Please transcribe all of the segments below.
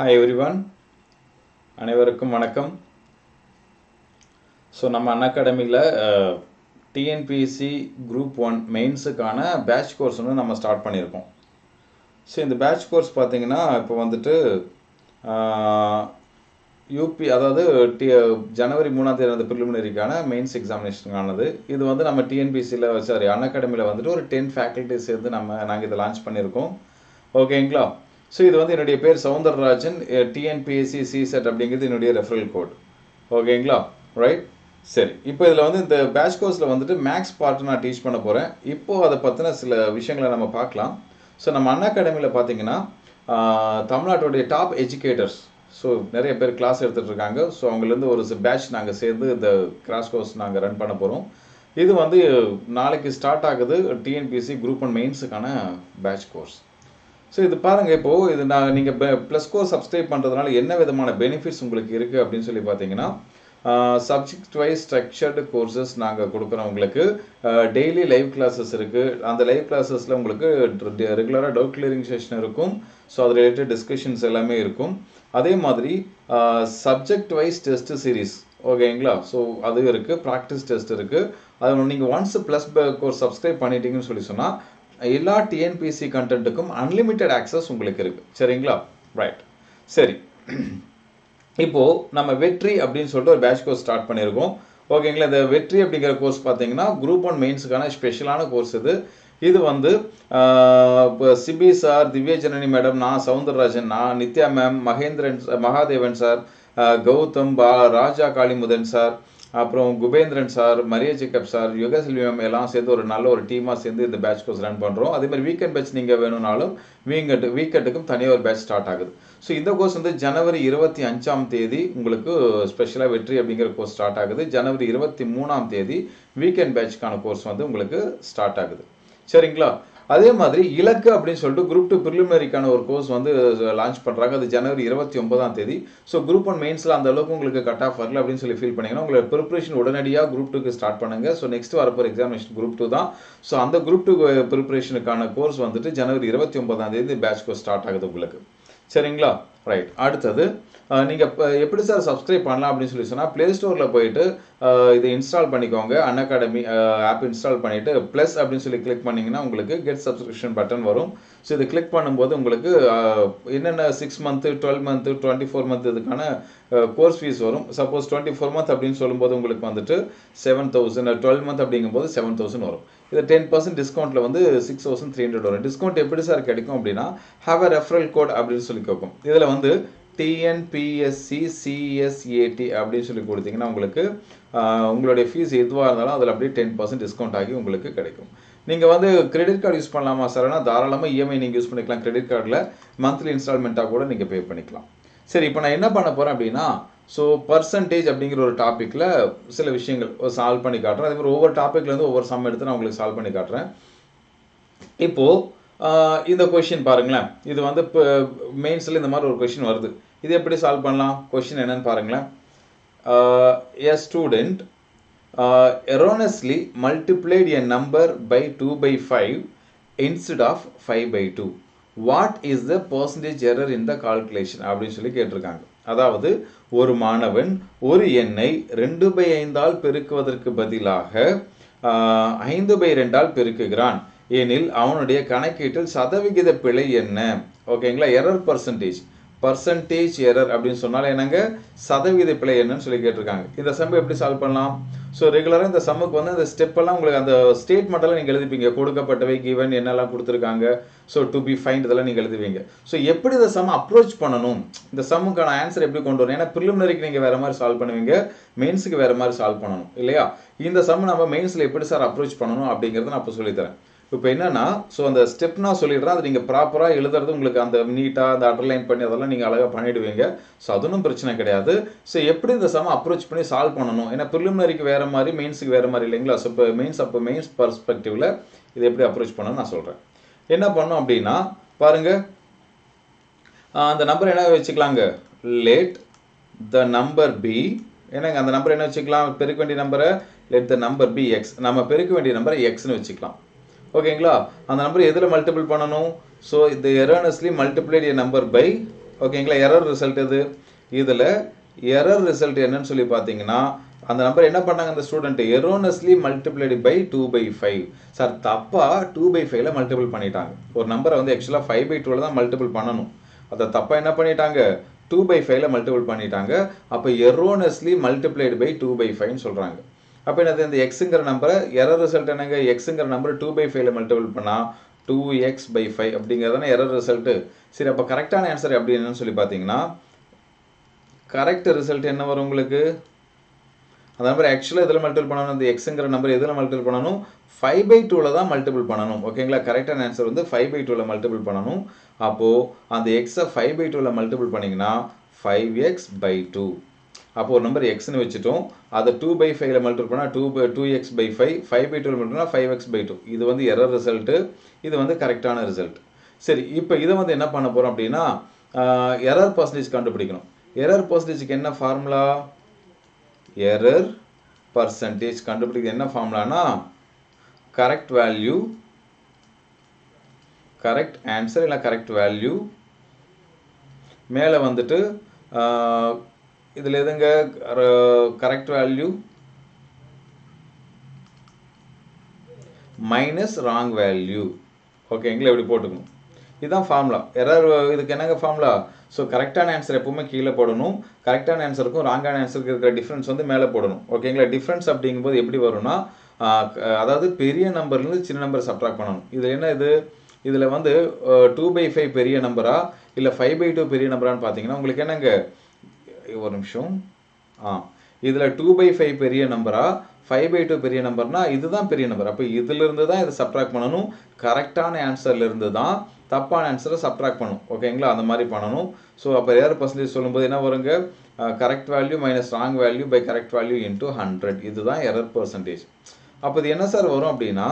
Hi everyone அனைவருக்கும் வணக்கம். So நம்ம அன் அகாடமியில் டிஎன்பிஎஸ்சி குரூப் ஒன் மெயின்ஸுக்கான பேட்ச் கோர்ஸ் வந்து நம்ம ஸ்டார்ட் பண்ணியிருக்கோம் ஸோ இந்த பேட்ச் கோர்ஸ் பார்த்தீங்கன்னா இப்போ வந்துட்டு யூபி அதாவது டி ஜனவரி மூணாம் தேதி அந்த ப்ரிலிமினரிக்கான மெயின்ஸ் எக்ஸாமினேஷனுக்கானது இது வந்து நம்ம டிஎன்பிசியில் சாரி அன் அகாடமியில் வந்துட்டு ஒரு டென் ஃபேக்கல்ட்டிஸ் சேர்ந்து நம்ம நாங்கள் இதை லான்ச் பண்ணியிருக்கோம் ஓகேங்களா ஸோ இது வந்து என்னுடைய பேர் சவுந்தரராஜன் டிஎன்பிஎஸ்சி சிசெட் அப்படிங்கிறது என்னுடைய ரெஃபரல் கோட் ஓகேங்களா? ரைட் சரி. இப்போ இதில் வந்து இந்த பேட்ச் கோர்ஸில் வந்துட்டு மேக்ஸ் பார்ட் நான் டீச் பண்ண போகிறேன் இப்போது அதை பற்றின சில விஷயங்களை நம்ம பார்க்கலாம். ஸோ நம்ம அண்ணா அகாடமியில் பார்த்தீங்கன்னா தமிழ்நாட்டுடைய டாப் எஜுகேட்டர்ஸ் ஸோ நிறைய பேர் கிளாஸ் எடுத்துகிட்டு இருக்காங்க. ஸோ அவங்கலேருந்து ஒரு பேட்ச் நாங்கள் சேர்ந்து இந்த கிராஸ் கோர்ஸ் நாங்கள் ரன் பண்ண போகிறோம் இது வந்து நாளைக்கு ஸ்டார்ட் ஆகுது டிஎன்பிஎஸ்சி குரூப் அண்ட் மெயின்ஸுக்கான பேட்ச் கோர்ஸ் ஸோ இது பாருங்கள் இப்போது இது நான் நீங்கள் ப்ளஸ் கோர்ஸ் சப்ஸ்கிரைப் பண்ணுறதுனால என்ன விதமான பெனிஃபிட்ஸ் உங்களுக்கு இருக்குது அப்படின்னு சொல்லி பார்த்தீங்கன்னா சப்ஜெக்ட் வைஸ் ஸ்ட்ரக்சர்டு கோர்சஸ் நாங்கள் கொடுக்குறோம் உங்களுக்கு. டெய்லி லைவ் கிளாஸஸ் இருக்குது அந்த லைவ் கிளாஸஸில் உங்களுக்கு ரெகுலராக டவுட் கிளியரிங் செஷன் இருக்கும். ஸோ அது ரிலேட்டட் டிஸ்கஷன்ஸ் எல்லாமே இருக்கும். அதே மாதிரி சப்ஜெக்ட் வைஸ் டெஸ்ட் சீரீஸ் ஓகேங்களா ஸோ அது இருக்குது ப்ராக்டிஸ் டெஸ்ட் இருக்குது அது நீங்கள் ஒன்ஸ் ப்ளஸ் கோர்ஸ் சப்ஸ்கிரைப் பண்ணிட்டீங்கன்னு சொல்லி சொன்னால் எல்லா டிஎன்பிசி கண்டென்ட்டுக்கும் அன்லிமிட்டெட் ஆக்சஸ் உங்களுக்கு இருக்குது சரிங்களா? ரைட் சரி. இப்போது நம்ம வெற்றி அப்படின்னு சொல்லிட்டு ஒரு பேட்ச் கோர்ஸ் ஸ்டார்ட் பண்ணியிருக்கோம். ஓகேங்களா இந்த வெற்றி அப்படிங்கிற கோர்ஸ் பார்த்தீங்கன்னா குரூப் ஒன் மெயின்ஸுக்கான ஸ்பெஷலான கோர்ஸ் இது. இது வந்து இப்போ சிபி சார் திவ்யஜனனி மேடம் நான் சவுந்தரராஜன் நான் நித்யா மேம் மகேந்திரன் மகாதேவன் சார் கௌதம் பா ராஜா காளிமுதன் சார் அப்புறம் குபேந்திரன் சார் மரிய ஜேக்கப் சார் யுகசெல்வி எல்லாம் சேர்ந்து ஒரு நல்ல ஒரு டீமாக சேர்ந்து இந்த பேட்ச் கோர்ஸ் ரன் பண்ணுறோம் அதே மாதிரி வீக்கெண்ட் பேட்ச் நீங்கள் வேணும்னாலும் வீக்கெண்ட் வீக்கெண்டுக்கும் தனியாக ஒரு பேட்ச் ஸ்டார்ட் ஆகுது. ஸோ இந்த கோர்ஸ் வந்து ஜனவரி இருபத்தி அஞ்சாம் தேதி உங்களுக்கு ஸ்பெஷலாக வெற்றி அப்படிங்கிற கோர்ஸ் ஸ்டார்ட் ஆகுது. ஜனவரி இருபத்தி மூணாம் தேதி வீக்கெண்ட் பேட்ச்க்கான கோர்ஸ் வந்து உங்களுக்கு ஸ்டார்ட் ஆகுது. சரிங்களா? அதே மாதிரி இலக்கு அப்படின்னு சொல்லிட்டு குரூப் டூ ப்ரிலிமினரிக்கான ஒரு கோர்ஸ் வந்து லான்ச் பண்ணுறாங்க அது ஜனவரி இருபத்தி ஒன்பதாம் தேதி. ஸோ குரூப் ஒன் மெயின்ஸில் அந்த அளவுக்கு உங்களுக்கு கட் ஆஃப் வரல அப்படின்னு சொல்லி ஃபீல் பண்ணிங்கன்னா உங்களோட ப்ரிப்பரேஷன் உடனடியாக குரூப் டூக்கு ஸ்டார்ட் பண்ணுங்கள் ஸோ நெக்ஸ்ட் வரப்போகிற எக்ஸாமினேஷன் குரூப் டூ தான். ஸோ அந்த குரூப் டூ ப்ரிப்பரேஷனுக்கான கோர்ஸ் வந்துட்டு ஜனவரி இருபத்தி ஒன்பதாம் தேதி பேட்ச் கோர்ஸ் ஸ்டார்ட் ஆகுது உங்களுக்கு. சரிங்களா? ரைட் அடுத்தது நீங்கள் இப்போ எப்படி சார் சப்ஸ்கிரைப் பண்ணலாம் அப்படின்னு சொல்லி சொன்னால் ப்ளே ஸ்டோரில் போயிட்டு இதை இன்ஸ்டால் பண்ணிக்கோங்க. அன் அகாடமி ஆப் இன்ஸ்டால் பண்ணிவிட்டு ப்ளஸ் அப்படின்னு சொல்லி கிளிக் பண்ணிங்கன்னா உங்களுக்கு கெட் சப்ஸ்கிரிப்ஷன் பட்டன் வரும். ஸோ இதை கிளிக் பண்ணும்போது உங்களுக்கு என்னென்ன six month twelve month twenty four month இதுக்கான கோர்ஸ் ஃபீஸ் வரும். சப்போஸ் டுவெண்ட்டி ஃபோர் மந்த் அப்படின்னு சொல்லும்போது உங்களுக்கு வந்துட்டு செவன் தௌசண்ட் டுவெல் மந்த் அப்படிங்கும்போது செவன் தௌசண்ட் வரும். இது டென் பர்சன்ட் டிஸ்கவுண்ட்டில் வந்து சிக்ஸ் தௌசண்ட் த்ரீ ஹண்ட்ரட் வரும். டிஸ்கவுண்ட் எப்படி சார் கிடைக்கும் அப்படின்னா ஹாவ் அ ரெஃபரல் கோட் அப்படின்னு சொல்லி கேட்கும். இதில் வந்து டிஎன்பிஎஸ்சி சிஎஸ்ஏடி அப்படின்னு சொல்லி கொடுத்தீங்கன்னா உங்களுக்கு உங்களுடைய ஃபீஸ் எதுவாக இருந்தாலும் அதில் அப்படியே டென் பர்சன்ட் டிஸ்கவுண்ட் ஆகி உங்களுக்கு கிடைக்கும். நீங்கள் வந்து கிரெடிட் கார்டு யூஸ் பண்ணலாமா சார்னா தாராளமாக இஎம்ஐ நீங்கள் யூஸ் பண்ணிக்கலாம். கிரெடிட் கார்டில் மந்த்லி இன்ஸ்டால்மெண்ட்டாக கூட நீங்கள் பே பண்ணிக்கலாம். சரி இப்போ நான் என்ன பண்ண போகிறேன் அப்படின்னா ஸோ பர்சன்டேஜ் அப்படிங்கிற ஒரு டாப்பிக்கில் சில விஷயங்கள் சால்வ் பண்ணி காட்டுறேன். அதே மாதிரி ஒவ்வொரு டாப்பிக்லேருந்து ஒவ்வொரு சம் எடுத்து நான் உங்களுக்கு சால்வ் பண்ணி காட்டுறேன். இப்போது இந்த கொஷின் பாருங்களேன். இது வந்து இப்போ மெயின்ஸில் இந்த மாதிரி ஒரு கொஷின் வருது. இது எப்படி சால்வ் பண்ணலாம்? கொஷின் என்னன்னு பாருங்களேன். A student erroneously multiplied a number by two by five instead of five by two what is the percentage error in the calculation அப்படின்னு சொல்லி கேட்டிருக்காங்க. அதாவது ஒரு மாணவன் ஒரு எண்ணை ரெண்டு பை ஐந்தால் பெருக்குவதற்கு பதிலாக ஐந்து பை ரெண்டால் பெருக்குகிறான். எனில் அவனுடைய கணக்கீட்டில் சதவிகித பிழை என்ன? ஓகேங்களா எரர் பர்சன்டேஜ் பர்சன்டேஜ் எரர் அப்படின்னு சொன்னால் என்னங்க? சதவீத பிழை என்னன்னு சொல்லி கேட்டிருக்காங்க. இந்த சம் எப்படி சால்வ் பண்ணலாம்? ஸோ ரெகுலராக இந்த சம்முக்கு வந்து அந்த ஸ்டெப்பெல்லாம் உங்களுக்கு அந்த ஸ்டேட்மெண்ட்டெல்லாம் நீங்கள் எழுதிப்பீங்க. கொடுக்கப்பட்டவை கிவன் என்னெல்லாம் கொடுத்துருக்காங்க? ஸோ டு பி ஃபைண்ட் இதெல்லாம் நீங்கள் எழுதுவீங்க. ஸோ எப்படி இந்த சம் அப்ரோச் பண்ணணும்? இந்த சம்முக்கான ஆன்சர் எப்படி கொண்டு வரணும்? ஏன்னா ப்ரிலிமினரிக்கு நீங்கள் வேறு மாதிரி சால்வ் பண்ணுவீங்க. மெயின்ஸுக்கு வேறு மாதிரி சால்வ் பண்ணணும். இல்லையா? இந்த சம் நம்ம மெயின்ஸில் எப்படி சார் அப்ரோச் பண்ணணும் அப்படிங்கிறத நான் இப்போ சொல்லித்தரேன் இப்போ என்னன்னா ஸோ அந்த ஸ்டெப் நான் சொல்லிடுறேன். அது நீங்கள் ப்ராப்பராக எழுதுறது உங்களுக்கு அந்த நீட்டாக அந்த அண்டர்லைன் பண்ணி அதெல்லாம் நீங்கள் அழகாக பண்ணிடுவீங்க. ஸோ அதுவும் பிரச்சனை கிடையாது. ஸோ எப்படி இந்த சம அப்ரோச் பண்ணி சால்வ் பண்ணணும்? ஏன்னா ப்ரிலிமினரிக்கு வேறு மாதிரி மெயின்ஸுக்கு வேறு மாதிரி இல்லைங்களா? ஸோ இப்போ மெயின்ஸ் அப்போ மெயின்ஸ் பர்ஸ்பெக்டிவில் இது எப்படி அப்ரோச் பண்ணணும்னு நான் சொல்கிறேன் என்ன பண்ணோம் அப்படின்னா பாருங்கள் அந்த நம்பர் என்ன வச்சுக்கலாங்க? லேட் த நம்பர் பி என்னங்க அந்த நம்பர் என்ன வச்சுக்கலாம்? பெருக்க வேண்டிய நம்பரை let the number be x நம்ம பெருக்க வேண்டிய நம்பரை எக்ஸ்னு வச்சுக்கலாம். ஓகேங்களா? அந்த நம்பர் எதில் மல்டிபிள் பண்ணணும்? ஸோ இது erroneously multiplied a number by ஓகேங்களா? எரர் ரிசல்ட் இது இதில் எரர் ரிசல்ட் என்னன்னு சொல்லி பார்த்தீங்கன்னா அந்த நம்பர் என்ன பண்ணாங்க அந்த student erroneously multiplied by two by five sir தப்பாக டூ பை ஃபைவ்ல மல்டிபிள் பண்ணிட்டாங்க. ஒரு நம்பரை வந்து ஆக்சுவலாக ஃபைவ் பை டூவில் தான் மல்டிபிள் பண்ணணும். அதை தப்பாக என்ன பண்ணிட்டாங்க? டூ பை ஃபைவ்ல மல்டிபிள் பண்ணிட்டாங்க. அப்போ erroneously multiplied by two by ஃபைவ்னு சொல்கிறாங்க அப்போ என்னது இந்த எக்ஸுங்கிற நம்பரை எரர் ரிசல்ட் என்னங்க? எக்ஸுங்கிற நம்பர் டூ பை ஃபைவ்ல மல்டிபிள் பண்ணால் டூ எக்ஸ் பை ஃபைவ் அப்படிங்கிறதான எரர் ரிசல்ட்டு சரி அப்போ கரெக்டான ஆன்சர் எப்படி என்னன்னு சொல்லி பார்த்தீங்கன்னா கரெக்ட் ரிசல்ட் என்ன வரும் உங்களுக்கு? அந்த நம்பர் ஆக்சுவலாக இதில் மல்டிபிள் பண்ணணும்? அந்த எக்ஸுங்கிற நம்பர் எதில் மல்டிபிள் பண்ணணும்? ஃபைவ் பை டூவில் தான் மல்டிபிள் பண்ணணும். ஓகேங்களா கரெக்டான ஆன்சர் வந்து ஃபைவ் பை டூவில் மல்டிபிள் பண்ணணும். அப்போது அந்த எக்ஸை ஃபைவ் பை டூவில் மல்டிபிள் பண்ணிங்கன்னா ஃபைவ் எக்ஸ் பை டூ அப்போ ஒரு நம்பர் எக்ஸ்னு வச்சுட்டோம். அதை டூ பை ஃபைவ்ல மல்டிபிள் பண்ணால் two by two x by five five by டூவில் multiple five x by two இது வந்து எரர் ரிசல்ட்டு இது வந்து கரெக்டான ரிசல்ட் சரி இப்போ இதை வந்து என்ன பண்ண போகிறோம் அப்படின்னா எரர் பர்சன்டேஜ் கண்டுபிடிக்கணும். எரர் பர்சன்டேஜுக்கு என்ன ஃபார்முலா எரர் பர்சன்டேஜ் கண்டுபிடிக்க என்ன ஃபார்முலானா கரெக்ட் வேல்யூ கரெக்ட் ஆன்சர் இல்லை கரெக்ட் வேல்யூ மேலே வந்துட்டு இதில் எதுங்க? Correct value minus wrong value ஓகேங்களா இப்படி போட்டுக்கணும். இதுதான் ஃபார்முலா எரர் இதுக்கு என்னங்க ஃபார்முலா ஸோ கரெக்டான ஆன்சர் எப்பவுமே கீழே போடணும். கரெக்டான ஆன்சருக்கும் ராங்கான ஆன்சருக்கு இருக்கிற டிஃப்ரென்ஸ் வந்து மேலே போடணும். ஓகேங்களா டிஃப்ரென்ஸ் அப்படிங்கும்போது எப்படி வரும்னா அதாவது பெரிய நம்பர்லேருந்து சின்ன நம்பர் சப்ட்ராக்ட் பண்ணணும். இதில் என்ன இது? இதில் வந்து டூ பை ஃபைவ் பெரிய நம்பரா இல்லை ஃபைவ் பை டூ பெரிய நம்பரான்னு பார்த்தீங்கன்னா உங்களுக்கு என்னங்க? ஒரு நிமிஷம். ஆ இதில் டூ பை ஃபைவ் பெரிய நம்பரா ஃபைவ் பை டூ பெரிய நம்பர்னா இதுதான் பெரிய நம்பர் அப்போ இதிலிருந்து தான் இதை சப்ராக்ட் பண்ணணும். கரெக்டான ஆன்சர்லேருந்து தான் தப்பான ஆன்சரை சப்ராக்ட் பண்ணணும். ஓகேங்களா அந்த மாதிரி பண்ணணும். ஸோ அப்போ ஏர் பர்சன்டேஜ் சொல்லும்போது என்ன வருங்க? Correct value minus wrong value by correct value into hundred இதுதான் எரர் பர்சன்டேஜ் அப்போ இது என்ன சார் வரும் அப்படின்னா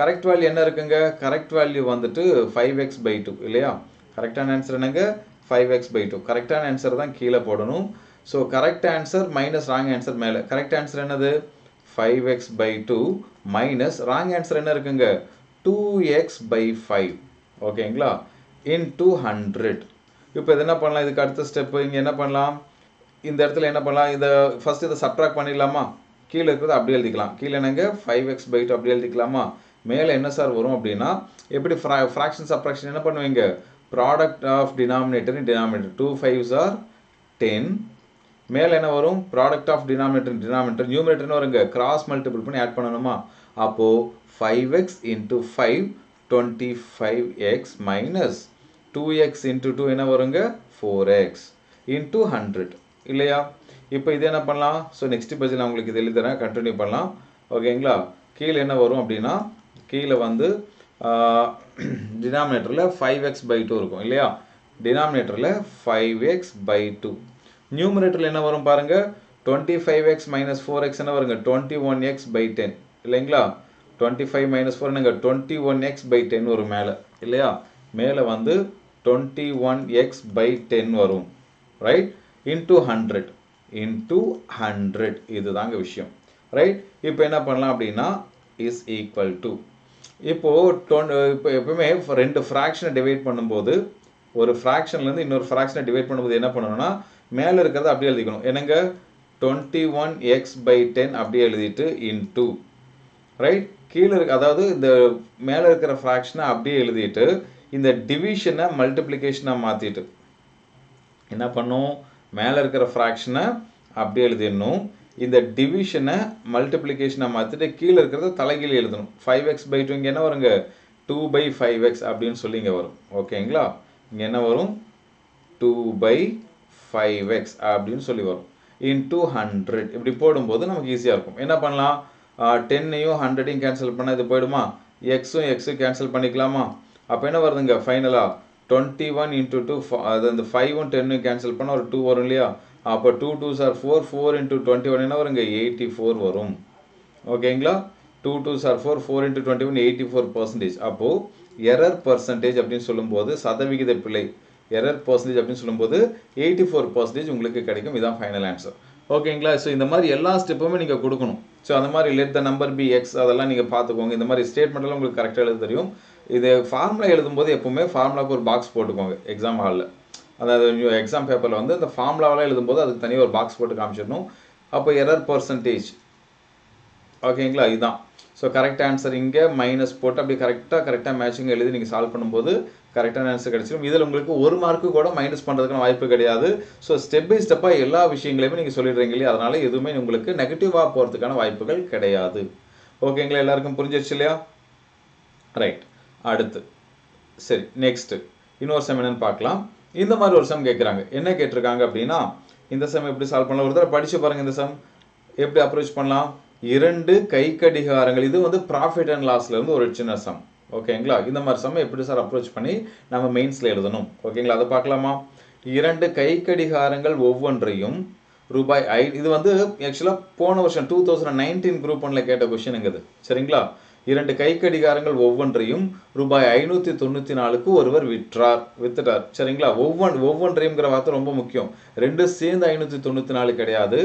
கரெக்ட் வேல்யூ என்ன இருக்குங்க? கரெக்ட் வேல்யூ வந்துட்டு ஃபைவ் எக்ஸ் பை டூ இல்லையா? கரெக்டான ஆன்சர் என்னங்க? ஃபைவ் எக்ஸ் பை டூ கரெக்டான ஆன்சர் தான் கீழே போடணும். So correct answer minus wrong answer மேலே. கரெக்ட் ஆன்சர் என்னது? Five x by two minus wrong answer என்ன இருக்குங்க? டூ எக்ஸ் பை ஃபைவ் ஓகேங்களா இன் டூ ஹண்ட்ரட் இப்போ இது என்ன பண்ணலாம்? இதுக்கு அடுத்த ஸ்டெப்பு இங்கே என்ன பண்ணலாம்? இந்த இடத்துல என்ன பண்ணலாம்? இதை ஃபர்ஸ்ட் இதை சப்ட்ராக்ட் பண்ணிடலாமா? கீழே இருக்கிறத அப்படியே எழுதிக்கலாம். கீழே என்னங்க? ஃபைவ் எக்ஸ் பை டூ அப்படியே எழுதிக்கலாமா? மேலே என்ன சார் வரும் அப்படின்னா எப்படி ஃப்ரா ஃப்ராக்ஷன் சப்ராக்ஷன் என்ன பண்ணுவீங்க? Product of denominator denominator two fives are ten மேலே என்ன வரும்? ப்ராடக்ட் ஆஃப் டினாமினேட்டர் டினாமினேட்டர் நியூமினேட்டர்னு வருங்க. கிராஸ் மல்டிபிள் பண்ணி ஆட் பண்ணணுமா? அப்போது five x into five twenty five x minus two x into two என்ன வருங்க? ஃபோர் எக்ஸ் இன்ட்டு ஹண்ட்ரட் இல்லையா? இப்போ இது என்ன பண்ணலாம்? ஸோ நெக்ஸ்ட் பேஜில் நான் உங்களுக்கு இது எழுதுறேன் கண்டினியூ பண்ணலாம். ஓகேங்களா கீழே என்ன வரும் அப்படின்னா கீழே வந்து டினாமினேட்டரில் ஃபைவ் எக்ஸ் பை டூ இருக்கும் இல்லையா? டினாமினேட்டரில் ஃபைவ் எக்ஸ் பை டூ நியூமினேட்டரில் என்ன வரும் பாருங்க? Twenty five x minus four x என்ன வருங்க? Twenty one x by ten இல்லைங்களா? டுவெண்ட்டி ஃபைவ் மைனஸ் ஃபோர் என்னங்க? Twenty one x by ten வரும் மேலே இல்லையா? மேலே வந்து twenty one x by ten வரும். Right into hundred into hundred இதுதாங்க விஷயம். ரைட் இப்போ என்ன பண்ணலாம் அப்படின்னா இஸ் ஈக்குவல் டு இப்போது டொன் இப்போ எப்பவுமே ரெண்டு ஃப்ராக்ஷனை டிவைட் பண்ணும்போது ஒரு ஃப்ராக்ஷன்லேருந்து இன்னொரு ஃப்ராக்ஷனை டிவைட் பண்ணும்போது என்ன பண்ணணும்னா மேலே இருக்கிறத அப்படியே எழுதிக்கணும். என்னங்க? Twenty one x by ten அப்படியே எழுதிட்டு இன் டூ ரைட் கீழே இருக்க அதாவது இந்த மேலே இருக்கிற ஃப்ராக்ஷனை அப்படியே எழுதிட்டு இந்த டிவிஷனை மல்டிப்ளிகேஷனாக மாற்றிட்டு என்ன பண்ணும்? மேலே இருக்கிற ஃப்ராக்ஷனை அப்படியே எழுதிடணும். இந்த டிவிஷனை மல்டிப்ளிகேஷனை மாற்றிட்டு கீழே இருக்கிறத தலைகீழ் எழுதணும். ஃபைவ் எக்ஸ் பை டூ இங்கே என்ன வருங்க டூ பை ஃபைவ் எக்ஸ் அப்படின்னு சொல்லி இங்கே வரும். ஓகேங்களா இங்கே என்ன வரும்? டூ பை ஃபைவ் எக்ஸ் அப்படின்னு சொல்லி வரும். இன் டூ ஹண்ட்ரட் இப்படி போடும்போது நமக்கு ஈஸியாக இருக்கும். என்ன பண்ணலாம்? டென்னையும் ஹண்ட்ரடையும் கேன்சல் பண்ணால் இது போயிடுமா? எக்ஸும் எக்ஸும் கேன்சல் பண்ணிக்கலாமா? அப்போ என்ன வருதுங்க? ஃபைனலாக டுவெண்ட்டி ஒன் இன்ட்டு டூ அது அந்த ஃபைவும் டென்னும் கேன்சல் பண்ணால் ஒரு டூ வரும் இல்லையா? அப்போ two two sir four four into twenty one என்ன வருங்க? எயிட்டி ஃபோர் வரும். ஓகேங்களா? Two two sir four four into twenty one eighty four percentage அப்போது எரர் பர்சன்டேஜ் அப்படின்னு சொல்லும்போது சதவிகித பிழை. எரர் பர்சன்டேஜ் அப்படின்னு சொல்லும்போது எயிட்டி ஃபோர் பர்சன்டேஜ் உங்களுக்கு கிடைக்கும். இதான் ஃபைனல் ஆன்சர் ஓகேங்களா? ஸோ இந்த மாதிரி எல்லா ஸ்டெப்புமே நீங்கள் கொடுக்கணும். ஸோ அந்த மாதிரி let the number be x அதெல்லாம் நீங்கள் பார்த்துக்கோங்க. இந்த மாதிரி ஸ்டேட்மெண்ட்லாம் உங்களுக்கு கரெக்டாக எழுத தெரியும். இது ஃபார்முலா எழுதும்போது எப்பவுமே ஃபார்முலாவுக்கு ஒரு பாக்ஸ் போட்டுக்கோங்க எக்ஸாம் ஹாலில் அதாவது எக்ஸாம் பேப்பரில் வந்து இந்த ஃபார்முலாவெல்லாம் எழுதும்போது அதுக்கு தனியாக ஒரு பாக்ஸ் போட்டு காமிச்சிடணும். அப்போ எரர் பர்சன்டேஜ் ஓகேங்களா? இதுதான். ஸோ கரெக்ட் ஆன்சர் இங்கே மைனஸ் போட்டு அப்படி கரெக்டாக கரெக்டாக மேட்சிங் எழுதி நீங்கள் சால்வ் பண்ணும்போது கரெக்டான ஆன்சர் கிடைச்சிடும் இதில் உங்களுக்கு ஒரு மார்க்கு கூட மைனஸ் பண்ணுறதுக்கான வாய்ப்பு கிடையாது. ஸோ ஸ்டெப் பை ஸ்டெப்பாக எல்லா விஷயங்களையுமே நீங்கள் சொல்லிடுறீங்க இல்லையா? அதனால் எதுவுமே உங்களுக்கு நெகட்டிவாக போகிறதுக்கான வாய்ப்புகள் கிடையாது. ஓகேங்களா? எல்லாருக்கும் புரிஞ்சிருச்சு இல்லையா? ரைட் அடுத்து. சரி நெக்ஸ்ட்டு இன்னொரு சம் என்னென்னு பார்க்கலாம். இந்த மாதிரி ஒரு சம் கேட்குறாங்க என்ன கேட்டிருக்காங்க அப்படின்னா இந்த சம் எப்படி சால்வ் பண்ணலாம்? ஒரு தடவை படித்து பாருங்க இந்த சம் எப்படி அப்ரோச் பண்ணலாம்? இரண்டு கை கடிகாரங்கள் இது வந்து ப்ராஃபிட் அண்ட் லாஸ்லேருந்து ஒரு சின்ன சம் ஓகேங்களா? இந்த மாதிரி சம் எப்படி சார் அப்ரோச் பண்ணி நம்ம மெயின்ஸில் எழுதணும்? ஓகேங்களா? அதை பார்க்கலாமா? இரண்டு கை கடிகாரங்கள் ஒவ்வொன்றையும் ரூபாய் ஐ இது வந்து ஆக்சுவலாக போன வருஷம் டூ தௌசண்ட் நைன்டீன் குரூப் ஒன்ல கேட்ட கொஷினுங்க சரிங்களா? இரண்டு கை கடிகாரங்கள் ஒவ்வொன்றையும் ரூபாய் ஐநூத்தி தொண்ணூற்றி நாலுக்கு ஒருவர் விற்றார். வித்துட்டார். சரிங்களா? ஒவ்வொன் ஒவ்வொன்றையும்ங்கிற வார்த்தை ரொம்ப முக்கியம். ரெண்டு சேர்ந்து ஐநூத்தி தொண்ணூற்றி நாலு கிடையாது.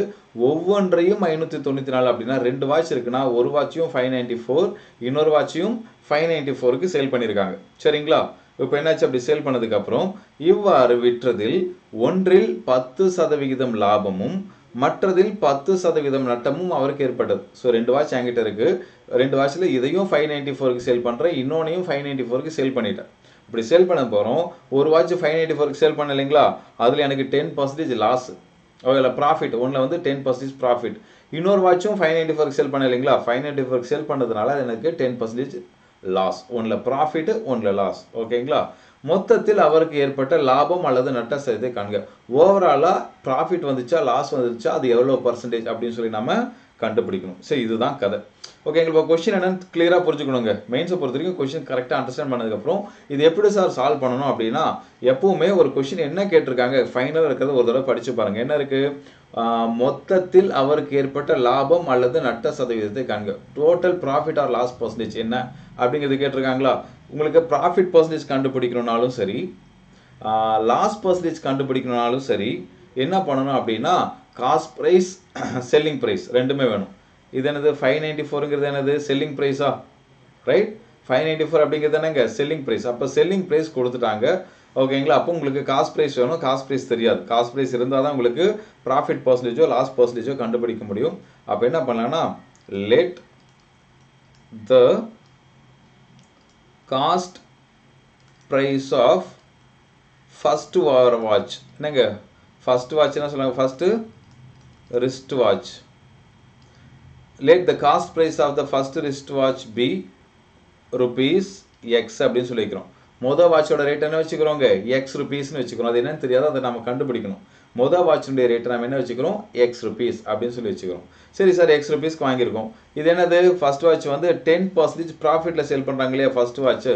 ஒவ்வொன்றையும் ஐநூத்தி தொண்ணூற்றி நாலு அப்படின்னா ரெண்டு வாட்ச் இருக்குன்னா ஒரு வாட்சையும் ஃபைவ் நைன்டி ஃபோர் இன்னொரு வாட்சையும் ஃபைவ் நைன்டி ஃபோருக்கு சேல் பண்ணியிருக்காங்க. சரிங்களா? இப்போ என்னாச்சு? அப்படி சேல் பண்ணதுக்கப்புறம் இவ்வாறு விற்றதில் ஒன்றில் பத்து சதவிகிதம் லாபமும் மற்றதில் பத்து சதவீதம் நட்டமும் அவருக்கு ஏற்பட்டது. ஸோ ரெண்டு வாட்ச் என்கிட்ட இருக்கு. ரெண்டு வாட்சில் இதையும் ஃபைவ் நைன்ட்டி ஃபோருக்கு சேல் பண்ணுறேன் இன்னொன்னையும் ஃபைவ் நைன்ட்டி ஃபோருக்கு சேல் பண்ணிட்டேன். இப்படி சேல் பண்ண போகிறோம் ஒரு வாட்ச் ஃபைவ் நைன்ட்டி ஃபோருக்கு சேல் பண்ண இல்லைங்களா? அதில் எனக்கு ten percentage loss okay profit ஒன்றில் வந்து டென் பர்சன்டேஜ் ப்ராஃபிட் இன்னொரு வாட்சும் ஃபைவ் நைன்ட்டி ஃபோருக்கு சேல் பண்ண இல்லைங்களா? ஃபைவ் நைன்ட்டி ஃபோருக்கு சேல் பண்ணதுனால எனக்கு டென் பர்சன்டேஜ் லாஸ் ஒன்றில் ப்ராஃபிட் ஒன்றில் லாஸ் ஓகேங்களா மொத்தத்தில் அவருக்கு ஏற்பட்ட லாபம் அல்லது நட்ட சதத்தை காண்க. ஓவராலாக ப்ராஃபிட் வந்துச்சா லாஸ் வந்துச்சா அது எவ்வளோ பர்சன்டேஜ் அப்படின்னு சொல்லி நம்ம கண்டுபிடிக்கணும். சரி இதுதான் கதை. ஓகே இப்போ கொஸ்டின் என்னன்னு கிளியராக புரிஞ்சுக்கணுங்க. மெயின்ஸை பொறுத்த வரைக்கும் கொஸ்டின் கரெக்டாக அண்டர்ஸ்டாண்ட் பண்ணதுக்கப்புறம் இது எப்படி சார் சால்வ் பண்ணணும் அப்படின்னா எப்பவுமே ஒரு கொஸ்டின் என்ன கேட்டிருக்காங்க? ஃபைனலாக இருக்கிறத ஒரு தடவை படித்து பாருங்க. என்ன இருக்கு? மொத்தத்தில் அவருக்கு ஏற்பட்ட லாபம் அல்லது நட்ட சதவீதத்தை காண்க. Total profit or loss percentage என்ன அப்படிங்கிறது கேட்டிருக்காங்களா? உங்களுக்கு ப்ராஃபிட் பர்சன்டேஜ் கண்டுபிடிக்கணும்னாலும் சரி லாஸ் பர்சன்டேஜ் கண்டுபிடிக்கணும்னாலும் சரி என்ன பண்ணணும் அப்படின்னா காஸ்ட் ப்ரைஸ் செல்லிங் ப்ரைஸ் ரெண்டுமே வேணும். இது என்னது? ஃபைவ் நைன்டி ஃபோருங்கிறது என்னது? செல்லிங் ப்ரைஸா ரைட் ஃபைவ் நைன்டி ஃபோர் அப்படிங்கிறது என்னங்க? செல்லிங் ப்ரைஸ் அப்போ செல்லிங் ப்ரைஸ் கொடுத்துட்டாங்க. ஓகேங்களா அப்போ உங்களுக்கு காஸ்ட் ப்ரைஸ் வேணும். காஸ்ட் ப்ரைஸ் தெரியாது. காஸ்ட் ப்ரைஸ் இருந்தால் தான் உங்களுக்கு ப்ராஃபிட் பர்சன்டேஜோ லாஸ் பர்சன்டேஜோ கண்டுபிடிக்க முடியும். அப்போ என்ன பண்ணலாம்னா let the cost price of first war watch. என்னங்க? ஃபஸ்ட் வாட்ச் என்ன சொல்லுவாங்க first wrist watch. Let the cost price of the first wrist watch be rupees x அப்படின்னு சொல்லிக்கிறோம். மொதல் வாட்சோட ரேட் என்ன வச்சுக்கிறோங்க? எக்ஸ் ருபீஸ்னு வச்சுக்கிறோம். அது என்னன்னு தெரியாது. அதை நம்ம கண்டுபிடிக்கணும். மொத வாட்சினுடைய ரேட் நம்ம என்ன வச்சுக்கிறோம்? எக்ஸ் ருபீஸ் அப்படின்னு சொல்லி வச்சுக்கிறோம். சரி சார் எக்ஸ் ருபீஸ்க்கு வாங்கியிருக்கோம். இது என்னது? ஃபர்ஸ்ட் வாட்ச் வந்து டென் பர்சன்டேஜ் ப்ராஃபிட்டில் சேல் பண்ணுறாங்க இல்லையா ஃபர்ஸ்ட் வாட்ச்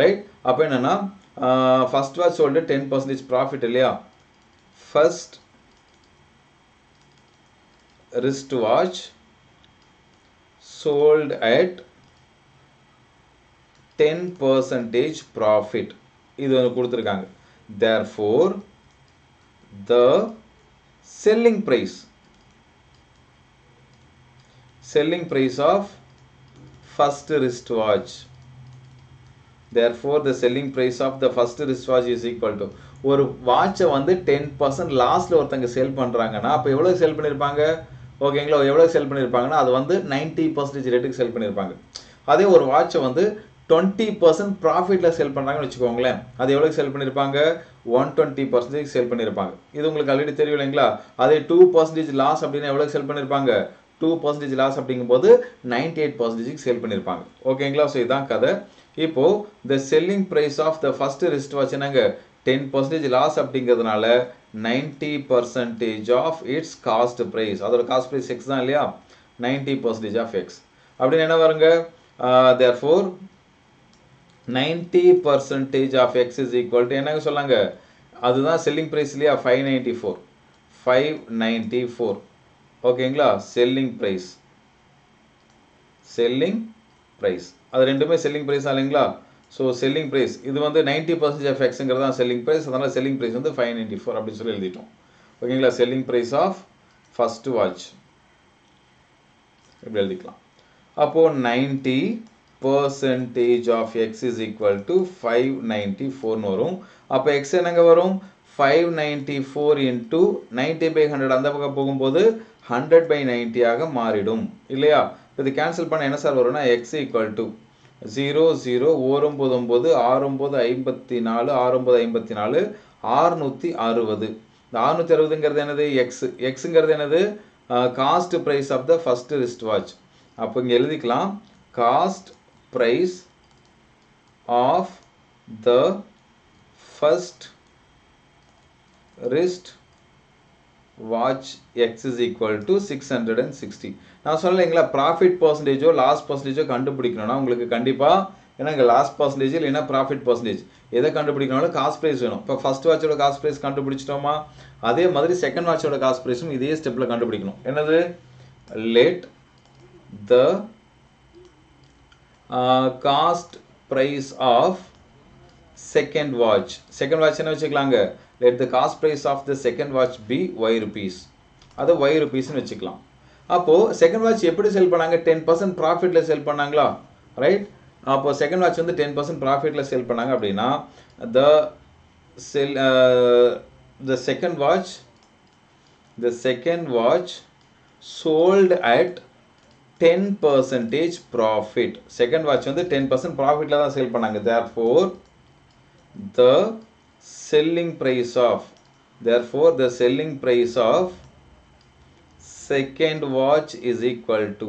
ரைட் அப்போ என்னென்னா ஃபஸ்ட் வாட்ச் சொல்லிட்டு டென் பர்சன்டேஜ் ப்ராஃபிட் இல்லையா? First wrist watch sold at ten percentage profit இது வந்து கொடுத்துருக்காங்க. Therefore the selling price. Selling price of first wristwatch. Therefore the selling price of the first wristwatch is equal to ஒரு வாட்சை வந்து ten percent லாஸ்ட்ல ஒருத்தங்க sale பண்றாங்கன்னா அப்போ எவ்வளவு சேல் பண்ணியிருப்பாங்க ஓகேங்களா? எவ்வளோ செல் பண்ணியிருப்பாங்கன்னா அது வந்து நைன்ட்டி பர்சன்டேஜ் ரேட்டுக்கு செல் பண்ணியிருப்பாங்க அதே ஒரு வாட்சை வந்து டுவெண்ட்டி பர்சன்ட் ப்ராஃபிட்டில் செல் பண்ணுறாங்கன்னு வச்சுக்கோங்களேன். அது எவ்வளோ செல் பண்ணியிருப்பாங்க ஒன் டுவெண்ட்டி பர்சன்டேஜ் செல் பண்ணியிருப்பாங்க இது உங்களுக்கு ஆல்ரெடி தெரியும் இல்லைங்களா? அதே டூ பர்சன்டேஜ் லாஸ் அப்படின்னா எவ்வளோ செல் பண்ணியிருப்பாங்க டூ பர்சன்டேஜ் லாஸ் அப்படிங்கும்போது நைன்டி எயிட் பர்சன்டேஜ் சேல் பண்ணியிருப்பாங்க ஓகேங்களா ஸோ இதுதான் கதை. இப்போது the selling price of the first wrist watch என்னங்க? டென் பர்சன்டேஜ் லாஸ் அப்படிங்கிறதுனால ninety percentage of its cost price அதோட காஸ்ட் ப்ரைஸ் எக்ஸ் தான் இல்லையா? நைன்டி பர்சன்டேஜ் ஆஃப் எக்ஸ் அப்படின்னு என்ன வருங்க? Therefore ninety percentage of x is equal to என்னங்க சொல்லாங்க? அதுதான் selling price five ninety four five ninety four ஓகேங்களா? செல்லிங் ப்ரைஸ் செல்லிங் ப்ரைஸ் அது ரெண்டுமே செல்லிங் ப்ரைஸ் இல்லைங்களா? ஸோ செல்லிங் ப்ரைஸ் இது வந்து நைன்டி பர்சன்டேஜ் ஆஃப் எக்ஸுங்கிறது தான் செல்லிங் ப்ரைஸ் அதனால் செல்லிங் ப்ரைஸ் வந்து ஃபைவ் நைன்டி ஃபோர் அப்படின்னு சொல்லி எழுதிட்டோம். ஓகேங்களா? Selling price of first watch இப்படி எழுதிக்கலாம். அப்போது ninety percentage of x is equal to five ninety ஃபோர்னு வரும். அப்போ எக்ஸ் என்னங்க வரும்? Five ninety four into ninety by hundred அந்த பக்கம் போகும்போது ஹண்ட்ரட் பை நைன்ட்டியாக மாறிடும். இல்லையா? இது கேன்சல் பண்ண என்ன சார் வரும்னா x equal to zero zero ஓரொம்பது ஒம்பது ஆறொம்பது ஐம்பத்தி நாலு ஆறொம்பது ஐம்பத்தி நாலு ஆறுநூற்றி அறுபது. இந்த ஆறுநூற்றி அறுபதுங்கிறது என்னது? எக்ஸ் எக்ஸுங்கிறது என்னது? Cost price of the first wrist watch அப்போ இங்கே எழுதிக்கலாம். Cost price of the first wrist watch x is equal to six hundred and sixty நான் சொல்லலைங்களா ப்ராஃபிட் பர்சன்டேஜோ லாஸ் பர்சன்டேஜோ கண்டுபிடிக்கணும்னா உங்களுக்கு கண்டிப்பாக ஏன்னா இங்கே லாஸ் பர்சன்டேஜ் இல்லைன்னா ப்ராஃபிட் பர்சன்டேஜ் எதை கண்டுபிடிக்கணும்னாலும் காஸ்ட் ப்ரைஸ் வேணும். இப்போ ஃபர்ஸ்ட் வாட்சோட காஸ்ட் ப்ரைஸ் கண்டுபிடிச்சிட்டோமா? அதே மாதிரி செகண்ட் வாட்சோட காஸ்ட் ப்ரைஸும் இதே ஸ்டெப்பில் கண்டுபிடிக்கணும். என்னது? Let the cost price of second watch second watch என்ன வச்சுக்கலாங்க? Let the cost price of the second watch be y rupees அதை ஒய் ருபீஸ்னு வச்சுக்கலாம். அப்போது செகண்ட் வாட்ச் எப்படி செல் பண்ணாங்க? டென் பர்சன்ட் ப்ராஃபிட்டில் செல் பண்ணாங்களா? ரைட் அப்போது செகண்ட் வாட்ச் வந்து டென் பர்சன்ட் ப்ராஃபிட்டில் செல் பண்ணாங்க அப்படின்னா the sell the second watch the second watch sold at ten percentage profit second watch வந்து டென் பர்சன்ட் ப்ராஃபிட்டில் தான் சேல் பண்ணாங்க. Therefore the selling price of therefore the selling price of second watch is equal to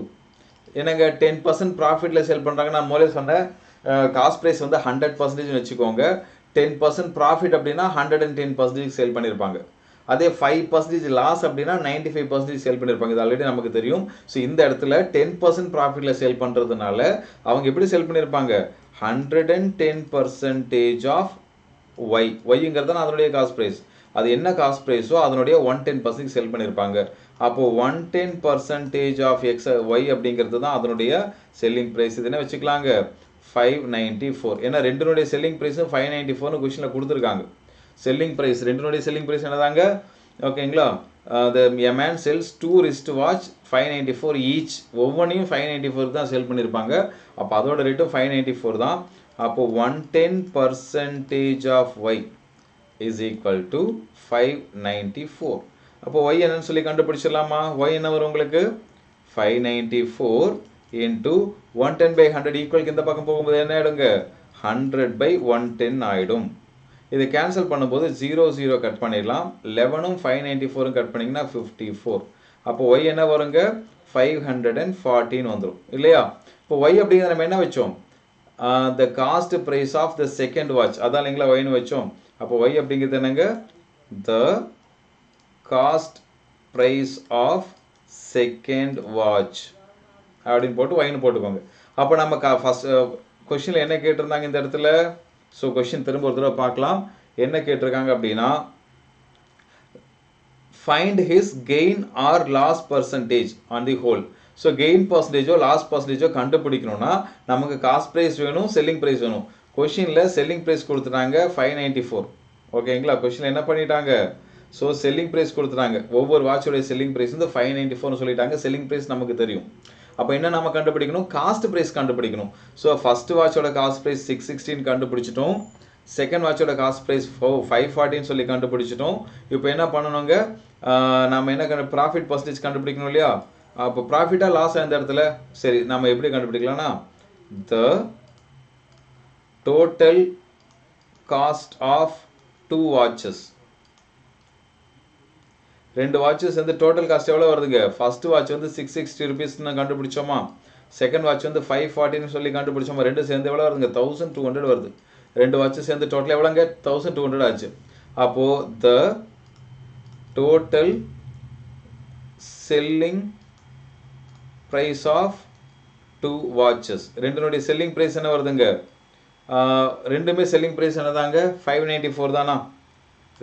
எனக்கு ten percent ப்ராஃபிட்டில் sale பண்ணுறாங்க நான் முதலே சொன்னேன். காஸ்ட் ப்ரைஸ் வந்து ஹண்ட்ரட் பர்சன்டேஜ் வச்சுக்கோங்க. டென் பர்சன்ட் ப்ராஃபிட் அப்படின்னா hundred and ten percentage sale பண்ணியிருப்பாங்க அதே ஃபைவ் பர்சன்டேஜ் லாஸ் அப்படின்னா நைன்டி ஃபைவ் பர்சன்டேஜ் சேல் பண்ணியிருப்பாங்க இது ஆல்ரெடி நமக்கு தெரியும். ஸோ இந்த இடத்துல டென் பர்சன்ட் ப்ராஃபிட்டில் சேல் பண்ணுறதுனால அவங்க எப்படி சேல் பண்ணியிருப்பாங்க hundred and ten percentage of y ஒய்ங்கிறது தான் அதனுடைய காஸ்ட் ப்ரைஸ் அது என்ன காஸ்ட் ப்ரைஸோ அதனுடைய ஒன் டென் பர்சன்ட் சேல் பண்ணியிருப்பாங்க அப்போ one ten percentage of x y அப்படிங்கிறது தான் அதனுடைய செல்லிங் ப்ரைஸ் இது என்ன வச்சுக்கலாங்க? ஃபைவ் நைன்ட்டி ஃபோர் ஏன்னா ரெண்டுனுடைய செல்லிங் ப்ரைஸும் ஃபைவ் நைன்ட்டி ஃபோர்னு கொஷினில் கொடுத்துருக்காங்க. செல்லிங் ப்ரைஸ் ரெண்டுனுடைய செல்லிங் ப்ரைஸ் என்னதாங்க? ஓகேங்களா the a man sells two wrist watch five ninety four each ஒவ்வொன்றையும் ஃபைவ் நைன்ட்டி ஃபோர் தான் செல் பண்ணியிருப்பாங்க அப்போ அதோட ரேட்டும் ஃபைவ் நைன்ட்டி ஃபோர் தான். அப்போ one ten percentage of y is equal to five ninety four அப்போ ஒய் என்னன்னு சொல்லி கண்டுபிடிச்சிடலாமா? ஒய் என்ன வரும் உங்களுக்கு? Five ninety four into one ten by hundred ஈக்குவலுக்கு இந்த பக்கம் போகும்போது என்ன ஆகிடுங்க ஹண்ட்ரட் பை ஒன் டென் ஆகிடும் இதை கேன்சல் பண்ணும்போது ஜீரோ ஜீரோ கட் பண்ணிடலாம். லெவனும் ஃபைவ் நைன்டி ஃபோரும் கட் பண்ணிங்கன்னா ஃபிஃப்டி ஃபோர் அப்போ ஒய் என்ன வருங்க? ஃபைவ் ஹண்ட்ரட் அண்ட் ஃபார்ட்டின்னு வந்துடும் இல்லையா? இப்போ ஒய் அப்படிங்கிற நம்ம என்ன வச்சோம்? The cost price of the second watch அதான் இல்லைங்களா ஒய்னு வச்சோம். அப்போ ஒய் அப்படிங்கிறது என்னங்க? The cost price of second watch அப்படின்னு போட்டு ஒய்னு போட்டுக்கோங்க. அப்போ நம்ம கா ஃபஸ்ட் கொஷினில் என்ன கேட்டிருந்தாங்க இந்த இடத்துல? ஸோ கொஷின் திரும்ப ஒரு தடவை பார்க்கலாம். என்ன கேட்டிருக்காங்க அப்படின்னா find his gain or loss percentage on the whole so gain பர்சன்டேஜோ loss பர்சன்டேஜோ கண்டுபிடிக்கணும்னா நமக்கு காஸ்ட் ப்ரைஸ் வேணும் செல்லிங் ப்ரைஸ் வேணும். கொஷினில் செல்லிங் ப்ரைஸ் கொடுத்துட்டாங்க ஃபைவ் நைன்ட்டி ஃபோர் ஓகேங்களா கொஷினில் என்ன பண்ணிட்டாங்க? ஸோ செல்லிங் ப்ரைஸ் கொடுத்துட்டாங்க. ஒவ்வொரு வாட்சோடைய செல்லிங் ப்ரைஸ் வந்து ஃபைவ் நைன்ட்டி ஃபோர்னு சொல்லிட்டாங்க. செல்லிங் ப்ரைஸ் நமக்கு தெரியும். அப்போ என்ன நம்ம கண்டுபிடிக்கணும்? காஸ்ட் ப்ரைஸ் கண்டுபிடிக்கணும். ஸோ ஃபர்ஸ்ட் வாட்சோட காஸ்ட் ப்ரைஸ் சிக்ஸ் சிக்ஸ்டீன் கண்டுபிடிச்சிட்டோம். செகண்ட் வாட்சோட காஸ்ட் ப்ரைஸ் ஃபோ ஃபைவ் ஃபார்ட்டின்னு சொல்லி கண்டுபிடிச்சிட்டோம். இப்போ என்ன பண்ணணுங்க? நம்ம என்ன கண்டு ப்ராஃபிட் பர்சன்டேஜ் கண்டுபிடிக்கணும் இல்லையா? அப்போ ப்ராஃபிட்டாக லாஸ் இந்த இடத்துல சரி நம்ம எப்படி கண்டுபிடிக்கலாம்னா the total cost of two watches ரெண்டு வாட்சும் சேர்ந்து டோட்டல் காஸ்ட் எவ்வளோ வருதுங்க? ஃபர்ஸ்ட் வாட்ச் வந்து சிக்ஸ் சிக்ஸ்டி ருபீஸ்னு கண்டுபிடிச்சோமா? செகண்ட் வாட்ச் வந்து ஃபைவ் ஃபார்ட்டின்னு சொல்லி கண்டுபிடிச்சோமா? ரெண்டு சேர்ந்து எவ்வளோ வருதுங்க? தௌசண்ட் டூ ஹண்ட்ரட் வருது. ரெண்டு வாட்சும் சேர்ந்து டோட்டல் எவ்வளோங்க தௌசண்ட் டூ ஹண்ட்ரட் ஆச்சு. அப்போது the total selling price of two watches ரெண்டுனுடைய selling price என்ன வருதுங்க? ரெண்டுமே செல்லிங் ப்ரைஸ் என்னதாங்க? ஃபைவ் நைன்ட்டி ஃபோர் தானா?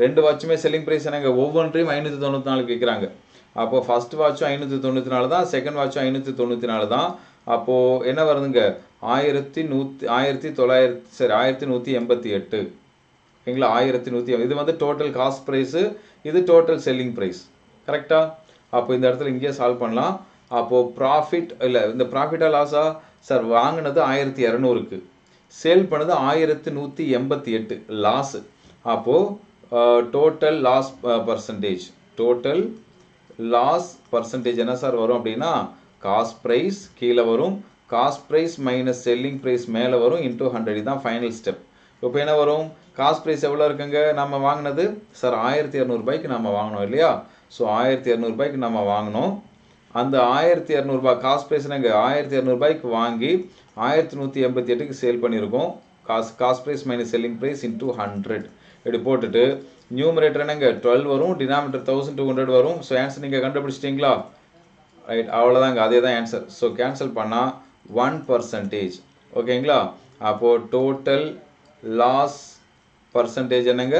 ரெண்டு வாட்சுமே செல்லிங் ப்ரைஸ் என்னங்க? ஒவ்வொன்றையும் ஐநூற்றி தொண்ணூற்றி நாலுக்கு விற்கிறாங்க அப்போது ஃபஸ்ட் வாட்சும் ஐநூற்றி தொண்ணூற்றி நாலு தான் செகண்ட் வாட்சும் ஐநூற்றி தொண்ணூற்றி நாலு தான். அப்போது என்ன வருதுங்க? ஆயிரத்தி நூற்றி ஆயிரத்தி தொள்ளாயிரத்தி சரி ஆயிரத்தி நூற்றி எண்பத்தி எட்டு. ஓகேங்களா ஆயிரத்தி நூற்றி இது வந்து டோட்டல் காஸ்ட் ப்ரைஸு இது டோட்டல் செல்லிங் ப்ரைஸ் கரெக்டாக அப்போ இந்த இடத்துல இங்கேயே சால்வ் பண்ணலாம். அப்போது ப்ராஃபிட் இல்லை இந்த ப்ராஃபிட்டாக லாஸா சார் வாங்கினது ஆயிரத்தி இரநூறுக்கு. சேல் பண்ணது ஆயிரத்தி நூற்றி எண்பத்தி எட்டு. லாஸு அப்போது total loss percentage total loss percentage என்ன சார் வரும் அப்படின்னா காஸ்ட் ப்ரைஸ் கீழே வரும். Cost price minus selling price மேலே வரும் இன்டூ ஹண்ட்ரட் இதுதான் ஃபைனல் ஸ்டெப் இப்போ என்ன வரும்? காஸ்ட் ப்ரைஸ் எவ்வளோ இருக்குங்க? நம்ம வாங்கினது சார் ஆயிரத்தி இரநூறுபாய்க்கு நம்ம வாங்கினோம் இல்லையா? ஸோ ஆயிரத்தி இரநூறுபாய்க்கு நம்ம வாங்கினோம். அந்த ஆயிரத்தி இரநூறுபா காஸ்ட் ப்ரைஸ் நாங்கள் ஆயிரத்தி இரநூறுபாய்க்கு வாங்கி ஆயிரத்தி நூற்றி எண்பத்தி எட்டுக்கு சேல் பண்ணியிருக்கோம். காசு cost price minus selling price into hundred இப்படி போட்டுட்டு நியூமரேட்டர் என்னங்க? டுவெல் வரும் டினாமினேட்டர் தௌசண்ட் டூ ஹண்ட்ரட் வரும். ஸோ ஆன்சர் நீங்கள் கண்டுபிடிச்சிட்டிங்களா? ரைட் அவ்வளோதாங்க அதே தான் ஆன்சர் ஸோ கேன்சல் பண்ணால் ஒன் பர்சன்டேஜ் ஓகேங்களா அப்போது டோட்டல் லாஸ் பர்சன்டேஜ் என்னங்க?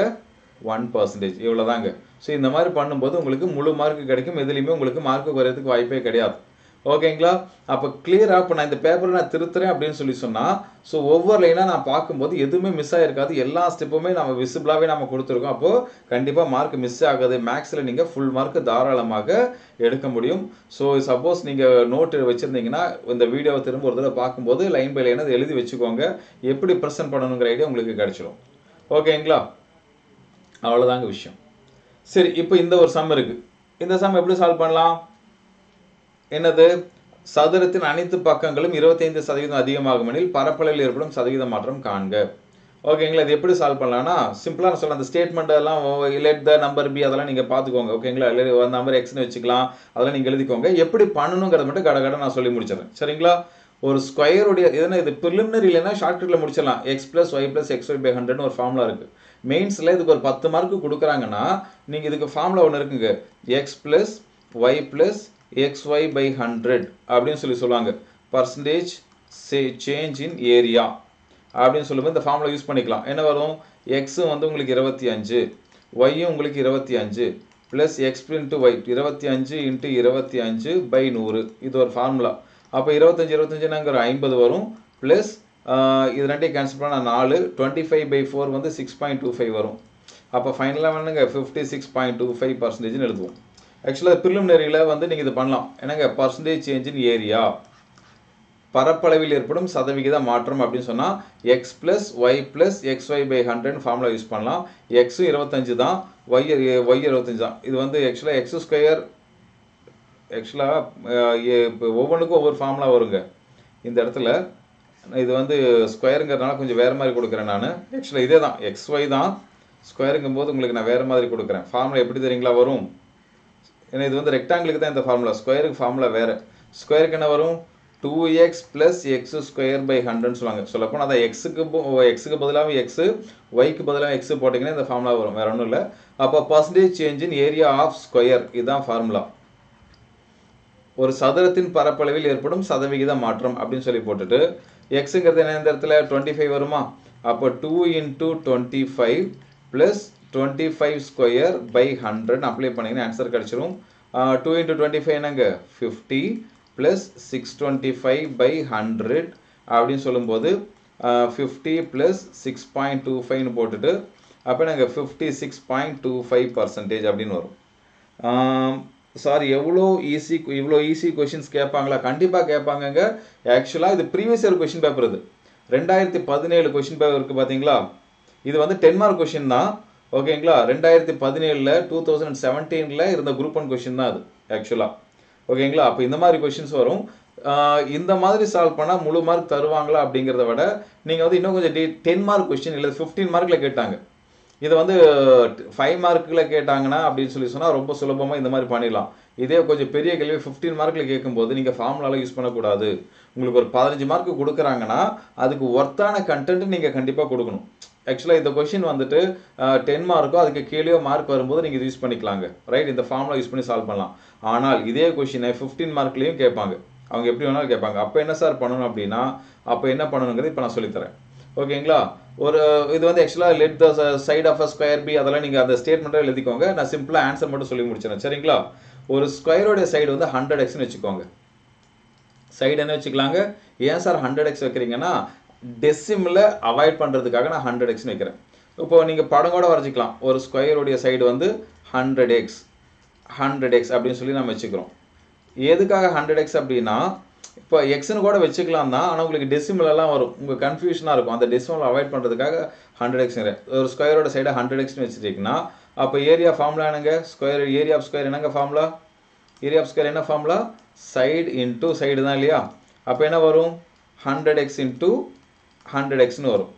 ஒன் பர்சன்டேஜ் இவ்வளோதாங்க ஸோ இந்த மாதிரி பண்ணும்போது உங்களுக்கு முழு மார்க் கிடைக்கும். எதுலேயுமே உங்களுக்கு மார்க் குறையிறதுக்கு வாய்ப்பே கிடையாது. ஓகேங்களா அப்போ கிளியராக இப்போ நான் இந்த பேப்பரை நான் திருத்துறேன் அப்படின்னு சொல்லி சொன்னால் ஸோ ஒவ்வொரு லைனாக நான் பார்க்கும்போது எதுவுமே மிஸ் ஆகிருக்காது எல்லா ஸ்டெப்புமே நம்ம விசிபிளாகவே நம்ம கொடுத்துருக்கோம். அப்போது கண்டிப்பாக மார்க் மிஸ் ஆகாது. மேக்ஸில் நீங்கள் ஃபுல் மார்க் தாராளமாக எடுக்க முடியும். ஸோ சப்போஸ் நீங்கள் நோட்டு வச்சுருந்தீங்கன்னா இந்த வீடியோவை திரும்ப ஒரு தடவை பார்க்கும்போது லைன் பை லைனாக எழுதி வச்சுக்கோங்க. எப்படி ப்ரெசென்ட் பண்ணணுங்கிற ஐடியா உங்களுக்கு கிடச்சிடும் ஓகேங்களா அவ்வளோதாங்க விஷயம். சரி இப்போ இந்த ஒரு சம் இருக்குது இந்த சம் எப்படி சால்வ் பண்ணலாம்? என்னது? சதுரத்தின் அனைத்து பக்கங்களும் இருபத்தைந்து சதவீதம் அதிகமாகும் எனில் பரப்பளவில் ஏற்படும் சதவீத மாற்றம் காண்க. ஓகேங்களா இது எப்படி சால்வ் பண்ணலாம்னா சிம்பிளாக நான் சொல்ல அந்த ஸ்டேட்மெண்ட் எல்லாம் லெட் த நம்பர் பி அதெல்லாம் நீங்கள் பார்த்துக்கோங்க. ஓகேங்களா இல்லை நம்பர் எக்ஸ்னு வச்சுக்கலாம். அதெல்லாம் நீங்கள் எழுதிக்கோங்க. எப்படி பண்ணணுங்கிறத மட்டும் கட கடை நான் சொல்லி முடிச்சிடறேன். சரிங்களா? ஒரு ஸ்கொயருடைய எதுனா இது ப்ரிலிமினரி இல்லைன்னா ஷார்ட்கட்டில் முடிச்சிடலாம். X plus y plus x y by ஹண்ட்ரட்னு ஒரு ஃபார்முலா இருக்குது மெயின்ஸில் இதுக்கு ஒரு பத்து மார்க்கு கொடுக்குறாங்கன்னா நீங்கள் இதுக்கு ஃபார்முலா ஒன்று இருக்குங்க. X plus y plus x y by hundred அப்படின்னு சொல்லி சொல்லுவாங்க. பர்சன்டேஜ் சே சேஞ்ச் இன் ஏரியா அப்படின்னு சொல்லும்போது இந்த ஃபார்முலா யூஸ் பண்ணிக்கலாம். என்ன வரும்? எக்ஸும் வந்து உங்களுக்கு இருபத்தி அஞ்சு ஒய்யும் உங்களுக்கு இருபத்தி அஞ்சு ப்ளஸ் எக்ஸ் இன்ட்டு ஒய் இருபத்தி அஞ்சு இன்ட்டு இருபத்தி அஞ்சு பை நூறு. இது ஒரு ஃபார்முலா அப்போ இருபத்தஞ்சு இருபத்தஞ்சுனாங்கிற ஐம்பது வரும் ப்ளஸ் இது ரெண்டையும் கேன்சல் பண்ணால் நாலு டுவெண்ட்டி ஃபைவ் பை ஃபோர் வந்து சிக்ஸ் பாயிண்ட் டூ ஃபைவ் வரும். அப்போ ஃபைனலாக வேணுங்க fifty six point two five பர்சன்டேஜ்னு எழுதுவோம். ஆக்சுவலாக பிரிலிமினரியில் வந்து நீங்கள் இது பண்ணலாம். என்னங்க? பர்சன்டேஜ் சேஞ்ச் இன் ஏரியா பரப்பளவில் ஏற்படும் சதவிகித மாற்றம் அப்படின்னு சொன்னால் x plus y plus x y by hundred formula use பண்ணலாம். எக்ஸும் இருபத்தஞ்சு தான். ஒய் ஒய் இருபத்தஞ்சு தான். இது வந்து ஆக்சுவலாக எக்ஸ் ஸ்கொயர் ஆக்சுவலாக இப்போ ஒவ்வொன்றுக்கும் ஒவ்வொரு ஃபார்முலா வருங்க. இந்த இடத்துல இது வந்து ஸ்கொயருங்கிறதுனால கொஞ்சம் வேறு மாதிரி கொடுக்குறேன் நான். ஆக்சுவலாக இதே தான் எக்ஸ் ஒய் தான். ஸ்கொயருங்கும் போது உங்களுக்கு நான் வேறு மாதிரி கொடுக்குறேன். ஃபார்முலா எப்படி தெரியுங்களா? வரும். ஏன்னா இது வந்து ரெக்டாங்கிளுக்கு தான் இந்த ஃபார்முலா ஸ்கொயருக்கு ஃபார்முலா வேறு. ஸ்கொயருக்கு என்ன வரும்? Two x plus x square by ஹண்ட்ரட்னு சொல்லுவாங்க. சொல்லப்போனால் அதை எக்ஸுக்கு எக்ஸுக்கு பதிலாக எக்ஸு ஒய்க்கு பதிலாக எக்ஸு போட்டிங்கன்னா இந்த ஃபார்முலா வரும். வேறு ஒன்றும் இல்லை. அப்போ percentage change in area of square இதுதான் ஃபார்முலா ஒரு சதுரத்தின் பரப்பளவில் ஏற்படும் சதவிகித மாற்றம் அப்படின்னு சொல்லி போட்டுட்டு எக்ஸுங்கிறது என்ன இந்த இடத்துல? டுவெண்ட்டி ஃபைவ் வருமா? அப்போ two into twenty five plus twenty five square by hundred apply பண்ணிங்கன்னா ஆன்சர் கிடச்சிரும். டூ இன்டூ டுவெண்ட்டி ஃபைவ் என்னங்க? Fifty plus six twenty five by hundred அப்படின்னு சொல்லும்போது fifty plus six point two ஃபைவ்னு போட்டுட்டு அப்போ நாங்கள் fifty six point two five percentage அப்படின்னு வரும். சார் எவ்வளோ ஈஸி இவ்வளோ ஈஸி கொஷின்ஸ் கேட்பாங்களா? கண்டிப்பாக கேட்பாங்கங்க. ஆக்சுவலாக இது ப்ரீவியஸ் இயர் கொஷின் பேப்பர் இது. ரெண்டாயிரத்தி பதினேழு கொஷின் பேப்பர் இருக்குது பார்த்தீங்களா இது வந்து டென் மார்க் கொஷின் தான். ஓகேங்களா? ரெண்டாயிரத்தி பதினேழில் டூ தௌசண்ட் செவன்டீனில் இருந்த குரூப் ஒன் கொஷின் தான் அது ஆக்சுவலாக ஓகேங்களா? அப்போ இந்த மாதிரி கொஷின்ஸ் வரும். இந்த மாதிரி சால்வ் பண்ணால் முழு மார்க் தருவாங்களா அப்படிங்கிறத விட நீங்கள் வந்து இன்னும் கொஞ்சம் டே டென் மார்க் கொஷின் இல்லை ஃபிஃப்டீன் மார்க்கில் கேட்டாங்க. இதை வந்து ஃபைவ் மார்க்கில் கேட்டாங்கன்னா அப்படின்னு சொல்லி சொன்னால் ரொம்ப சுலபமாக இந்த மாதிரி பண்ணிடலாம். இதே கொஞ்சம் பெரிய கேள்வி ஃபிஃப்டீன் மார்க்கில் கேட்கும்போது நீங்கள் ஃபார்முலாலாம் யூஸ் பண்ணக்கூடாது. உங்களுக்கு ஒரு பதினஞ்சு மார்க் கொடுக்குறாங்கன்னா அதுக்கு ஒர்த்தான கண்டென்ட் நீங்கள் கண்டிப்பாக கொடுக்கணும். ஆக்சுவலாக இந்த கொஷின் வந்துட்டு uh, டென் மார்க்கோ அதுக்கு கீழே மார்க் வரும்போது நீங்கள் இது யூஸ் பண்ணிக்கலாங்க. ரைட் இந்த ஃபார்முலா யூஸ் பண்ணி சால்வ் பண்ணலாம். ஆனால் இதே கொஷினை ஃபிஃப்டீன் மார்க்லேயும் கேட்பாங்க. அவங்க எப்படி வேணாலும் கேட்பாங்க. அப்போ என்ன சார் பண்ணணும் அப்படின்னா அப்போ என்ன பண்ணணுங்கிறது இப்போ நான் சொல்லித்தரேன். ஓகேங்களா ஒரு இது வந்து ஆக்சுவலாக let the side of a square be அதெல்லாம் நீங்கள் அந்த ஸ்டேட்மெண்ட்டாக எழுதிக்கோங்க. நான் சிம்பிளாக ஆன்சர் மட்டும் சொல்லி முடிச்சிடறேன். சரிங்களா? ஒரு ஸ்கொயரோடைய சைடு வந்து ஹண்ட்ரட் எக்ஸ்னு வச்சுக்கோங்க. சைடு என்ன வச்சுக்கலாங்க? ஏன் சார் ஹண்ட்ரட் எக்ஸ் வைக்கிறீங்கன்னா டெசிமில் அவாய்ட் பண்ணுறதுக்காக நான் ஹண்ட்ரட் எக்ஸ்னு வைக்கிறேன். இப்போது நீங்கள் படம் கூட வரைஞ்சிக்கலாம். ஒரு ஸ்கொயருடைய சைடு வந்து ஹண்ட்ரட் எக்ஸ் ஹண்ட்ரட் எக்ஸ் அப்படின்னு சொல்லி நம்ம வச்சுக்கிறோம். எதுக்காக ஹண்ட்ரட் எக்ஸ் அப்படின்னா இப்போ எக்ஸ்னு கூட வச்சுக்கலாம் தான் ஆனால் உங்களுக்கு டெசிமலெல்லாம் வரும். உங்கள் கன்ஃபியூஷனாக இருக்கும். அந்த டெசிமல் அவாய்ட் பண்ணுறதுக்காக ஹண்ட்ரட் எக்ஸ் ஒரு ஸ்கொயரோட சைடை ஹண்ட்ரட் எக்ஸ்னு வச்சுருக்கீங்கன்னா அப்போ ஏரியா ஃபார்முலா என்னங்க? ஸ்கொயர் ஏரியா ஆஃப் ஸ்கொயர் என்னங்க ஃபார்முலா ஏரியா ஆஃப் ஸ்கொயர் என்ன ஃபார்முலா சைடு இன்ட்டு சைடு தான் இல்லையா? அப்போ என்ன வரும்? ஹண்ட்ரட் எக்ஸ் இன்ட்டு ஹண்ட்ரட் எக்ஸ்னு வரும்.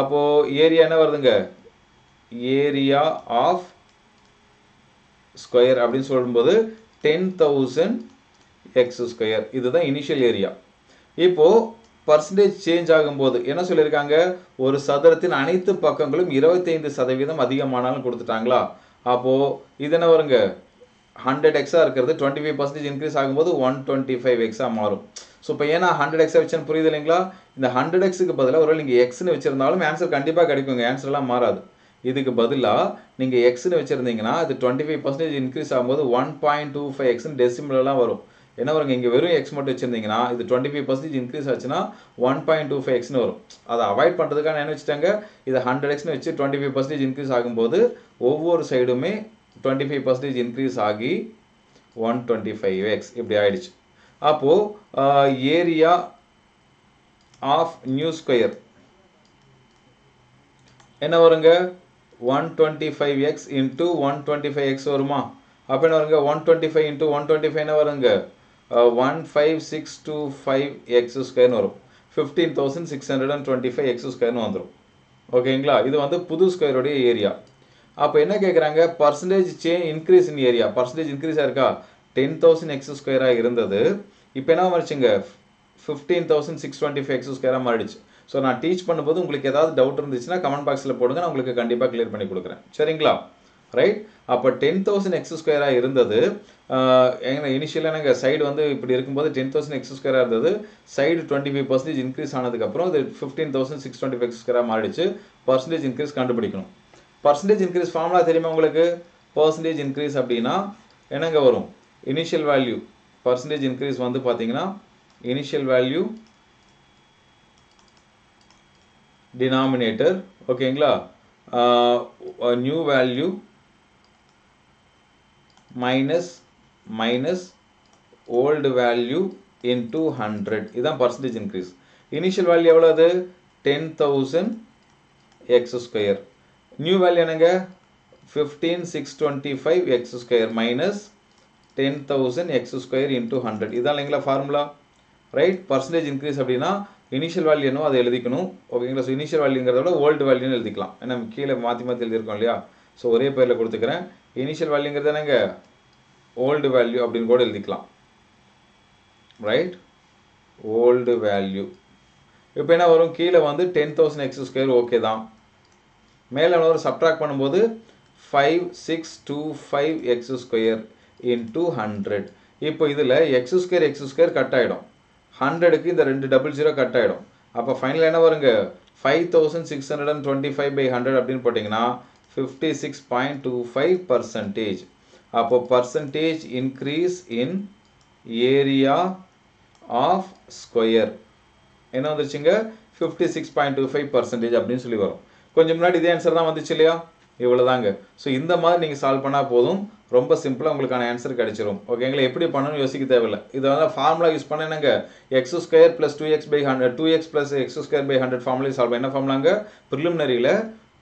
அப்போது ஏரியா என்ன வருதுங்க? ஏரியா ஆஃப் ஸ்கொயர் அப்படின்னு சொல்லும்போது டென் தௌசண்ட் எக்ஸ் ஸ்கொயர் இதுதான் இனிஷியல் ஏரியா இப்போது பர்சன்டேஜ் சேஞ்ச் ஆகும்போது என்ன சொல்லியிருக்காங்க? ஒரு சதுரத்தின் அனைத்து பக்கங்களும் இருபத்தைந்து சதவீதம் அதிகமானாலும் கொடுத்துட்டாங்களா? அப்போது இது என்ன வருங்க? ஹண்ட்ரட் எக்ஸாக இருக்கிறது டுவெண்ட்டி ஃபைவ் பர்சன்டேஜ் இன்க்ரீஸ் ஆகும்போது ஒன் டுவெண்ட்டி ஃபைவ் எக்ஸாக மாறும். ஸோ இப்போ ஏன்னா ஹண்ட்ரட் எக்ஸாக வச்சுன்னு புரியுது இல்லைங்களா? இந்த ஹண்ட்ரட் எக்ஸுக்கு பதிலாக ஒரு நீங்கள் எக்ஸ்னு வச்சிருந்தாலும் ஆன்சர் கண்டிப்பாக கிடைக்குங்க. ஆன்சர்லாம் மாறாது. இதுக்கு பதிலாக நீங்கள் எக்ஸ்னு வச்சுருந்தீங்கன்னா அது டுவெண்ட்டி ஃபைவ் பர்சன்டேஜ் இன்க்ரீஸ் ஆகும்போது ஒன் பாயிண்ட் டூ ஃபைவ் எக்ஸ்னு டெசிமலெலாம் வரும். என்ன வருங்க? இங்கே வெறும் எக்ஸ் மட்டும் வச்சுருந்தீங்கன்னா இது டுவெண்ட்டி ஃபைவ் பர்சன்டேஜ் இன்க்ரீஸ் ஆச்சுன்னா ஒன் பாயிண்ட் டூ ஃபைவ் எக்ஸ்னு வரும். அதை அவாய்ட் பண்ணுறதுக்காக என்ன வச்சுட்டாங்க? இதை ஹண்ட்ரட் எக்ஸ்னு வச்சு டுவெண்ட்டி ஃபைவ் பர்சன்டேஜ் இன்க்ரீஸ் ஆகும்போது ஒவ்வொரு சைடுமே டுவெண்ட்டி ஃபைவ் பர்சன்டேஜ் இன்க்ரீஸ் ஆகி ஒன் டுவெண்ட்டி ஃபைவ் எக்ஸ் இப்படி ஆயிடுச்சு. அப்போது ஏரியா ஆஃப் நியூ ஸ்கொயர் என்ன வருங்க? One twenty five x into one twenty five x வருமா? அப்போ என்ன வருங்க? One twenty five into one twenty five என்ன வருங்க? One five six two five x ஸ்கொயர்னு வரும். Fifteen thousand six hundred and twenty five x ஸ்கொயர்னு வந்துடும் ஓகேங்களா? இது வந்து புது ஸ்கொயருடைய ஏரியா அப்போ என்ன கேட்குறாங்க percentage say increase in area percentage increase ஆயிருக்கா டென் தௌசண்ட் எக்ஸ் ஸ்கொயராக இருந்தது. இப்போ என்ன மாறிச்சுங்க fifteen thousand six twenty five x ஸ்கொயராக மாறிடுச்சு. ஸோ நான் டீச் பண்ணும்போது உங்களுக்கு ஏதாவது டவுட் இருந்துச்சுன்னா கமெண்ட் பாக்ஸில் போடுங்க. நான் உங்களுக்கு கண்டிப்பாக கிளியர் பண்ணி கொடுக்குறேன். சரிங்களா? ரைட் அப்போ டென் தௌசண்ட் எக்ஸ் ஸ்கொயராக இருந்தது. எங்க இனிஷியலாக நாங்கள் சைடு வந்து இப்படி இருக்கும்போது டென் தௌசண்ட் எக்ஸ் ஸ்கொயராக இருந்தது. Side twenty five percentage increase ஆனதுக்கப்புறம் அது fifteen thousand six twenty five ஸ்கொயராக மாறிடுச்சு. பர்சன்டேஜ் இன்க்ரீஸ் கண்டுபிடிக்கணும். பர்சன்டேஜ் இன்க்ரீஸ் ஃபார்முலா தெரியுமா உங்களுக்கு? பர்சன்டேஜ் இன்க்ரீஸ் அப்படின்னா என்னங்க வரும்? இனிஷியல் வேல்யூ பர்சன்டேஜ் இன்க்ரீஸ் வந்து பார்த்தீங்கன்னா இனிஷியல் வேல்யூ டினாமினேட்டர் ஓகேங்களா new value minus minus old value into hundred இதுதான் பர்சன்டேஜ் இன்க்ரீஸ் இனிஷியல் வேல்யூ எவ்வளோ அது? Ten thousand x square new value என்னங்க? Fifteen six twenty five x square minus ten thousand x square into hundred இதான் இல்லைங்களா formula right percentage increase அப்படின்னா initial value என்னவோ அதை எழுதிக்கணும். ஓகேங்களா ஸோ இனிஷியல் வேல்யூங்கிறத விட ஓல்டு வேல்யூன்னு எழுதிக்கலாம். ஏன்னா கீழே மாற்றி மாற்றி எழுதியிருக்கோம் இல்லையா? ஸோ ஒரே பேரில் கொடுத்துக்கிறேன். இனிஷியல் வேல்யூங்கிறது என்னங்க? ஓல்டு வேல்யூ அப்படின்னு கூட எழுதிக்கலாம். ரைட் ஓல்டு வேல்யூ இப்போ என்ன வரும்? கீழே வந்து ten thousand x square okay தான். மேலே ஒரு சப்ட்ராக்ட் பண்ணும்போது five six two five x square into hundred இப்போ இதில் x square x square cut ஆகிடும் ஹண்ட்ரடுக்கு இந்த ரெண்டு டபுள் ஜீரோ கட் ஆகிடும் அப்போ ஃபைனல் என்ன வருங்க? Five thousand six hundred and twenty five by hundred அப்படின்னு போட்டிங்கன்னா fifty six point two five percentage அப்போ percentage increase in area of square என்ன வந்துருச்சுங்க fifty six point two five percentage அப்படின்னு சொல்லி வரும். கொஞ்சம் முன்னாடி இதே ஆன்சர் தான் வந்துச்சு இல்லையா? இவ்வளோதாங்க ஸோ இந்த மாதிரி நீங்கள் சால்வ் பண்ணால் போதும். ரொம்ப சிம்பிளாக உங்களுக்கான ஆன்சர் கிடைச்சிரும். ஓகேங்களா எப்படி பண்ணணும்னு யோசிக்க தேவையில்லை. இதை வந்து ஃபார்முலா யூஸ் பண்ண என்னங்க? X square plus two x by hundred two x plus x square by hundred formula solve என்ன ஃபார்முலாங்க ப்ரிலிமினரியில்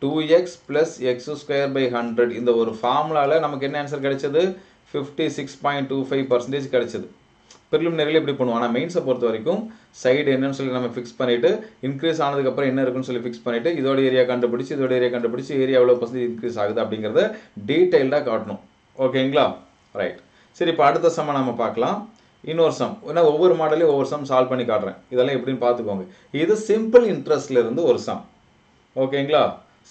two x plus x square by hundred இந்த ஒரு ஃபார்முலாவில் நமக்கு என்ன ஆன்சர் கிடைச்சது? Fifty six point two five percentage கிடைச்சது. ப்ரிலிமினரியில் இப்படி பண்ணுவோம். ஆனால் மெயின்ஸை பொறுத்த வரைக்கும் சைடு என்னன்னு சொல்லி நம்ம ஃபிக்ஸ் பண்ணிவிட்டு இன்க்ரீஸ் ஆனதுக்கப்புறம் என்ன இருக்குன்னு சொல்லி ஃபிக்ஸ் பண்ணிவிட்டு இதோட ஏரியா கண்டுபிடிச்சி இதோட ஏரியா கண்டுபிடிச்சி ஏரியா எவ்வளோ பர்சன்டேஜ் இன்க்ரீஸ் ஆகுது அப்படிங்கிறத டீட்டெயில்டாக காட்டணும். ஓகேங்களா? ரைட் சரி இப்போ அடுத்த சம்மை நம்ம பார்க்கலாம். இன்னொரு சம் ஏன்னா ஒவ்வொரு மாடலையும் ஒவ்வொரு சம் சால்வ் பண்ணி காட்டுறேன். இதெல்லாம் எப்படின்னு பார்த்துக்கோங்க. இது சிம்பிள் இன்ட்ரெஸ்ட்ல இருந்து ஒரு சம் ஓகேங்களா?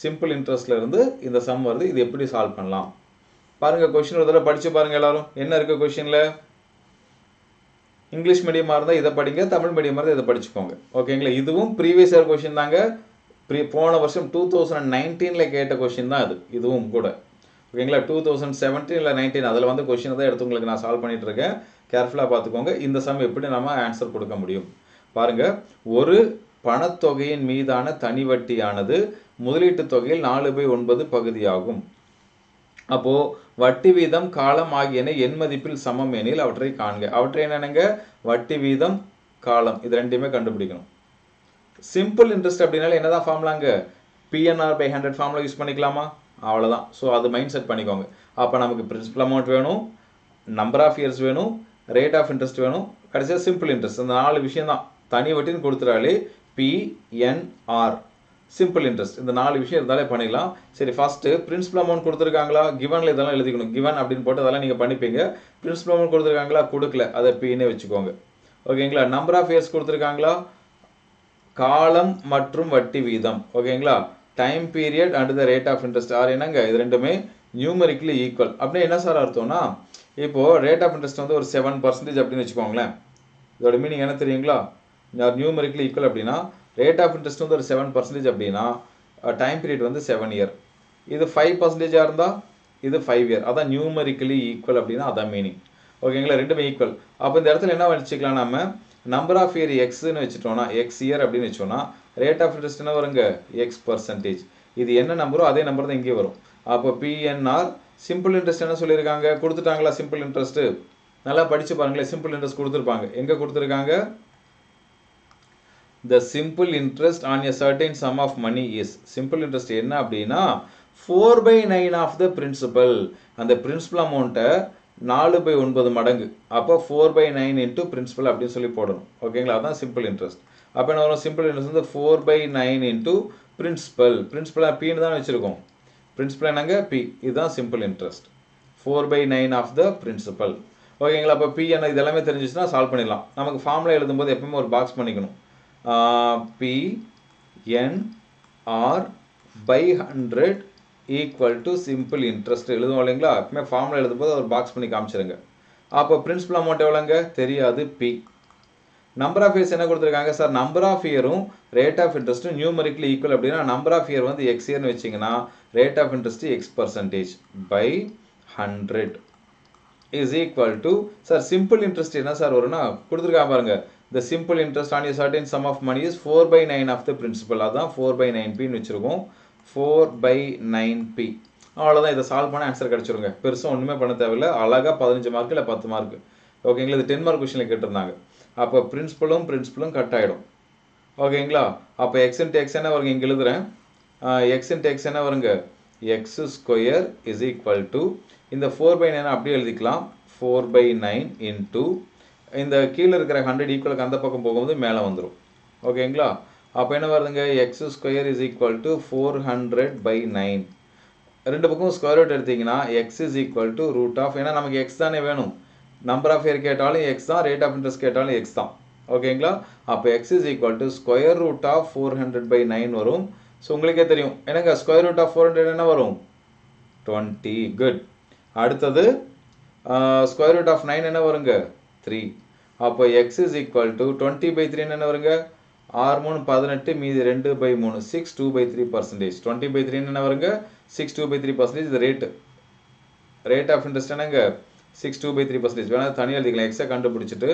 சிம்பிள் இன்ட்ரெஸ்ட்ல இருந்து இந்த சம் வருது. இது எப்படி சால்வ் பண்ணலாம்? பாருங்க கொஷின் ஒரு தடவை படிச்சு பாருங்க எல்லாரும். என்ன இருக்கு கொஷின்ல இங்கிலீஷ் மீடியமாக இருந்தால் இதை படிங்க தமிழ் மீடியமாக இருந்தால் இதை படிச்சுக்கோங்க. ஓகேங்களா இதுவும் ப்ரீவியஸ் இயர் கொஷின் தாங்க. ப்ரீ போன வருஷம் டூ தௌசண்ட் நைன்டீனில் கேட்ட கொஷின் தான் அது இதுவும் கூட. ஓகேங்களா டூ தௌசண்ட் செவன்டீன் இல்லை நைன்டீன் அதில் வந்து கொஷினை தான் எடுத்து உங்களுக்கு நான் சால்வ் பண்ணிகிட்டு இருக்கேன். கேர்ஃபுல்லாக பார்த்துக்கோங்க. இந்த சம் எப்படி நம்ம ஆன்சர் கொடுக்க முடியும்? பாருங்க. ஒரு பணத்தொகையின் மீதான தனி வட்டியானது முதலீட்டு தொகையில் நாலு பை ஒன்பது பகுதியாகும். அப்போ வட்டி வீதம் காலம் ஆகியன எண் மதிப்பில் சமம் எனில் அவற்றை காண்க. அவற்றை என்னென்னங்க வட்டி வீதம் காலம். இது ரெண்டையுமே கண்டுபிடிக்கணும். சிம்பிள் இன்ட்ரெஸ்ட் அப்படின்னால என்னதான் ஃபார்முலாங்க PNR by hundred formula use பண்ணிக்கலாமா? அவ்வளோதான் ஸோ அது மைண்ட் செட் பண்ணிக்கோங்க. அப்போ நமக்கு பிரின்சிபல் அமௌண்ட் வேணும் நம்பர் ஆஃப் இயர்ஸ் வேணும் ரேட் ஆஃப் இன்ட்ரெஸ்ட் வேணும். கடைசியாக சிம்பிள் இன்ட்ரெஸ்ட் இந்த நாலு விஷயம் தான் தனி வட்டின்னு கொடுத்துட்டாலே பிஎன்ஆர் சிம்பிள் இன்ட்ரெஸ்ட் இந்த நாலு விஷயம் இருந்தாலே பண்ணிடலாம். சரி ஃபஸ்ட்டு பிரின்சிபல் அமௌண்ட் கொடுத்துருக்காங்களா? கிவனில் இதெல்லாம் எழுதிக்கணும். கிவன் அப்படின்னு போட்டு அதெல்லாம் நீங்கள் பண்ணிப்பீங்க. பிரின்சிபல் அமௌண்ட் கொடுத்துருக்காங்களா? கொடுக்கல. அதை பின்னே வச்சுக்கோங்க. ஓகேங்களா? நம்பர் ஆஃப் இயர்ஸ் கொடுத்துருக்காங்களா? காலம் மற்றும் வட்டி வீதம். ஓகேங்களா? Time period and the rate of interest are என்னங்க? இது ரெண்டுமே நியூமரிக்கலி ஈக்குவல் அப்படின்னா என்ன சார் அர்த்தம்னா இப்போது ரேட் ஆஃப் இன்ட்ரெஸ்ட் வந்து ஒரு செவன் பர்சன்டேஜ் அப்படின்னு வச்சுக்கோங்களேன். இதோட மீனிங் என்ன தெரியுங்களா? நியூமரிக்கலி ஈக்குவல் அப்படின்னா ரேட் ஆஃப் இன்ட்ரெஸ்ட் வந்து ஒரு செவன் பர்சன்டேஜ் அப்படின்னா டைம் பீரியட் வந்து செவன் இயர் இது ஃபைவ் பர்சன்டேஜாக இருந்தால் இது ஃபைவ் இயர் அதான் நியூமரிக்கலி ஈக்குவல் அப்படின்னா அதான் மீனிங் ஓகேங்களா ரெண்டுமே ஈக்குவல் அப்போ இந்த இடத்துல என்ன வச்சுக்கலாம் நம்ம? நம்பர் ஆஃப் இயர் எக்ஸ்னு வச்சுட்டோம்னா எக்ஸ் இயர் அப்படின்னு வச்சோம்னா ரேட் ஆஃப் இன்ட்ரெஸ்ட் என்ன வருங்க? எக்ஸ் பர்சன்டேஜ் இது என்ன நம்பரோ அதே நம்பர் தான் இங்கே வரும். அப்போ பிஎன்ஆர் சிம்பிள் இன்ட்ரெஸ்ட் என்ன சொல்லியிருக்காங்க? கொடுத்துட்டாங்களா சிம்பிள் இன்ட்ரெஸ்ட்டு நல்லா படித்து பாருங்களேன் சிம்பிள் இன்ட்ரெஸ்ட் கொடுத்துருப்பாங்க. எங்கே கொடுத்துருக்காங்க? The simple interest on a certain sum of money is simple interest என்ன அப்படின்னா four by nine of the principal அந்த பிரின்சிபல் அமௌண்ட்டை நாலு பை ஒன்பது மடங்கு. அப்போ four by nine into principal அப்படின்னு சொல்லி போடணும். ஓகேங்களா அதான் சிம்பிள் இன்ட்ரெஸ்ட் அப்போ என்ன வரும்? சிம்பிள் இன்ட்ரெஸ்ட் வந்து four by nine into principal பிரின்சிபலாக பின்னு தான் வச்சுருக்கோம். பிரின்சிபல் என்னங்க? பி இதுதான் simple interest four by nine of the principal ஓகேங்களா அப்போ பி என்ன? இது எல்லாமே தெரிஞ்சிச்சுன்னா சால்வ் பண்ணிடலாம். நமக்கு ஃபார்முலா எழுதும்போது எப்பவுமே ஒரு பாக்ஸ் பண்ணிக்கணும். PNR by hundred equal to simple interest எழுதுவோம் இல்லைங்களா? எப்பவுமே ஃபார்முலா எழுதும்போது ஒரு பாக்ஸ் பண்ணி காமிச்சிருங்க. அப்போ பிரின்சிபல் அமௌண்ட் எவ்வளோங்க? தெரியாது பி நம்பர் ஆஃப் இயர்ஸ் என்ன கொடுத்துருக்காங்க சார் நம்பர் ஆஃப் இயரும் ரேட் ஆஃப் இன்ட்ரெஸ்ட்டும் நியூமரிக்கலி ஈக்குவல் அப்படின்னா நம்பர் ஆஃப் இயர் வந்து எக்ஸ் இயர்னு வச்சிங்கன்னா rate of interest x percentage by hundred is equal to sir simple interest என்ன சார் வரும்னா கொடுத்துருக்காங்க பாருங்கள் the simple interest on a certain sum of money is four by nine of the principal அதான் four by nine பின்னு வச்சுருக்கோம். Four by nine B அவ்வளோதான் இதை solve பண்ண ஆன்சர் கிடச்சிருங்க. பெருசாக ஒன்றுமே பண்ண தேவையில்லை. அழகாக பதினஞ்சு மார்க் இல்லை பத்து மார்க் ஓகேங்களா இது டென் மார்க் கொஷனில் கேட்டிருந்தாங்க. அப்போ பிரின்ஸ்பலும் பிரின்ஸ்பலும் கட் ஆகிடும் ஓகேங்களா அப்போ எக்ஸ் இன்ட் எக்ஸ் என்ன வருங்க? இங்கே எழுதுறேன். எக்ஸ் இன்ட் எக்ஸ் என்ன வருங்க? X square is equal to இந்த ஃபோர் பை நைன் அப்படியே எழுதிக்கலாம். ஃபோர் பை நைன் இன்ட்டு இந்த கீழே இருக்கிற ஹண்ட்ரட் ஈக்குவலுக்கு அந்த பக்கம் போகும்போது மேலே வந்துடும் ஓகேங்களா? அப்போ என்ன வருதுங்க? X square is equal to four hundred by nine ரெண்டு பக்கம் ஸ்கொயர் ரூட் எடுத்தீங்கன்னா x is equal to root of ஏன்னா நமக்கு எக்ஸ் தானே வேணும். நம்பர் ஆஃப் இயர் கேட்டாலும் எக்ஸ் தான் ரேட் ஆஃப் இன்ட்ரெஸ்ட் கேட்டாலும் எக்ஸ் தான். ஓகேங்களா? அப்போ x is equal to square root of four hundred by nine வரும். ஸோ உங்களுக்கே தெரியும். என்னங்க? Square root of four hundred என்ன வரும்? டுவெண்ட்டி குட் அடுத்தது ஸ்கொயர் ரூட் ஆஃப் நைன் என்ன வருங்க? த்ரீ அப்போ x is equal to twenty by three என்ன வருங்க? ஆறு மூணு பதினெட்டு மீதி ரெண்டு பை மூணு six two by three percentage twenty by three என்ன வருங்க? Six two by three percentage இது ரேட்டு ரேட் ஆஃப் இன்ட்ரெஸ்ட் என்னங்க? Six two by three percentage வேணால் தனியாக எழுதிக்கலாம். எக்ஸை கண்டுபிடிச்சிட்டு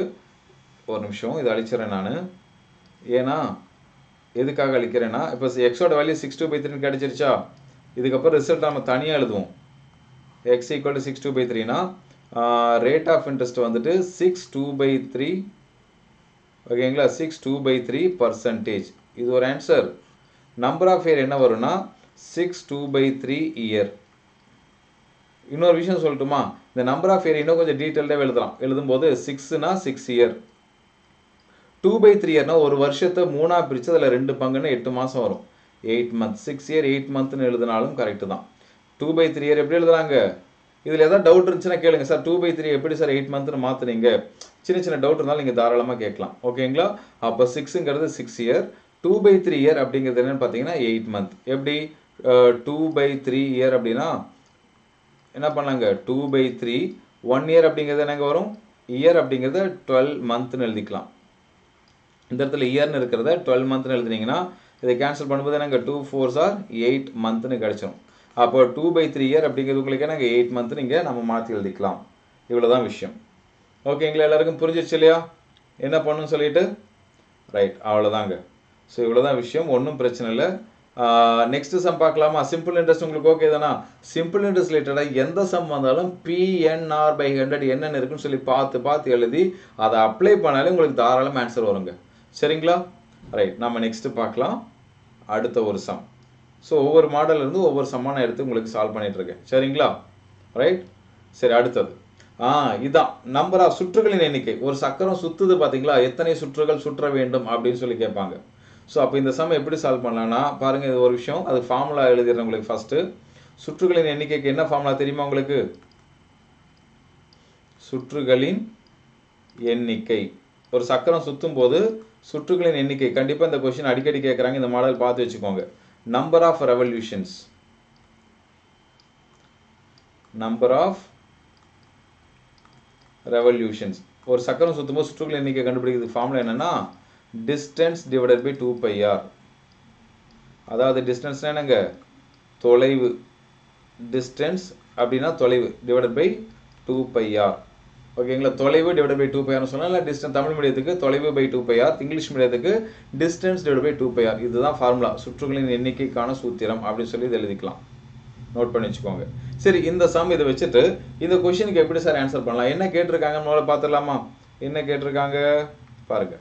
ஒரு நிமிஷம் இதை அழிச்சிடறேன் நான். ஏன்னா எதுக்காக அழிக்கிறேன்னா இப்போ எக்ஸோட வேல்யூ சிக்ஸ் டூ பை த்ரீன்னு கிடச்சிருச்சா? இதுக்கப்புறம் ரிசல்ட் நம்ம தனியாக எழுதுவோம். X equal to six two by த்ரீனா rate of interest வந்துட்டு சிக்ஸ் டூ பை த்ரீ ஓகேங்களா? Six two by three percentage இது ஒரு ஆன்சர் நம்பர் ஆஃப் இயர் என்ன வரும்னா six two by three year இன்னொரு விஷயம் சொல்லட்டுமா? இந்த நம்பர் ஆஃப் இயர் இன்னும் கொஞ்சம் டீட்டெயில்டாக எழுதலாம். எழுதும்போது சிக்ஸ்னா six year two by three இயர்னா ஒரு வருஷத்தை மூணாக பிரித்து அதில் ரெண்டு பங்குன்னு எட்டு மாதம் வரும். Eight month six year eight மந்த்னு எழுதினாலும் கரெக்டு தான். டூ பை த்ரீ இயர் எப்படி எழுதுறாங்க? இதில் ஏதாவது டவுட் இருந்துச்சுன்னா கேளுங்க. சார் டூ பை த்ரீ எப்படி சார் எயிட் மந்த்னு மாற்றுனீங்க சின்ன சின்ன டவுட் இருந்தாலும் நீங்கள் தாராளமாக கேட்கலாம். ஓகேங்களா? அப்போ சிக்ஸுங்கிறது six year two by three year அப்படிங்கிறது என்னென்னு பார்த்தீங்கன்னா எயிட் மந்த் எப்படி? டூ பை த்ரீ இயர் அப்படின்னா என்ன பண்ணாங்க? Two by three one year அப்படிங்கிறது என்னங்க வரும்? இயர் அப்படிங்கிறத டுவெல் மந்த்னு எழுதிக்கலாம். இந்த இடத்துல இயர்னு இருக்கிறத டுவெல் மந்த்னு எழுதுனீங்கன்னா இதை கேன்சல் பண்ணும்போது என்னங்க? டூ ஃபோர்ஸ் ஆர் எயிட் மந்த்னு கிடச்சிரும். அப்போ டூ பை த்ரீ இயர் அப்படிங்கிறது உங்களுக்கு நாங்கள் எயிட் மந்த் நீங்கள் நம்ம மாற்றி எழுதிக்கலாம். இவ்வளோதான் விஷயம். ஓகேங்களா எல்லாருக்கும் புரிஞ்சிச்சு இல்லையா? என்ன பண்ணுன்னு சொல்லிட்டு? ரைட் அவ்வளோதாங்க ஸோ இவ்வளோ தான் விஷயம். ஒன்றும் பிரச்சனை இல்லை. நெக்ஸ்ட் சம் பார்க்கலாமா? சிம்பிள் இன்ட்ரெஸ்ட் உங்களுக்கு ஓகே தானா? சிம்பிள் இன்ட்ரெஸ்ட் ரிலேட்டடாக எந்த சம் வந்தாலும் பிஎன்ஆர் பை ஹண்ட்ரட் என்னென்ன இருக்குன்னு சொல்லி பார்த்து பார்த்து எழுதி அதை அப்ளை பண்ணாலே உங்களுக்கு தாராளம் ஆன்சர் வருங்க. சரிங்களா? ரைட் நம்ம நெக்ஸ்ட் பார்க்கலாம். அடுத்த ஒரு சம் ஸோ ஒவ்வொரு மாடல்ல ஒவ்வொரு சம்மான எடுத்து உங்களுக்கு சால்வ் பண்ணிகிட்ருக்கேன் சரிங்களா? ரைட் சரி அடுத்தது. ஆ இதான். நம்பர் ஆஃப் சுற்றுகளின் எண்ணிக்கை. ஒரு சக்கரம் சுற்றுது பார்த்தீங்களா எத்தனை சுற்றுகள் சுற்ற வேண்டும் அப்படின்னு சொல்லி கேட்பாங்க. ஸோ அப்போ இந்த சம் எப்படி சால்வ் பண்ணலாம்னா பாருங்கள் இது ஒரு விஷயம். அது ஃபார்முலா எழுதிடுறேன் உங்களுக்கு ஃபஸ்ட்டு சுற்றுகளின் எண்ணிக்கைக்கு என்ன ஃபார்முலா தெரியுமா உங்களுக்கு? சுற்றுகளின் எண்ணிக்கை. ஒரு சக்கரம் சுற்றும் போது சுற்றுகளின் எண்ணிக்கை. கண்டிப்பாக இந்த கொஷின் அடிக்கடி கேட்குறாங்க இந்த மாடல் பார்த்து வச்சுக்கோங்க. Number of revolutions number of revolutions ஒரு சக்கரம் சுத்தும்போது சுற்றுகள் எண்ணிக்கை கண்டுபிடிக்கிறது ஃபார்முலா என்னன்னா distance divided by two pi r அதாவது டிஸ்டன்ஸ்னா என்னங்க? தொலைவு. டிஸ்டன்ஸ் அப்படின்னா தொலைவு. Divided by two pi r ஓகேங்களா தொலைவு டிவைட் பை டூ பையார்னு சொன்னால் இல்லை டிஸ்டன்ஸ் தமிழ் மீடியத்துக்கு தொலைவு by two pi r English மீடியத்துக்கு distance divide by two pi r இதுதான் ஃபார்முலா சுற்றுகளின் எண்ணிக்கைக்கான சூத்திரம் அப்படின்னு சொல்லி இது எழுதிக்கலாம். நோட் பண்ணி வச்சுக்கோங்க. சரி இந்த சம் இதை வச்சுட்டு இந்த கொஷினுக்கு எப்படி சார் ஆன்சர் பண்ணலாம்? என்ன கேட்டிருக்காங்க? முதல்ல பார்த்துடலாமா? என்ன கேட்டிருக்காங்க? பாருங்க.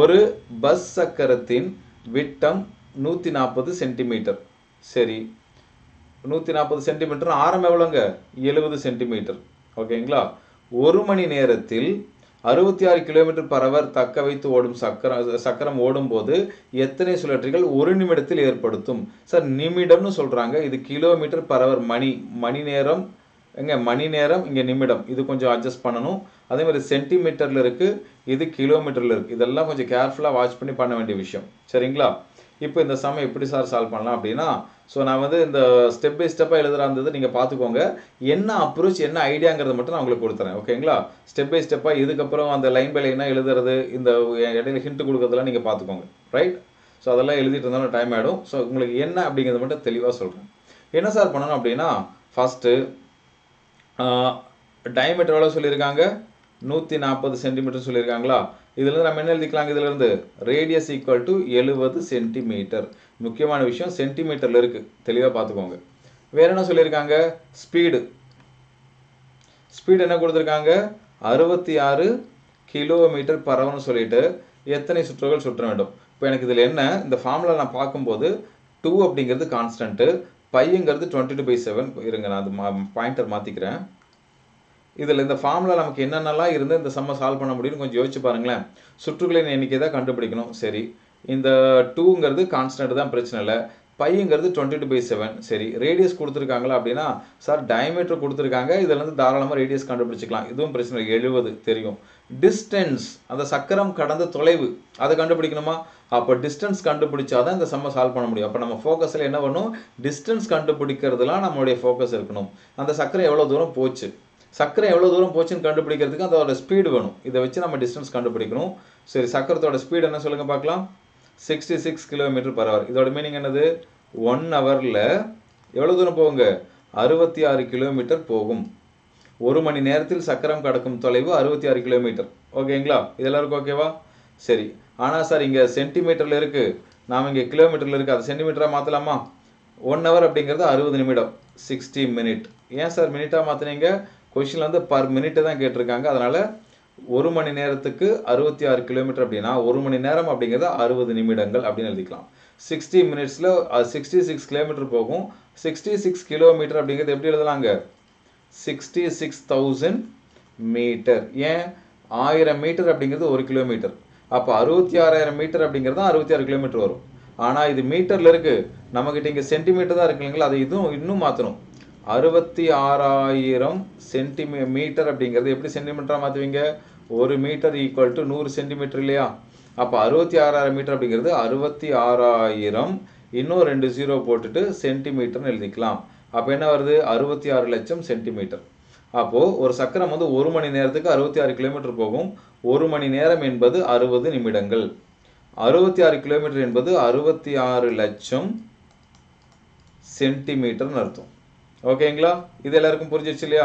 ஒரு பஸ் சக்கரத்தின் விட்டம் நூற்றி நாற்பது சென்டிமீட்டர் சரி. நூற்றி நாற்பது சென்டிமீட்டர் ஆரம் எவ்வளோங்க? எழுபது சென்டிமீட்டர் ஓகேங்களா ஒரு மணி நேரத்தில் அறுபத்தி ஆறு கிலோமீட்டர் பரவர் தக்க வைத்து ஓடும் சக்கரம் சக்கரம் ஓடும்போது எத்தனை சுழற்சிகள் ஒரு நிமிடத்தில் ஏற்படுத்தும்? சார் நிமிடம்னு சொல்கிறாங்க இது கிலோமீட்டர் பரவர் மணி மணி நேரம் எங்க மணி நேரம் இங்கே நிமிடம். இது கொஞ்சம் அட்ஜஸ்ட் பண்ணணும். அதே மாதிரி சென்டிமீட்டரில் இருக்குது இது கிலோமீட்டரில் இருக்குது இதெல்லாம் கொஞ்சம் கேர்ஃபுல்லாக வாட்ச் பண்ணி பண்ண வேண்டிய விஷயம். சரிங்களா? இப்போ இந்த சம் எப்படி சார் சால்வ் பண்ணலாம் அப்படின்னா ஸோ நான் வந்து இந்த ஸ்டெப் பை ஸ்டெப்பாக எழுதுறா இருந்தது நீங்கள் பார்த்துக்கோங்க. என்ன அப்ரோச் என்ன ஐடியாங்கிறத மட்டும் நான் உங்களுக்கு கொடுத்துறேன் ஓகேங்களா ஸ்டெப் பை ஸ்டெப்பாக இதுக்கப்புறம் அந்த லைன் பை லைனாக எழுதுறது இந்த இடையில ஹிண்ட் கொடுக்கறதெல்லாம் நீங்கள் பார்த்துக்கோங்க ரைட் ஸோ அதெல்லாம் எழுதிட்டு இருந்தாலும் டைம் ஆகிடும் ஸோ உங்களுக்கு என்ன அப்படிங்கிறத மட்டும் தெளிவாக சொல்கிறேன் என்ன சார் பண்ணணும் அப்படின்னா ஃபஸ்ட்டு டயமீட்டர் எவ்வளோ சொல்லியிருக்காங்க? நூற்றி நாற்பது சென்டிமீட்டர் சொல்லியிருக்காங்களா? இதுலேருந்து நம்ம என்ன எழுதிக்கலாங்க இதுலேருந்து? ரேடியஸ் ஈக்குவல் டு எழுபது சென்டிமீட்டர் முக்கியமான விஷயம் சென்டிமீட்டரில் இருக்குது தெளிவாக பார்த்துக்கோங்க. வேறு என்ன சொல்லியிருக்காங்க? ஸ்பீடு ஸ்பீடு என்ன கொடுத்துருக்காங்க? அறுபத்தி ஆறு கிலோமீட்டர் பரவன்னு சொல்லிட்டு எத்தனை சுற்றுகள் சுற்ற வேண்டும்? இப்போ எனக்கு இதில் என்ன? இந்த ஃபார்முலா நான் பார்க்கும்போது டூ அப்படிங்கிறது கான்ஸ்டன்ட்டு பையங்கிறது டுவெண்ட்டி டூ பை செவன் இருங்க நான் அது மா பாயிண்டர் மாற்றிக்கிறேன் இதில் இந்த ஃபார்முலா நமக்கு என்னென்னலாம் இருந்து இந்த சம்மை சால்வ் பண்ண முடியும்னு கொஞ்சம் யோசிச்சு பாருங்களேன். சுற்றுகளின் எண்ணிக்கை தான் கண்டுபிடிக்கணும். சரி. இந்த டூங்கிறது கான்ஸ்டன்ட் தான் பிரச்சனை இல்லை. பையங்கிறது டுவெண்ட்டி டூ பை செவன் சரி. ரேடியஸ் கொடுத்துருக்காங்களா அப்படின்னா சார் டயமீட்டர் கொடுத்துருக்காங்க. இதுலேருந்து தாராளமாக ரேடியஸ் கண்டுபிடிச்சிக்கலாம். இதுவும் பிரச்சனை இல்லை. எழுபது தெரியும். டிஸ்டன்ஸ் அந்த சக்கரம் கடந்த தொலைவு அதை கண்டுபிடிக்கணுமா? அப்போ டிஸ்டன்ஸ் கண்டுபிடிச்சாதான் இந்த சம்ம சால்வ் பண்ண முடியும். அப்போ நம்ம ஃபோக்கஸில் என்ன பண்ணும்? டிஸ்டன்ஸ் கண்டுபிடிக்கிறதுலாம் நம்மளுடைய ஃபோக்கஸ் இருக்கணும். அந்த சக்கரம் எவ்வளோ தூரம் போச்சு? சக்கரை எவ்வளோ தூரம் போச்சுன்னு கண்டுபிடிக்கிறதுக்கு அதோட ஸ்பீடு வேணும். இதை வச்சு நம்ம டிஸ்டன்ஸ் கண்டுபிடிக்கணும். சரி சக்கரத்தோட ஸ்பீடு என்ன சொல்லுங்கள் பார்க்கலாம். Sixty six kilometre per hour இதோட மீனிங் என்னது? ஒன் ஹவரில் எவ்வளோ தூரம் போகுங்க? அறுபத்தி ஆறு கிலோமீட்டர் போகும். ஒரு மணி நேரத்தில் சக்கரம் கடக்கும் தொலைவு அறுபத்தி ஆறு கிலோமீட்டர் ஓகேங்களா இது எல்லாருக்கும் ஓகேவா சரி. ஆனால் சார் இங்கே சென்டிமீட்டரில் இருக்குது நாம் இங்கே கிலோமீட்டரில் இருக்குது அது சென்டிமீட்டராக மாற்றலாமா ஒன் ஹவர் அப்படிங்கிறது அறுபது நிமிடம். சிக்ஸ்டி மினிட் ஏன் சார் மினிட்டாக மாற்றினீங்க கொஷினில் வந்து பர் மினிட்டு தான் கேட்டிருக்காங்க. அதனால் ஒரு மணி நேரத்துக்கு அறுபத்தி ஆறு கிலோமீட்டர் அப்படின்னா ஒரு மணி நேரம் அப்படிங்கிறது அறுபது நிமிடங்கள் அப்படின்னு எழுதிக்கலாம். சிக்ஸ்டி மினிட்ஸில் சிக்ஸ்டி சிக்ஸ் கிலோமீட்டர் போகும். சிக்ஸ்டி சிக்ஸ் கிலோமீட்டர் அப்படிங்கிறது எப்படி எழுதலாங்க? சிக்ஸ்டி சிக்ஸ் தௌசண்ட் மீட்டர் ஏன்? ஆயிரம் மீட்டர் அப்படிங்கிறது ஒரு கிலோமீட்டர் அப்போ அறுபத்தி ஆறாயிரம் மீட்டர் அப்படிங்கிறது அறுபத்தி ஆறு கிலோமீட்டர் வரும். ஆனால் இது மீட்டரில் இருக்குது நம்மக்கிட்ட இங்கே சென்டிமீட்டர் தான் இருக்கு இல்லைங்களா? அதை இதுவும் இன்னும் மாற்றணும் அறுபத்தி ஆறாயிரம் சென்டிமீ மீட்டர் அப்படிங்கிறது எப்படி சென்டிமீட்டராக மாற்றுவீங்க ஒரு மீட்டர் ஈக்குவல் டு நூறு சென்டிமீட்டர் இல்லையா? அப்போ அறுபத்தி ஆறாயிரம் மீட்டர் அப்படிங்கிறது அறுபத்தி ஆறாயிரம் இன்னும் ரெண்டு ஜீரோ போட்டுட்டு சென்டிமீட்டர்னு எழுதிக்கலாம். அப்போ என்ன வருது? அறுபத்தி ஆறு லட்சம் சென்டிமீட்டர் அப்போது ஒரு சக்கரம் வந்து ஒரு மணி நேரத்துக்கு அறுபத்தி ஆறு கிலோமீட்டர் போகும். ஒரு மணி நேரம் என்பது அறுபது நிமிடங்கள். அறுபத்தி ஆறு கிலோமீட்டர் என்பது அறுபத்தி ஆறு லட்சம் சென்டிமீட்டர்னு அர்த்தம். ஓகேங்களா? இது எல்லாருக்கும் புரிஞ்சிச்சு இல்லையா?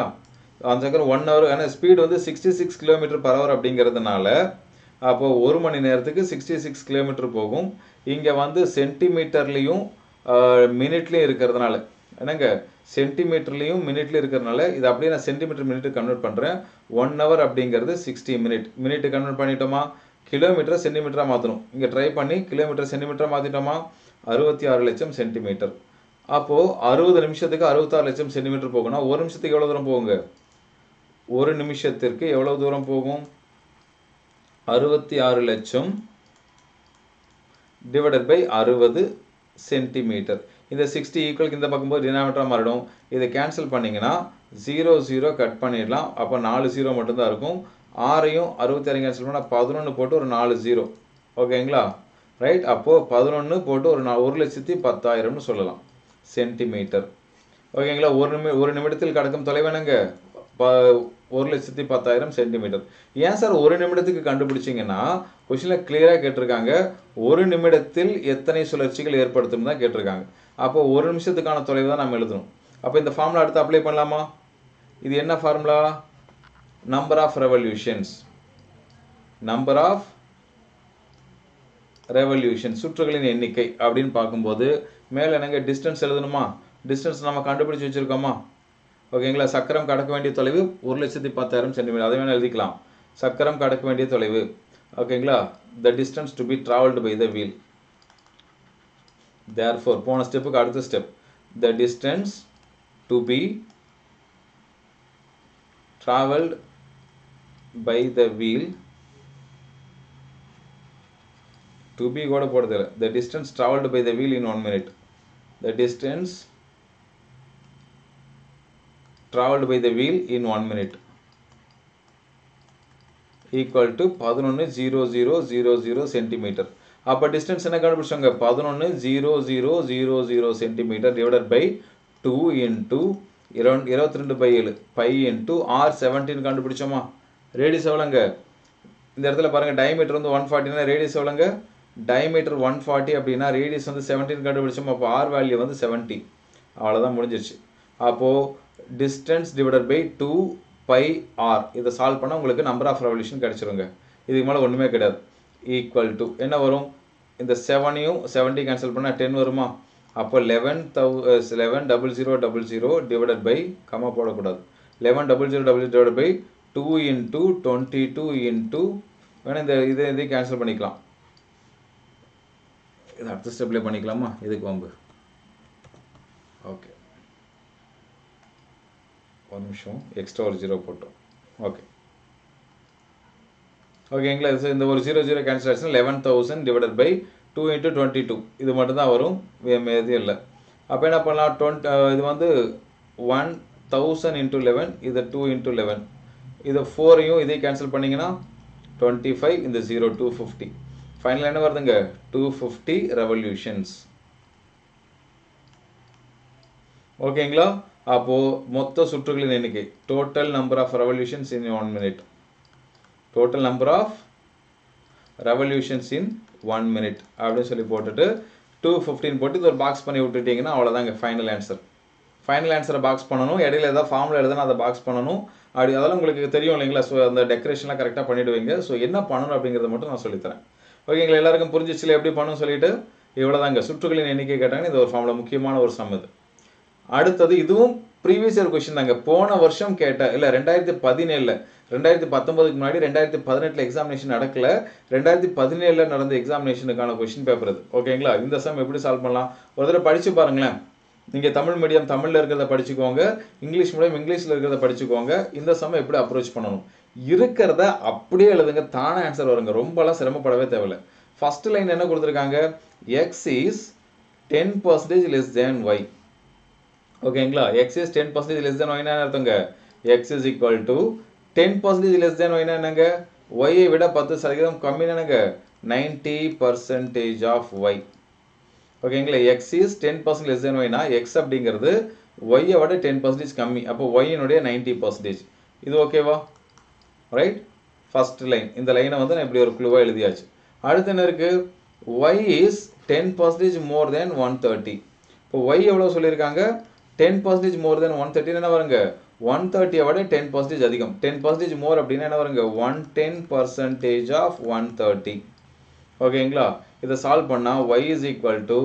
அந்த சக்கரம் ஒன் ஹவர் ஏன்னா ஸ்பீடு வந்து sixty six kilometre per hour அப்படிங்கிறதுனால அப்போ ஒரு மணி நேரத்துக்கு சிக்ஸ்டி சிக்ஸ் கிலோமீட்டர் போகும். இங்கே வந்து சென்டிமீட்டர்லேயும் மினிட்லேயும் இருக்கிறதுனால என்னங்க? சென்டிமீட்டர்லேயும் மினிட்லேயும் இருக்கிறதுனால இது அப்படியே நான் சென்டிமீட்டர் மினிட் கன்வெர்ட் பண்ணுறேன் ஒன் ஹவர் அப்படிங்கிறது சிக்ஸ்டி மினிட் மினிட் கன்வெர்ட் பண்ணிட்டோமா? கிலோமீட்டரை சென்டிமீட்டராக மாற்றணும் இங்கே ட்ரை பண்ணி கிலோமீட்டர் சென்டிமீட்டராக மாற்றிட்டோமா அறுபத்தி ஆறு லட்சம் சென்டிமீட்டர் அப்போது அறுபது நிமிஷத்துக்கு அறுபத்தாறு லட்சம் சென்டிமீட்டர் போகும்னா ஒரு நிமிஷத்துக்கு எவ்வளோ தூரம் போகுங்க? ஒரு நிமிஷத்திற்கு எவ்வளோ தூரம் போகும்? அறுபத்தி ஆறு லட்சம் டிவைடட் பை அறுபது சென்டிமீட்டர் இந்த சிக்ஸ்டி ஈக்குவலுக்கு இந்த பக்கம் போது டினாமீட்டராக மாறிடும். இதை கேன்சல் பண்ணிங்கன்னா ஜீரோ ஜீரோ கட் பண்ணிடலாம். அப்போ நாலு ஜீரோ மட்டும்தான் இருக்கும். ஆறையும் அறுபத்தாறு கேன்சல் பண்ணால் பதினொன்று போட்டு ஒரு நாலு ஜீரோ ஓகேங்களா ரைட் அப்போது பதினொன்று போட்டு ஒரு நா ஒரு லட்சத்தி பத்தாயிரம்னு சொல்லலாம். சென்டிமீட்டர். ஓகேங்களா? ஒரு நிமி ஒரு நிமிடத்தில் கடக்கும் தொலைவனங்க ப ஒரு லட்சத்தி பத்தாயிரம் சென்டிமீட்டர். ஏன் சார் ஒரு நிமிடத்துக்கு கண்டுபிடிச்சிங்கன்னா கொஷினில் கிளியராக கேட்டிருக்காங்க. ஒரு நிமிடத்தில் எத்தனை சுழற்சிகள் ஏற்படுத்தும் தான் கேட்டிருக்காங்க. அப்போ ஒரு நிமிஷத்துக்கான தொலைவு தான் நம்ம எழுதணும். அப்போ இந்த ஃபார்முலா அடுத்து அப்ளை பண்ணலாமா? இது என்ன formula number of revolutions number of revolution சுற்றுகளின் எண்ணிக்கை அப்படின்னு பார்க்கும்போது மேலே என்னங்க டிஸ்டன்ஸ் எழுதணுமா? டிஸ்டன்ஸ் நம்ம கண்டுபிடிச்சி வச்சுருக்கோமா? ஓகேங்களா? சக்கரம் கடக்க வேண்டிய தொலைவு ஒரு லட்சத்தி பத்தாயிரம் சென்டிமீட்டர் அதை வேணால் எழுதிக்கலாம். சக்கரம் கடக்க வேண்டிய தொலைவு. ஓகேங்களா? The distance to be travelled by the wheel therefore போன ஸ்டெப்புக்கு அடுத்த step the distance to be travelled by the wheel to be கூட போடுறது the distance travelled by the wheel in one minute the distance traveled by the wheel in 1 minute. Equal to பதினொன்று zero zero zero zero centimetre அப்போ distance என்ன கண்டுபிடிச்சாங்க பதினொன்று zero zero zero zero centimetre divided by two into இரண்டு இருபத்தி ரெண்டு by ஏழு. By into R seventeen கண்டுபிடிச்சோமா? ரேடியஸ் எவ்வளோங்க? இந்த இடத்துல பாருங்கள் டயமீட்டர் வந்து ஒன் ஃபார்ட்டினா ரேடியஸ் எவ்வளோங்க? டைமீட்டர் ஒன் ஃபார்ட்டி அப்படின்னா ரேடியஸ் வந்து செவன்டீன் கண்டுபிடிச்சோம் அப்போ ஆர் வேல்யூ வந்து செவன்ட்டி அவ்வளோதான் முடிஞ்சிருச்சு. அப்போது distance divided by two pi r இதை சால்வ் பண்ணால் உங்களுக்கு நம்பர் ஆஃப் ரெவல்யூஷன் கிடச்சிருங்க. இதுக்கு மேலே ஒன்றுமே கிடையாது. ஈக்குவல் டு என்ன வரும்? இந்த செவனையும் செவன்ட்டி கேன்சல் பண்ணால் டென் வருமா? அப்போ eleven thou eleven double zero double zero divided by comma போடக்கூடாது. Eleven double zero double zero divide by two into twenty two into வேணால் இந்த இதை இதையும் கேன்சல் பண்ணிக்கலாம். இது அடுத்த ஸ்டெப்லேயே பண்ணிக்கலாமா? இதுக்கு வம்பு. ஓகே ஒரு நிமிஷம். எக்ஸ்ட்ரா ஒரு ஜீரோ போட்டோம். ஓகே ஓகேங்களா இது இந்த ஒரு ஜீரோ ஜீரோ கேன்சல் ஆச்சுன்னா eleven thousand divided by two into twenty two இது மட்டும் தான் வரும். எதுவும் இல்லை. அப்போ என்ன பண்ணலாம்? டுவெண்ட் இது வந்து ஒன் தௌசண்ட் இன்ட்டு லெவன் இது டூ இன்ட்டு லெவன் இதை ஃபோரையும் இதையும் கேன்சல் பண்ணிங்கன்னா டுவெண்ட்டி ஃபைவ் இந்த ஜீரோ டூ ஃபிஃப்டி ஃபைனல் என்ன வருதுங்க? டூ ஃபிஃப்டி ரெவல்யூஷன்ஸ் ஓகேங்களா அப்போது மொத்த சுற்றுகளின் எண்ணிக்கை. Total number of revolutions in one minute total number of revolutions in one minute அப்படின்னு சொல்லி போட்டுட்டு டூ ஃபிஃப்டின் போட்டு இது ஒரு பாக்ஸ் பண்ணி விட்டுட்டிங்கன்னா அவ்வளோதாங்க ஃபைனல் ஆன்சர் ஃபைனல் ஆன்சரை பாக்ஸ் பண்ணணும். இடையில ஏதாவது ஃபார்மில் எழுதுனா அதை பாக்ஸ் பண்ணணும். அப்படி அதெல்லாம் உங்களுக்கு தெரியும் இல்லைங்களா? ஸோ அந்த டெக்கரேஷன்லாம் கரெக்டாக பண்ணிவிடுவீங்க ஸோ என்ன பண்ணணும் அப்படிங்கிறத மட்டும் நான் சொல்லித்தரேன். ஓகேங்களா? எல்லாருக்கும் புரிஞ்சிச்சுல எப்படி பண்ணும் சொல்லிட்டு? இவ்வளோதாங்க சுற்றுகளின் எண்ணிக்கை கேட்டாங்கன்னா இது ஒரு ஃபார்மில் முக்கியமான ஒரு சம் இது. அடுத்தது இதுவும் ப்ரீவியஸ் இயர் கொஸ்டின் தாங்க. போன வருஷம் கேட்ட இல்லை ரெண்டாயிரத்தி பதினேழில் ரெண்டாயிரத்தி பத்தொன்பதுக்கு முன்னாடி ரெண்டாயிரத்தி பதினெட்டில் எக்ஸாமினேஷன் நடக்கல. ரெண்டாயிரத்தி பதினேழில் நடந்த எக்ஸாமினேஷனுக்கான கொஸ்டின் பேப்பர் இது. ஓகேங்களா? இந்த சம் எப்படி சால்வ் பண்ணலாம்? ஒரு தடவை படித்து பாருங்களேன். நீங்கள் தமிழ் மீடியம் தமிழில் இருக்கிறத படிச்சுக்கோங்க. இங்கிலீஷ் மீடியம் இங்கிலீஷில் இருக்கிறத படிச்சுக்கோங்க. இந்த சம் எப்படி அப்ரோச் பண்ணணும்? இருக்கிறத அப்படியே எழுதுங்க தானே ஆன்சர் வருங்க. ரொம்பலாம் சிரமப்படவே தேவையில்லை. ஃபர்ஸ்ட் லைன் என்ன கொடுத்துருக்காங்க? X is ten percentage less than y ஓகேங்களா x is ten percentage less than ஒய்னா அர்த்தங்க? X is equal to ten percentage less than ஒய்னா என்னங்க? ஒய்யை விட பத்து சதவீதம் கம்மின்னு என்னங்க? நைன்டி பர்சன்டேஜ் ஆஃப் ஒய் ஓகேங்களா x is ten percent less than ஒய்னா X அப்படிங்கிறது ஒய்யை விட டென் பர்சன்டேஜ் கம்மி. அப்போ ஒய்யினுடைய நைன்டி பர்சன்டேஜ் இது ஓகேவா ரைட் ஃபர்ஸ்ட் லைன் இந்த லைனை வந்து நான் இப்படி ஒரு குழுவாக எழுதியாச்சு. அடுத்து என்ன இருக்குது y is ten percentage more than one thirty இப்போ ஒய் எவ்வளோ சொல்லியிருக்காங்க? Ten percentage more than one தேர்ட்டின்னு என்ன வருங்க? ஒன் தேர்ட்டியை விட டென் பர்சன்டேஜ் அதிகம். டென் பர்சன்டேஜ் மோர் அப்படின்னா என்ன வருங்க? One ten percentage of one thirty ஓகேங்களா? இதை சால்வ் பண்ணால் ஒய் இஸ் ஈக்குவல் டு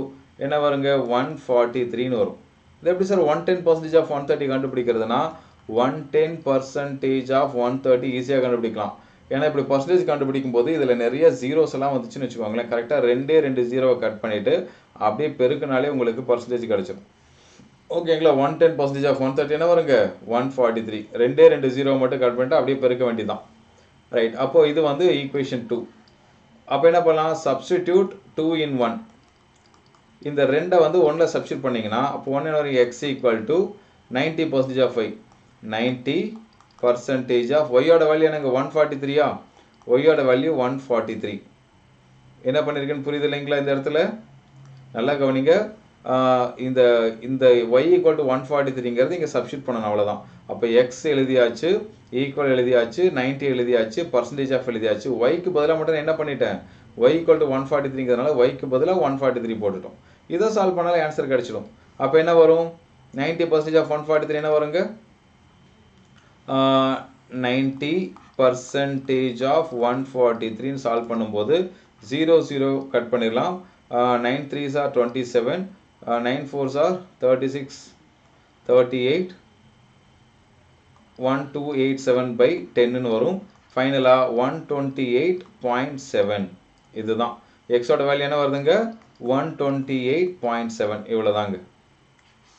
என்ன வருங்க? ஒன் ஃபார்ட்டி த்ரீன்னு வரும். இது எப்படி sir one ten percentage of one thirty கண்டுபிடிக்கிறதுனா one ten percentage of one thirty ஈஸியாக கண்டுபிடிக்கலாம். ஏன்னா இப்படி பர்சன்டேஜ் கண்டுபிடிக்கும் போது இதில் நிறைய ஜீரோஸ் எல்லாம் வந்துச்சுன்னு வச்சுக்கோங்களேன். கரெக்டாக ரெண்டே ரெண்டு ஜீரோவை கட் பண்ணிவிட்டு அப்படியே பெருக்குனாலே உங்களுக்கு பர்சன்டேஜ் கிடச்சிடும் ஓகேங்களா one ten percentage of one thirty என்ன வருங்க? ஒன் ஃபார்ட்டி த்ரீ ரெண்டே ரெண்டு ஜீரோ மட்டும் கட் பண்ணிட்டு அப்படியே பெருக்க வேண்டியதான் ரைட் அப்போது இது வந்து ஈக்குவேஷன் டூ அப்போ என்ன பண்ணலாம்? சப்ஸ்டிடியூட் டூ இன் ஒன் இந்த ரெண்டை வந்து ஒன்றில் சப்ஸ்டியூட் பண்ணிங்கன்னா அப்போ ஒன் என்ன வரும் x equal to ninety percentage of five ninety percentage of ஒய்யோட வேல்யூ எனக்கு ஒன் ஃபார்ட்டி த்ரீயா ஒய்யோட வேல்யூ ஒன் ஃபார்ட்டி த்ரீ என்ன பண்ணியிருக்கேன்னு புரியுது இல்லைங்களா இந்த இடத்துல? நல்லா கவனிங்க. இந்த இந்த y equal to one forty த்ரீங்கிறது இங்கே சப்ஸ்டியூட் பண்ணணும் அவ்வளோதான் அப்போ எக்ஸ் எழுதியாச்சு ஈக்குவல் எழுதியாச்சு நைன்ட்டி எழுதியாச்சு பர்சன்டேஜ் ஆஃப் எழுதியாச்சு. ஒய்க்கு பதிலாக மட்டும் நான் என்ன பண்ணிட்டேன்? Y equal to one forty த்ரீங்கிறதுனால ஒய்க்கு பதிலாக ஒன் ஃபார்ட்டி த்ரீ போட்டுட்டோம். இதை சால்வ் பண்ணாலும் ஆன்சர் கிடச்சிடும். அப்போ என்ன வரும்? Ninety percentage of one forty three என்ன வருங்க? Ninety percentage of one forty த்ரீன்னு சால்வ் பண்ணும்போது ஜீரோ ஜீரோ கட் பண்ணிடலாம். Nine threes are twenty seven nine fours are thirty six thirty eight one two eight seven by டென்னு வரும். ஃபைனலாக one twenty eight point seven இதுதான். எக்ஸோட value என்ன வருதுங்க? One twenty eight point seven இவ்வளோதாங்க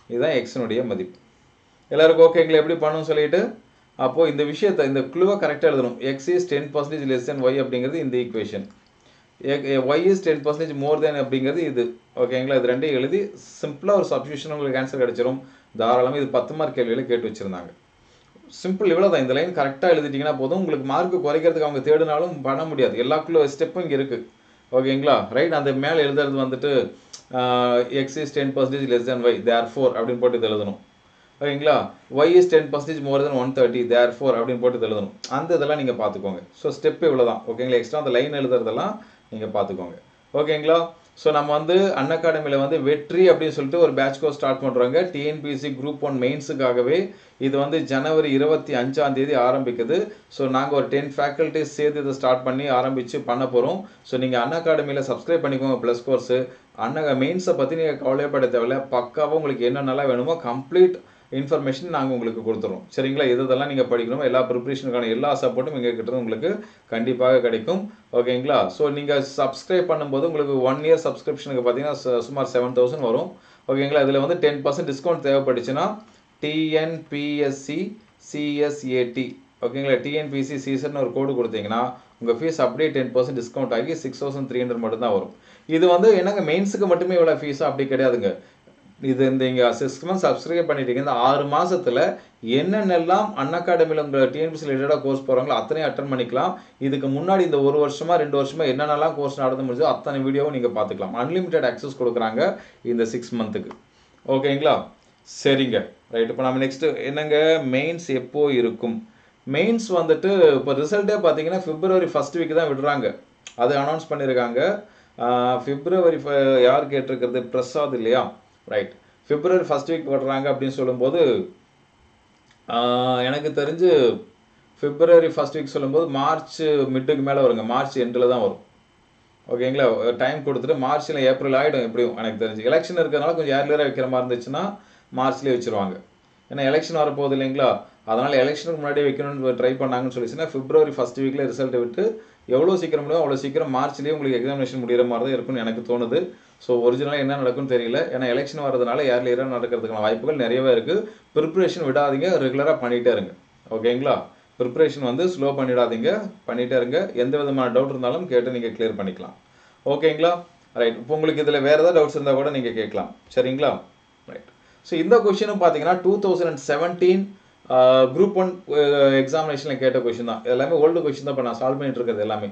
இதுதான் எக்ஸினுடைய மதிப்பு. எல்லாருக்கும் ஓகேங்களா எப்படி பண்ணணும்னு சொல்லிட்டு? அப்போது இந்த விஷயத்தை இந்த குழுவை கரெக்டாக எழுதணும். X is ten percentage less than y அப்படிங்கிறது இந்த equation y is ten percentage more than அப்படிங்கிறது இது. ஓகேங்களா இது ரெண்டையும் எழுதி சிம்பிளாக ஒரு சப்ஸ்டியூஷன் உங்களுக்கு ஆன்சர் கிடச்சிரும். தாராளமாக இது பத்து மார்க் கேள்வியில் கேட்டு வச்சுருந்தாங்க. சிம்பிள் இவ்வளோ தான் இந்த லைன் கரெக்டாக எழுதிட்டிங்கன்னா போதும். உங்களுக்கு மார்க் குறைக்கிறதுக்கு அவங்க தேடினாலும் பண்ண முடியாது. எல்லா குழு ஸ்டெப்பும் இங்கே இருக்குது ஓகேங்களா ரைட் அந்த மேலே எழுதுறது வந்துட்டு x is ten percentage less than y therefore அப்படின்னு போட்டு இது எழுதணும். ஓகேங்களா? Y is ten percentage more than one thirty therefore அப்படின்னு போட்டு எழுதணும். அந்த இதெல்லாம் நீங்கள் பார்த்துக்கோங்க. ஸோ ஸ்டெப் இவ்வளோ தான் ஓகேங்களா? எக்ஸ்ட்ரா அந்த லைன் எழுதுறதெல்லாம் நீங்கள் பார்த்துக்கோங்க. ஓகேங்களா? ஸோ நம்ம வந்து அன் அகாடமியில் வந்து வெற்றி அப்படின்னு சொல்லிட்டு ஒரு பேட்ச் கோர்ஸ் ஸ்டார்ட் பண்ணுறாங்க டிஎன்பிஎஸ்சி குரூப் ஒன் மெயின்ஸுக்காகவே இது வந்து ஜனவரி இருபத்தி அஞ்சாம் தேதி ஆரம்பிக்குது. ஸோ நாங்கள் ஒரு டென் ஃபேக்கல்ட்டிஸ் சேர்த்து இதை ஸ்டார்ட் பண்ணி ஆரம்பித்து பண்ண போகிறோம் ஸோ நீங்கள் அன் அகாடமியில் சப்ஸ்கிரைப் பண்ணிக்கோங்க ப்ளஸ் கோர்ஸு அன்னக மெயின்ஸை பற்றி நீங்கள் கவலைப்பட தேவையில்ல. பக்காவாக உங்களுக்கு என்னென்னலாம் வேணுமோ கம்ப்ளீட் இன்ஃபர்மேஷன் நாங்கள் உங்களுக்கு கொடுத்துறோம். சரிங்களா? இது இதெல்லாம் நீங்கள் படிக்கணும் எல்லா ப்ரிப்ரேஷனுக்கான எல்லா சப்போர்ட்டும் எங்கள் கிட்ட உங்களுக்கு கண்டிப்பாக கிடைக்கும். ஓகேங்களா? ஸோ நீங்கள் சப்ஸ்கிரைப் பண்ணும்போது உங்களுக்கு ஒன் இயர் சப்ஸ்கிரிப்ஷனுக்கு பார்த்தீங்கன்னா சுமார் செவன் தௌசண்ட் வரும். ஓகேங்களா? இதில் வந்து டென் பர்சன்ட் டிஸ்கவுண்ட் தேவைப்பட்டுச்சுன்னா டிஎன்பிஎஸ்சி சிஎஸ்ஏடி ஓகேங்களா? டிஎன்பிசி சீசன் ஒரு கோடு கொடுத்தீங்கன்னா உங்கள் ஃபீஸ் அப்படியே டென் பர்சன்ட் டிஸ்கவுண்ட் ஆகி சிக்ஸ் தௌசண்ட் த்ரீ ஹண்ட்ரட் மட்டும் தான் வரும். இது வந்து என்னங்க மெயின்ஸுக்கு மட்டுமே இவ்வளோ ஃபீஸாக அப்படி கிடையாதுங்க. இது இந்த இங்கே சிக்ஸ் மந்த்ஸ் சப்ஸ்கிரைப் பண்ணிட்டீங்க. இந்த ஆறு மாதத்தில் என்னென்னலாம் அன் அகாடமியில் உங்கள் டிஎன்பிசி ரிலேட்டடாக கோர்ஸ் போகிறாங்களோ அத்தனையும் அட்டன் பண்ணிக்கலாம். இதுக்கு முன்னாடி இந்த ஒரு வருஷமாக ரெண்டு வருஷமாக என்னென்னலாம் கோர்ஸ் நடந்து முடிஞ்சோ அத்தனை வீடியோவும் நீங்கள் பார்த்துக்கலாம். அன்லிமிட்டெட் அக்சஸ் கொடுக்குறாங்க இந்த சிக்ஸ் மந்த்துக்கு ஓகேங்களா சரிங்க. ரைட் இப்போ நம்ம நெக்ஸ்ட்டு என்னங்க? மெயின்ஸ் எப்போ இருக்கும்? மெயின்ஸ் வந்துட்டு இப்போ ரிசல்ட்டே பார்த்தீங்கன்னா பிப்ரவரி ஃபஸ்ட் வீக் தான் விடுறாங்க. அது அனௌன்ஸ் பண்ணியிருக்காங்க பிப்ரவரி யார் கேட்டிருக்கிறது? பிரசாத் இல்லையா? ரைட் பிப்ரவரி ஃபர்ஸ்ட் வீக் போடுறாங்க அப்படின்னு சொல்லும்போது எனக்கு தெரிஞ்சு பிப்ரவரி ஃபர்ஸ்ட் வீக் சொல்லும்போது மார்ச் மிட்டுக்கு மேலே வருங்க. மார்ச் எண்டில் தான் வரும். ஓகேங்களா டைம் கொடுத்துட்டு மார்ச்சில் ஏப்ரல் ஆகிடும் எப்படியும் எனக்கு தெரிஞ்சு. எலெக்ஷன் இருக்கிறதுனால கொஞ்சம் ஏர்லியராக வைக்கிற மாதிரி இருந்துச்சுன்னா மார்ச்லேயே வச்சிருவாங்க. ஏன்னா எலெக்ஷன் வரப்போகுது இல்லைங்களா? அதனால் எலெக்ஷனுக்கு முன்னாடியே வைக்கணும்னு ட்ரை பண்ணாங்கன்னு சொல்லிச்சுன்னா பிப்ரவரி ஃபஸ்ட் வீக்கில் ரிசல்ட் விட்டு எவ்வளோ சீக்கிரம் முடியும் அவ்வளோ சீக்கிரம் மார்ச்லேயே உங்களுக்கு எக்ஸாமினேஷன் முடிகிற மாதிரி தான் இருக்கும்னு எனக்கு தோணுது. ஸோ ஒரிஜினலாக என்ன நடக்கும்னு தெரியல. ஏன்னா எலெக்ஷன் வரதுனால ஏர்லியராக நடக்கிறதுக்கான வாய்ப்புகள் நிறையவே இருக்குது ப்ரிப்ரேஷன் விடாதீங்க ரெகுலராக பண்ணிகிட்டே இருங்க. ஓகேங்களா? ப்ரிப்ரேஷன் வந்து ஸ்லோ பண்ணிடாதீங்க பண்ணிகிட்டே இருங்க. எந்த விதமான டவுட் இருந்தாலும் கேட்டு நீங்கள் கிளியர் பண்ணிக்கலாம். ஓகேங்களா? ரைட் இப்போ உங்களுக்கு இதில் வேறு ஏதாவது டவுட்ஸ் இருந்தால் கூட நீங்கள் கேட்கலாம். சரிங்களா? ரைட் ஸோ இந்த கொஷினும் பார்த்தீங்கன்னா two thousand and seventeen group one எக்ஸாமினேஷனில் கேட்ட கொஷின் தான். எல்லாமே ஓல்டு கொஷின் தான். இப்போ நான் சால்வ் பண்ணிட்டு இருக்கிறது எல்லாமே.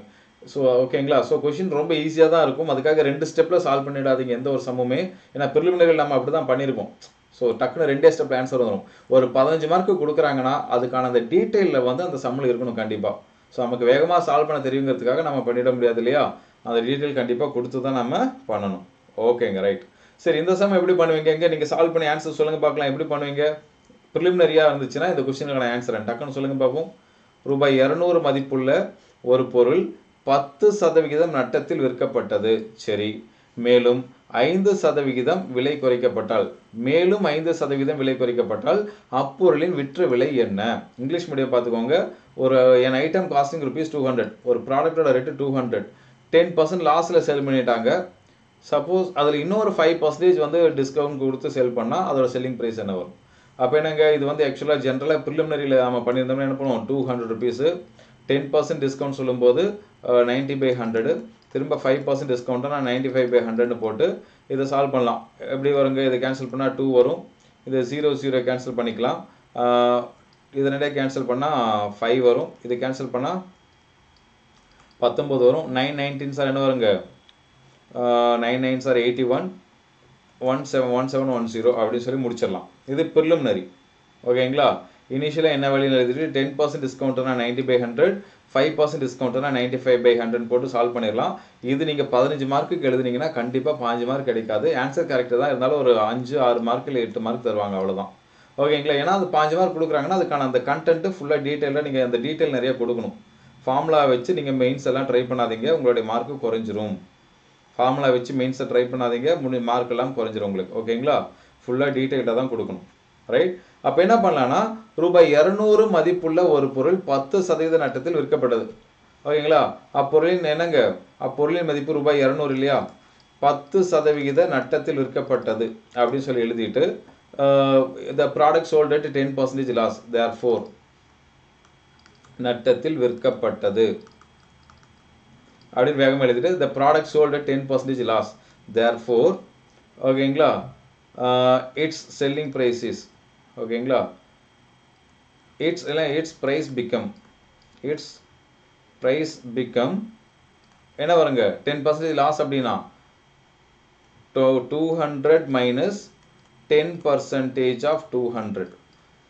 ஸோ ஓகேங்களா ஸோ கொஷின் ரொம்ப ஈஸியாக தான் இருக்கும். அதுக்காக ரெண்டு ஸ்டெப்பில் சால்வ் பண்ணிடாதீங்க எந்த ஒரு சமமே ஏன்னா ப்ரிலிமினரி நம்ம அப்படி தான் பண்ணியிருக்கோம் ஸோ டக்குன்னு ரெண்டே ஸ்டெப்பில் ஆன்சர் வந்துடும் ஒரு பதினஞ்சு மார்க்கு கொடுக்குறாங்கன்னா அதுக்கான அந்த டீட்டெயிலில் வந்து அந்த சம்மில் இருக்கணும் கண்டிப்பாக ஸோ நமக்கு வேகமாக சால்வ் பண்ண தெரியுங்கிறதுக்காக நம்ம பண்ணிட முடியாது இல்லையா? அந்த டீட்டெயில் கண்டிப்பாக கொடுத்து தான் நம்ம பண்ணணும். ஓகேங்க ரைட் சரி இந்த சம் எப்படி பண்ணுவீங்க? எங்கே? நீங்கள் சால்வ் பண்ணி ஆன்சர் சொல்லுங்கள் பார்க்கலாம். எப்படி பண்ணுவீங்க? ப்ரிலிமினரியாக இருந்துச்சுன்னா இந்த கொஸ்டினுக்கான ஆன்சர் டக்குன்னு சொல்லுங்கள் பார்ப்போம். ரூபாய் இரநூறு மதிப்புள்ள ஒரு பொருள் பத்து சதவிகிதம் நட்டத்தில் விற்கப்பட்டது. சரி. மேலும் ஐந்து சதவிகிதம் விலை குறைக்கப்பட்டால். மேலும் ஐந்து சதவிகிதம் விலை குறைக்கப்பட்டால் அப்பொருளின் விற்ற விலை என்ன? இங்கிலீஷ் மீடியம் பார்த்துக்கோங்க. ஒரு an item costing rupees two hundred ஒரு ப்ராடக்டோட rate two hundred ten percent லாஸில் sell பண்ணிட்டாங்க. சப்போஸ் அதில் இன்னொரு ஃபைவ் பர்சன்டேஜ் வந்து டிஸ்கவுண்ட் கொடுத்து செல் பண்ணால் அதோட செல்லிங் ப்ரைஸ் என்ன வரும்? அப்போ என்னங்க? இது வந்து ஆக்சுவலாக ஜென்ரலாக ப்ரிலிமினரியில் நம்ம பண்ணியிருந்தோம்னா என்ன பண்ணுவோம்? Two hundred rupees ten percent discount சொல்லும்போது நைன்ட்டி பை ஹண்ட்ரடு திரும்ப ஃபைவ் பர்சன்ட் டிஸ்கவுண்ட்டை நான் நைன்ட்டி ஃபைவ் பை ஹண்ட்ரட்னு போட்டு இதை சால்வ் பண்ணலாம். எப்படி வருங்க? இதை கேன்சல் பண்ணால் டூ வரும். இதை ஜீரோ ஜீரோ கேன்சல் பண்ணிக்கலாம். இதனிடையே கேன்சல் பண்ணால் ஃபைவ் வரும். இது கேன்சல் பண்ணால் பத்தொம்பது வரும். நைன் நைன்டீன் சார் என்ன வருங்க? Nine nine sir eighty one one seven one seven one zero அப்படின்னு சொல்லி முடிச்சிடலாம். இது ப்ரிலிமினரி ஓகேங்களா இனிஷியலாக என்ன வழியில் எழுதிட்டு ten percent டிஸ்கவுண்ட்னா ninety by hundred five percent டிஸ்கவுண்ட்னா ninety five by hundred போட்டு சால்வ் பண்ணிடலாம். இது நீங்கள் பதினஞ்சு மார்க்குக்கு எழுதுனீங்கன்னா கண்டிப்பாக பாஞ்சு மார்க் கிடைக்காது. ஆன்சர் கரெக்டாக தான். இருந்தாலும் ஒரு அஞ்சு ஆறு மார்க் இல்லை எட்டு மார்க் தருவாங்க அவ்வளோதான் ஓகேங்களா ஏன்னா அது பாஞ்சு மார்க் கொடுக்குறாங்கன்னா அதுக்கான அந்த கண்டென்ட்டு ஃபுல்லாக டீட்டெயிலாக நீங்கள் அந்த டீட்டெயில் நிறைய கொடுக்கணும். ஃபார்முலா வச்சு நீங்கள் மெயின்ஸ் எல்லாம் ட்ரை பண்ணாதீங்க உங்களுடைய மார்க்கு குறைஞ்சிரும். ஃபார்முலா வச்சு மெயின்ஸை ட்ரை பண்ணாதீங்க முடி மார்க் எல்லாம் குறைஞ்சிரும் உங்களுக்கு. ஓகேங்களா ஃபுல்லாக டீட்டெயிலாக தான் கொடுக்கணும். ரைட் அப்போ என்ன பண்ணலாம்னா ரூபாய் இரநூறு மதிப்புள்ள ஒரு பொருள் பத்து சதவீத நட்டத்தில் விற்கப்பட்டது. ஓகேங்களா? அப்பொருளின் என்னங்க? அப்பொருளின் மதிப்பு ரூபாய் இரநூறு இல்லையா? பத்து சதவிகித நட்டத்தில் விற்கப்பட்டது அப்படின்னு சொல்லி எழுதிட்டு the product sold at ten percentage loss therefore நட்டத்தில் விற்கப்பட்டது. அப்படின்னு வேகமாக எழுதிட்டு the product sold at ten percentage loss therefore ஓகேங்களா இட்ஸ் செல்லிங் ப்ரைஸிஸ் ஓகேங்களா? இட்ஸ் இல்லை its price become its price become என்ன வருங்க? டென் பர்சன்டேஜ் லாஸ் அப்படின்னா two two hundred minus ten percentage of two hundred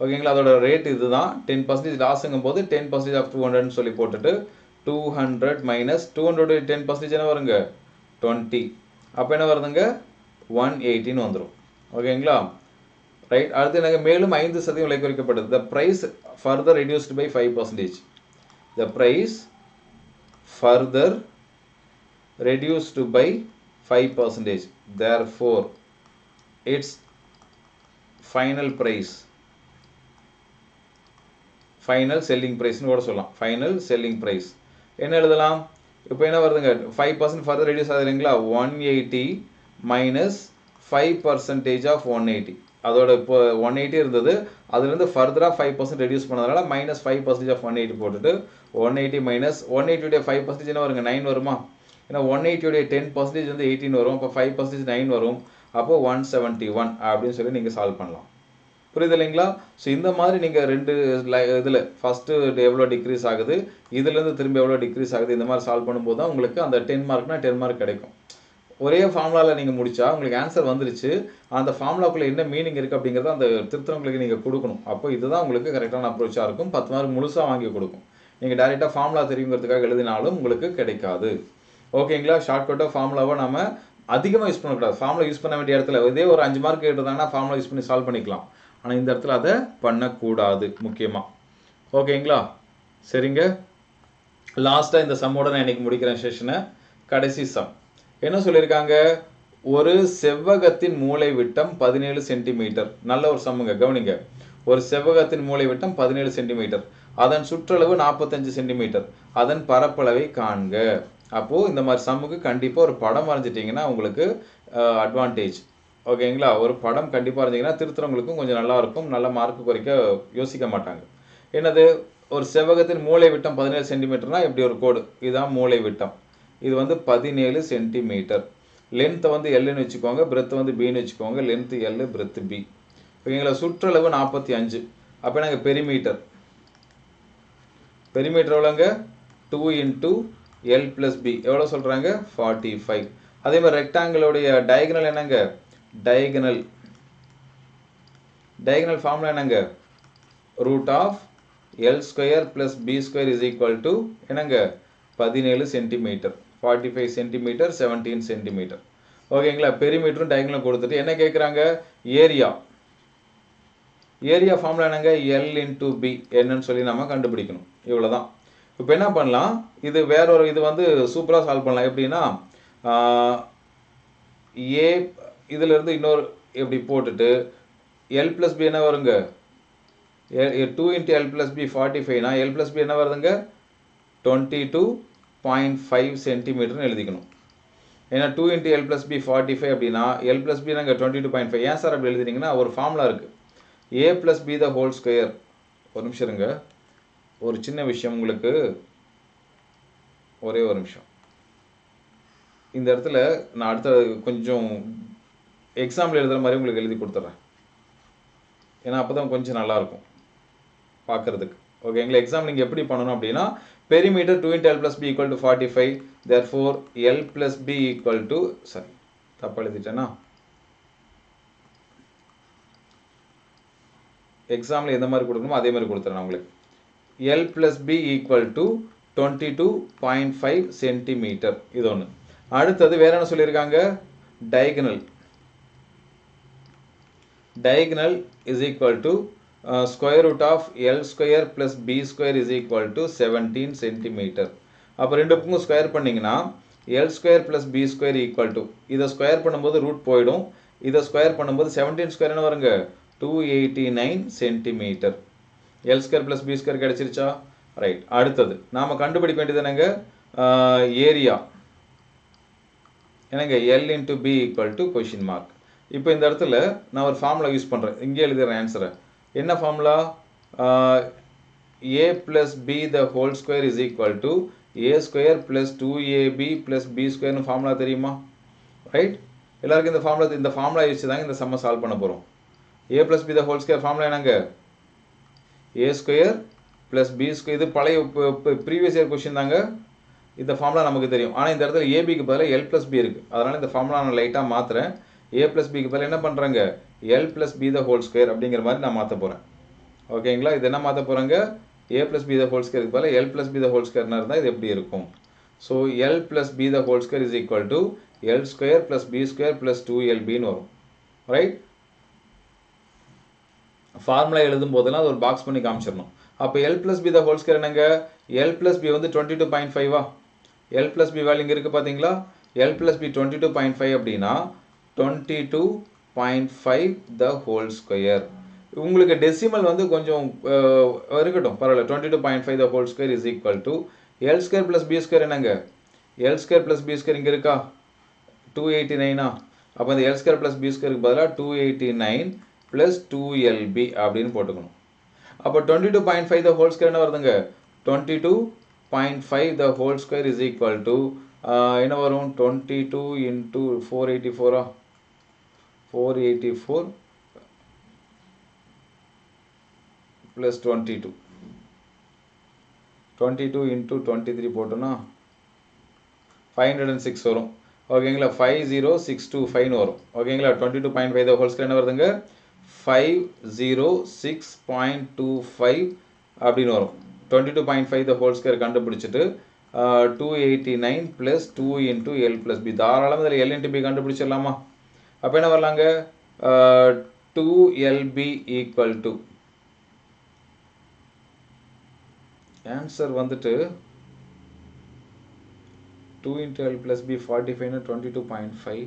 ஓகேங்களா? அதோட ரேட் இதுதான். Ten percentage லாஸுங்கும் போது டென் பர்சன்டேஜ் ஆஃப் டூ ஹண்ட்ரட்னு சொல்லி போட்டுட்டு two hundred minus two hundred ten percentage என்ன வருங்க? டுவெண்ட்டி அப்போ என்ன வருதுங்க? ஒன் எயிட்டின்னு வந்துடும் ஓகேங்களா? ரைட் அடுத்து எனக்கு மேலும் ஐந்து சதவீதம் விலை குறைக்கப்பட்டது the price further reduced by five percentage the price further reduced by five percentage therefore its final price final selling ப்ரைஸ்னு கூட சொல்லலாம். ஃபைனல் செல்லிங் ப்ரைஸ் என்ன எழுதலாம்? இப்போ என்ன வருதுங்க? ஃபைவ் பர்சன்ட் ஃபர்தர் ரெடியூஸ் ஆகுது இல்லைங்களா one eighty minus five percentage of one eighty அதோட இப்போ ஒன் எயிட்டி இருந்தது. அதுலேருந்து ஃபர்தராக ஃபைவ் பர்சன்ட் ரெடியூஸ் பண்ணதுனால minus five percentage of one eighty போட்டுட்டு ஒன் எயிட்டி மைனஸ் ஒன் எயிட்டியுடைய ஃபைவ் பர்சன்டேஜ் என்ன வருங்க? நைன் வருமா? ஏன்னா ஒன் எயிட்டியுடைய டென் பர்சன்டேஜ் வந்து எயிட்டீன் வரும். அப்போ ஃபைவ் பர்சன்டேஜ் நைன் வரும். அப்போ ஒன் செவன்ட்டி ஒன் அப்படின்னு சொல்லி நீங்கள் சால்வ் பண்ணலாம். புரியுது இல்லைங்களா? ஸோ இந்த மாதிரி நீங்கள் ரெண்டு இதில் ஃபஸ்ட்டு எவ்வளோ டிக்ரீஸ் ஆகுது? இதுலேருந்து திரும்ப எவ்வளோ டிக்ரீஸ் ஆகுது? இந்த மாதிரி சால்வ் பண்ணும்போது தான் உங்களுக்கு அந்த டென் மார்க்னா டென் மார்க் கிடைக்கும். ஒரே ஃபார்முலாவில் நீங்கள் முடித்தா உங்களுக்கு ஆன்சர் வந்துருச்சு. அந்த ஃபார்முலாக்குள்ளே என்ன மீனிங் இருக்குது அப்படிங்கிறத அந்த திருத்தவங்களுக்கு நீங்கள் கொடுக்கணும். அப்போ இதுதான் உங்களுக்கு கரெக்டான அப்ரோச்சாக இருக்கும். பத்து மார்க் முழுசாக வாங்கி கொடுக்கும். நீங்கள் டேரெக்டாக ஃபார்முலா தெரியுங்கிறதுக்காக எழுதினாலும் உங்களுக்கு கிடைக்காது. ஓகேங்களா ஷார்ட்கட்டாக ஃபார்முலாவை நம்ம அதிகமாக யூஸ் பண்ணக்கூடாது. ஃபார்முலா யூஸ் பண்ண வேண்டிய இடத்துல இதே ஒரு அஞ்சு மார்க் எடுத்தாங்கன்னா ஃபார்முலா யூஸ் பண்ணி சால்வ் பண்ணிக்கலாம். ஆனால் இந்த இடத்துல அதை பண்ணக்கூடாது முக்கியமாக ஓகேங்களா சரிங்க. லாஸ்ட்டாக இந்த சம்மோட நான் இன்றைக்கி முடிக்கிறேன் செஷனை கடைசி சம் என்ன சொல்லியிருக்காங்க ஒரு செவ்வகத்தின் மூளை விட்டம் பதினேழு சென்டிமீட்டர். நல்ல ஒரு சம்முங்க கவனிங்க. ஒரு செவ்வகத்தின் மூளை விட்டம் பதினேழு சென்டிமீட்டர். அதன் சுற்றளவு நாற்பத்தஞ்சு சென்டிமீட்டர். அதன் பரப்பளவை காண்க. அப்போது இந்த மாதிரி சம்முக்கு கண்டிப்பாக ஒரு படம் வரைஞ்சிட்டிங்கன்னா உங்களுக்கு அட்வான்டேஜ் ஓகேங்களா? ஒரு படம் கண்டிப்பாக இருந்தீங்கன்னா திருத்துறவங்களுக்கும் கொஞ்சம் நல்லா இருக்கும். நல்ல மார்க் குறைக்க யோசிக்க மாட்டாங்க. என்னது? ஒரு செவ்வகத்தின் மூளை விட்டம் பதினேழு சென்டிமீட்டர்னா இப்படி ஒரு கோடு? இதுதான் மூளை விட்டம் இது வந்து பதினேழு சென்டிமீட்டர் லென்த்தை வந்து எல்லுன்னு வச்சுக்கோங்க பிரெத்து வந்து பின்னு வச்சுக்கோங்க லென்த்து எல்லு பிரெத்து பி ஓகேங்களா சுற்றளவு நாற்பத்தி அஞ்சு. அப்போ நாங்கள் பெரிமீட்டர் பெரிமீட்டர் எவ்வளோங்க? Two into L plus B எவ்வளோ சொல்கிறாங்க ஃபார்ட்டி ஃபைவ் அதே மாதிரி ரெக்டாங்கிளுடைய டயகனல் என்னங்க? டயகனல் டயகனல் ஃபார்முலா என்னங்க? Root of L square plus B square is equal to என்னங்க? பதினேழு centimetre forty five centimetre seventeen centimetre ஓகேங்களா பெரிமீட்டரும் டயகனலும் கொடுத்துட்டு என்ன கேட்குறாங்க ஏரியா ஏரியா ஃபார்முலா என்னங்க? எல் இன்டூ பி என்னன்னு சொல்லி நம்ம கண்டுபிடிக்கணும். இவ்வளோதான் இப்போ என்ன பண்ணலாம்? இது வேற ஒரு இது வந்து சூப்பராக சால்வ் பண்ணலாம். எப்படின்னா ஏ இதிலிருந்து இன்னொரு இப்படி போட்டுட்டு எல் ப்ளஸ் பி என்ன வருங்க? Two into L plus B forty ஃபைவ்னா L plus B என்ன வருதுங்க? டுவெண்ட்டி டூ பாயிண்ட் ஃபைவ் சென்டிமீட்டர்னு எழுதிக்கணும். ஏன்னா two into L plus B forty five அப்படின்னா எல் ப்ளஸ் பி நாங்கள் டுவெண்ட்டி டூ பாயிண்ட் ஃபைவ் ஏன் சார் அப்படி எழுதுறீங்கன்னா ஒரு ஃபார்முலா இருக்குது A plus B the whole square ஒரு நிமிஷம் இருங்க. ஒரு சின்ன விஷயம் உங்களுக்கு. ஒரே ஒரு நிமிஷம். இந்த இடத்துல நான் அடுத்த கொஞ்சம் எக்ஸாம்பிள் எழுதுகிற மாதிரி உங்களுக்கு எழுதி கொடுத்துட்றேன் ஏன்னா அப்போ தான் கொஞ்சம் நல்லாயிருக்கும் பார்க்குறதுக்கு. ஓகேங்களா எக்ஸாம் நீங்கள் எப்படி பண்ணணும் அப்படின்னா perimeter 2 into L plus B equal to 45 therefore L plus B equal to sorry தப்பழுதிட்டேனா எக்ஸாமில் எந்த மாதிரி கொடுக்கணுமோ அதே மாதிரி கொடுத்துறேன் உங்களுக்கு L plus B equal to 22.5 centimetre இது ஒன்று அடுத்தது வேற என்ன சொல்லியிருக்காங்க diagonal diagonal is equal to 0.5 square root of L square plus B square is equal to seventeen centimetre அப்போ ரெண்டுக்கும் ஸ்கொயர் பண்ணிங்கன்னா L square plus B square equal to இதை ஸ்கொயர் பண்ணும்போது ரூட் போயிடும். இதை ஸ்கொயர் பண்ணும்போது செவன்டீன் ஸ்கொயர் என்ன வருங்க? Two eighty nine centimetre L square plus B square கிடச்சிருச்சா? Right அடுத்தது நாம் கண்டுபிடிக்க வேண்டியது என்னங்க? Uh, ஏரியா என்னங்க? L into B equal to question mark இப்போ இந்த இடத்துல நான் ஒரு ஃபார்முலா யூஸ் பண்ணுறேன் இங்கே எழுதுகிறேன் ஆன்சரை என்ன formula A plus B the whole square is equal to A square plus two AB plus B ஸ்கொயர்னு ஃபார்முலா தெரியுமா? ரைட் எல்லாருக்கும் இந்த ஃபார்முலா இந்த ஃபார்முலா வச்சு தாங்க இந்த சம்மை சால்வ் பண்ண போகிறோம் A plus B the whole square formula என்னங்க? A square plus B square இது பழைய ப்ரீவியஸ் இயர் கொஷின் தாங்க. இந்த ஃபார்முலா நமக்கு தெரியும். ஆனால் இந்த இடத்துல ஏபிக்கு பதிலாக எல் ப்ளஸ் பி இருக்குது அதனால் இந்த ஃபார்முலா நான் லைட்டாக மாற்றுறேன் ஏ ப்ளஸ் பிக்கு பதிலாக என்ன பண்ணுறாங்க L plus B the whole square அப்படிங்கிற மாதிரி நான் மாற்ற போகிறேன் ஓகேங்களா? இது என்ன மாற்ற போகிறாங்க A plus B the whole ஸ்கொயருக்கு பதில் L plus B the whole ஸ்கொயர்னா இருந்தால் இது எப்படி இருக்கும்? So L plus B the whole square is equal to L square plus B square plus two எல்பின்னு வரும். ரைட் ஃபார்முலா எழுதும் போதெல்லாம் அது ஒரு பாக்ஸ் பண்ணி காமிச்சிடணும். அப்போ L plus B the whole square என்னங்க? எல் ப்ளஸ் பி வந்து டுவெண்ட்டி டூ பாயிண்ட் ஃபைவா எல் ப்ளஸ் பி வேல்யூ இங்கே இருக்குது பார்த்தீங்களா L plus B twenty two point five அப்படின்னா twenty two point five the whole square உங்களுக்கு டெசிமல் வந்து கொஞ்சம் இருக்கட்டும் பரவாயில்ல. Twenty two point five the whole square is equal to L square plus B square என்னங்க? L square plus B square இங்கே இருக்கா? Two eighty நைனா அப்போ இந்த எல் ஸ்கொயர் ப்ளஸ் பி ஸ்கொயருக்கு பதிலாக two eighty nine plus two LB அப்படின்னு போட்டுக்கணும். அப்போ twenty two point five the whole square என்ன வருதுங்க? Twenty two point five the whole square is equal to என்ன வரும்? Twenty two into four eighty ஃபோரா four eighty four plus twenty two twenty two into twenty three போட்டோன்னா five hundred and six வரும். ஓகேங்களா? Five zero six two ஃபைவ்னு வரும். ஓகேங்களா? Twenty two point five whole square என்ன வருதுங்க? Five zero six point two five அப்படின்னு வரும். Twenty two point five the whole square கண்டுபிடிச்சிட்டு two eighty nine plus two into L plus B தாராளமாக இதில் எல் இன்ட்டு பி கண்டுபிடிச்சிடலாமா? அப்போ என்ன வரலாங்க? Two LB equal to answer வந்துட்டு two into L plus B forty ஃபைவ்னு twenty two point five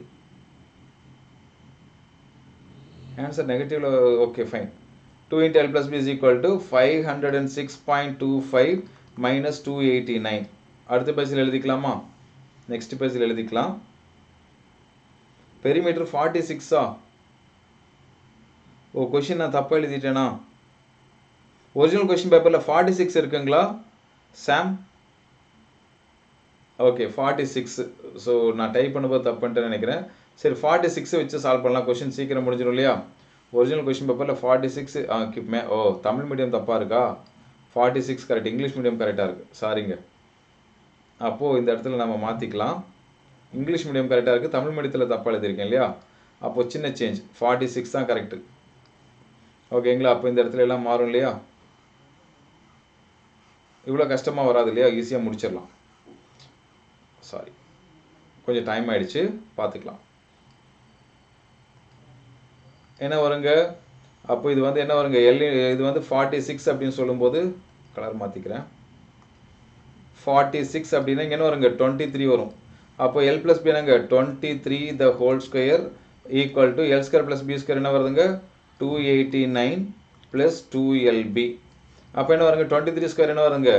answer நெகட்டிவ்ல okay fine two into L plus B is equal to five hundred and six point two five minus two eighty nine அடுத்த பேஜில் எழுதிக்கலாமா? Next பேஜில் எழுதிக்கலாம். Perimeter forty சிக்ஸா ஓ question நான் தப்பாக எழுதிட்டேனா? Original question பேப்பரில் forty six இருக்குங்களா? சாம் ஓகே ஃபார்ட்டி சிக்ஸ் ஸோ நான் டைப் பண்ணும்போது தப்புன்ட்டு நினைக்கிறேன். சரி ஃபார்ட்டி சிக்ஸை வச்சு சால்வ் பண்ணலாம். கொஷின் சீக்கிரம் முடிஞ்சிடும் இல்லையா? ஒரிஜினல் கொஷின் பேப்பரில் ஃபார்ட்டி சிக்ஸ் மே ஓ தமிழ் மீடியம் தப்பாக இருக்கா? Forty six correct English medium கரெக்டாக இருக்குது சாரிங்க அப்போது இந்த இடத்துல நம்ம மாற்றிக்கலாம் இங்கிலீஷ் மீடியம் கரெக்டாக இருக்குது தமிழ் மீடியத்தில் தப்பாக எழுதியிருக்கேன் இல்லையா? அப்போது சின்ன சேஞ்ச் ஃபார்ட்டி சிக்ஸ் தான் கரெக்டு ஓகேங்களா அப்போ இந்த இடத்துல எல்லாம் மாறும் இல்லையா? இவ்வளோ கஷ்டமாக வராது இல்லையா? ஈஸியாக முடிச்சிடலாம். சாரி கொஞ்சம் டைம் ஆயிடுச்சு. பார்த்துக்கலாம். என்ன வருங்க? அப்போ இது வந்து என்ன வருங்க? எல்லி இது வந்து ஃபார்ட்டி சிக்ஸ் அப்படின்னு சொல்லும்போது கலர் மாற்றிக்கிறேன் ஃபார்ட்டி சிக்ஸ் அப்படின்னா இங்கே என்ன வருங்க? டுவெண்ட்டி த்ரீ வரும். அப்போ எல் ப்ளஸ் பி என்னங்க? Twenty three the whole square equal to L square plus B square என்ன வருதுங்க? Two eighty nine plus two LB அப்போ என்ன வருங்க? டுவெண்ட்டி த்ரீ ஸ்கொயர் என்ன வருங்க?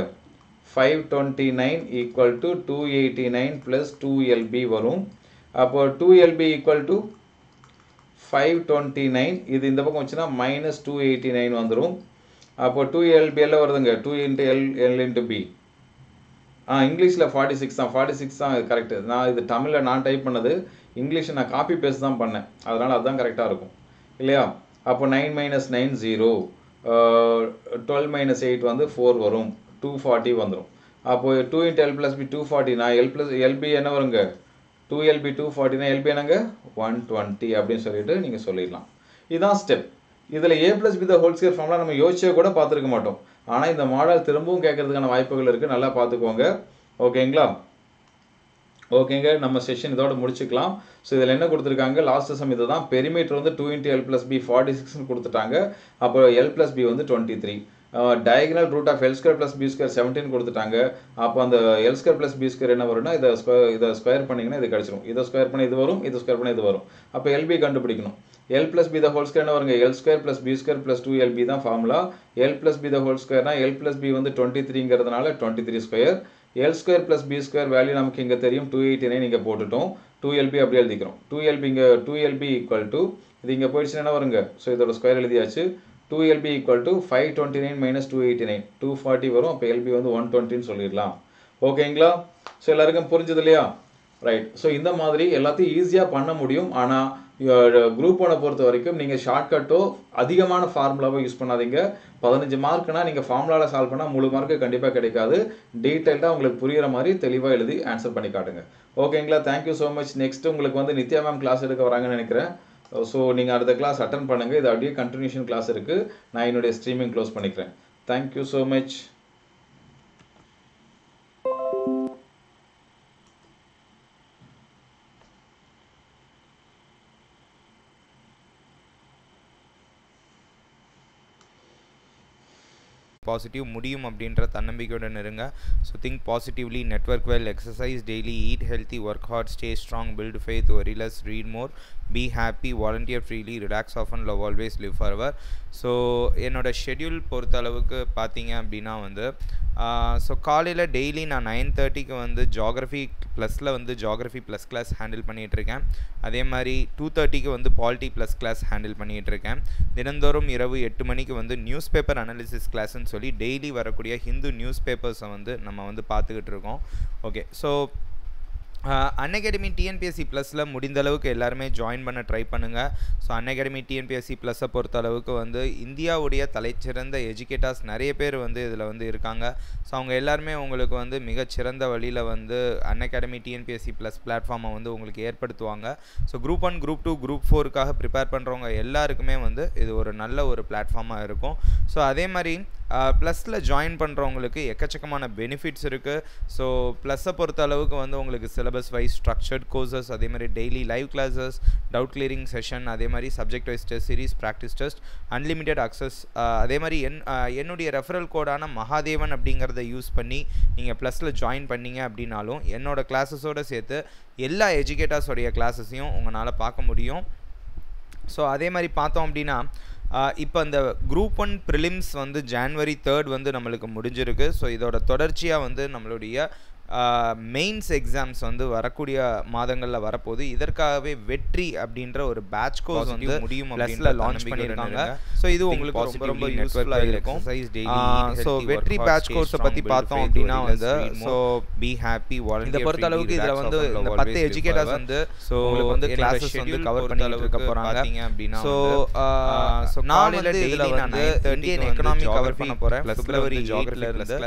Five twenty nine equal to two eighty nine plus two LB வரும். அப்போ two LB equal to five twenty nine இது இந்த பக்கம் வச்சுன்னா மைனஸ் டூ எயிட்டி நைன் வந்துடும் அப்போ டூ எல்பி எல்லாம் வருதுங்க? Two into L L into B ஆ இங்கிலீஷில் ஃபார்ட்டி சிக்ஸ் தான். ஃபார்ட்டி சிக்ஸ் தான் கரெக்டு நான் இது தமிழில் நான் டைப் பண்ணது இங்கிலீஷை நான் காப்பி பேஸ்ட் தான் பண்ணேன். அதனால் அதுதான் கரெக்டாக இருக்கும். இல்லையா? அப்போ nine minus nine zero twelve minus eight வந்து ஃபோர் வரும். டூ ஃபார்ட்டி வந்துடும் அப்போ two into L plus B two ஃபார்ட்டினா L plus LB என்ன வருங்க? டூ எல்பி டூ ஃபார்ட்டினா எல்பி என்னங்க? ஒன் டுவெண்ட்டி அப்படின்னு சொல்லிட்டு நீங்கள் சொல்லிடலாம். இதுதான் ஸ்டெப் இதில் A plus B the whole square ஃபார்ம்லாம் நம்ம யோசிச்சே கூட பார்த்துருக்க மாட்டோம். ஆனால் இந்த மாடல் திரும்பவும் கேட்கறதுக்கான வாய்ப்புகள் இருக்குது நல்லா பார்த்துக்கோங்க. ஓகேங்களா? ஓகேங்க. நம்ம செஷன் இதோட முடிச்சுக்கலாம். ஸோ இதில் என்ன கொடுத்துருக்காங்க? லாஸ்ட் செம் இது தான் பெரிமீட்டர் வந்து two into L plus B forty சிக்ஸ்னு கொடுத்துட்டாங்க. அப்போ எல் ப்ளஸ் பி வந்து twenty three diagonal root of L square plus B square seventeen கொடுத்துட்டாங்க. அப்போ அந்த L square plus B square என்ன வரும்னா இதை ஸ்கொயர் இதை ஸ்கொயர் பண்ணிங்கன்னா இது கிடச்சிரும். இதை ஸ்கொயர் பண்ணி இது வரும் இதை ஸ்கொயர் பண்ணி இது வரும். அப்போ எல்பி கண்டுபிடிக்கணும். L plus B the whole square என்ன வருங்க L square plus B square plus two LB தான் formula L plus B the whole ஸ்கொயர்னா L plus B வந்து twenty த்ரீங்கிறதுனால twenty three square L square plus B square value நமக்கு இங்கே தெரியும் two eighty nine இங்கே போட்டுட்டோம். Two LP அப்படி எழுதிக்கிறோம். Two LP இங்கே டூ எல்பி ஈக்குவல் டு இது இங்கே போயிடுச்சுன்னா வருங்க? ஸோ இதோட ஸ்கொயர் எழுதியாச்சு. Two LB equal to five twenty nine minus two eighty nine two forty வரும் அப்போ எல்பி வந்து ஒன் டுவெண்ட்டின்னு சொல்லிடலாம். ஓகேங்களா ஸோ எல்லாருக்கும் புரிஞ்சது இல்லையா? ரைட் ஸோ இந்த மாதிரி எல்லாத்தையும் ஈஸியாக பண்ண முடியும். ஆனால் குரூப் ஒன்றை uh, பொறுத்த வரைக்கும் நீங்கள் ஷார்ட்கட்டோ அதிகமான ஃபார்முலாவோ யூஸ் பண்ணாதீங்க. பதினஞ்சு மார்க்னா நீங்கள் ஃபார்முலாவில் சால்வ் பண்ணால் முழு மார்க்கு கண்டிப்பாக கிடைக்காது. டீட்டெயில்டாக உங்களுக்கு புரிகிற மாதிரி தெளிவாக எழுதி ஆன்சர் பண்ணி காட்டுங்க. ஓகேங்களா தேங்க்யூ ஸோ மச் நெக்ஸ்ட் உங்களுக்கு வந்து நித்யா மேம் கிளாஸ் எடுக்க வராங்கன்னு நினைக்கிறேன். ஸோ நீங்கள் அடுத்த கிளாஸ் அட்டன் பண்ணுங்கள் இது அப்படியே கண்டினியூஷன் கிளாஸ் இருக்குது நான் என்னுடைய ஸ்ட்ரீமிங் க்ளோஸ் பண்ணிக்கிறேன். Thank you so much positive முடியும் அப்படின்ற தன்னம்பிக்கையுடன் இருங்க so think positively network well exercise daily eat healthy work hard stay strong build faith ஒரிலஸ் read more be happy volunteer freely relax off and love always live forever so என்னோட schedule பொறுத்த அளவுக்கு பார்த்தீங்க அப்படின்னா வந்து ஸோ காலையில் daily நான் nine தேர்ட்டிக்கு வந்து ஜாகிரஃபி ப்ளஸில் வந்து ஜாகிரஃபி ப்ளஸ் கிளாஸ் ஹேண்டில் பண்ணிகிட்ருக்கேன் அதே மாதிரி டூ தேர்ட்டிக்கு வந்து பாலிட்டி ப்ளஸ் கிளாஸ் ஹேண்டில் பண்ணிகிட்ருக்கேன் தினந்தோறும் இரவு எட்டு மணிக்கு வந்து நியூஸ் பேப்பர் அனாலிசிஸ் கிளாஸ்ன்னு சொல்லி டெய்லி வரக்கூடிய ஹிந்து நியூஸ் பேப்பர்ஸை வந்து நம்ம வந்து பார்த்துக்கிட்டு இருக்கோம் ஓகே ஸோ அன்அகாடமி டிஎன்பிஎஸ்சி ப்ளஸில் முடிந்த அளவுக்கு எல்லாருமே ஜாயின் பண்ண ட்ரை பண்ணுங்கள் ஸோ அன்அகாடமி டிஎன்பிஎஸ்சி ப்ளஸை பொறுத்த அளவுக்கு வந்து இந்தியாவுடைய தலைச்சிறந்த எஜுகேட்டர்ஸ் நிறைய பேர் வந்து இதில் வந்து இருக்காங்க. ஸோ அவங்க எல்லாருமே உங்களுக்கு வந்து மிகச்சிறந்த வழியில் வந்து அன்அகாடமி டிஎன்பிஎஸ்சி ப்ளஸ் பிளாட்ஃபார்மை வந்து உங்களுக்கு ஏற்படுத்துவாங்க. So group one group two group ஃபோருக்காக prepare பண்ணுறவங்க எல்லாருக்குமே வந்து இது ஒரு நல்ல ஒரு பிளாட்ஃபார்மாக இருக்கும். ஸோ அதே மாதிரி ப்ளஸில் ஜாயின் பண்ணுறவங்களுக்கு எக்கச்சக்கமான பெனிஃபிட்ஸ் இருக்குது ஸோ ப்ளஸ்ஸை பொறுத்த அளவுக்கு வந்து உங்களுக்கு சிலபஸ் வைஸ் ஸ்ட்ரக்சர்ட் கோர்சஸ் அதே மாதிரி daily live classes doubt clearing session அதே மாதிரி subject wise test series practice test unlimited access அதே மாதிரி என் என்னுடைய ரெஃபரல் கோடான மகாதேவன் அப்படிங்கிறத யூஸ் பண்ணி நீங்கள் ப்ளஸில் ஜாயின் பண்ணீங்க அப்படின்னாலும் என்னோடய கிளாஸஸோடு சேர்த்து எல்லா எஜுகேட்டர்ஸோடைய கிளாஸஸையும் உங்களால் பார்க்க முடியும். ஸோ அதே மாதிரி பார்த்தோம் அப்படின்னா இப்போ அந்த குரூப் ஒன் ப்ரிலிம்ஸ் வந்து ஜான்வரி தேர்ட் வந்து நம்மளுக்கு முடிஞ்சிருக்கு. ஸோ இதோட தொடர்ச்சியாக வந்து நம்மளுடைய மெயின்ஸ் எக்ஸாம்ஸ் வந்து வரக்கூடிய மாதங்களில் வரப்போகுது. இதற்காகவே வெற்றி அப்படின்ற ஒரு பேட்ச் கோர்ஸ் வந்து முடியும் ப்ளஸில் லான்ச் பண்ணியிருக்காங்க. ஸோ இது உங்களுக்கு ரொம்ப ரொம்ப யூஸ்ஃபுல்லாக இருக்கும். ஸோ வெற்றி பேட்ச் கோர்ஸை பற்றி பார்த்தோம் அப்படின்னா வந்து ஸோ பி ஹாப்பி இதை பொறுத்த அளவுக்கு இதில் வந்து இந்த பத்து எஜுகேட்டர்ஸ் வந்து ஸோ வந்து கிளாஸஸ் வந்து கவர் பண்ணி இருக்க போகிறாங்க அப்படின்னா ஸோ ஸோ நான் வந்து இதில் வந்து இந்தியன் எக்கனாமி கவர் பண்ண போகிறேன் பிப்ரவரி ஜாகிரஃபில இருந்து.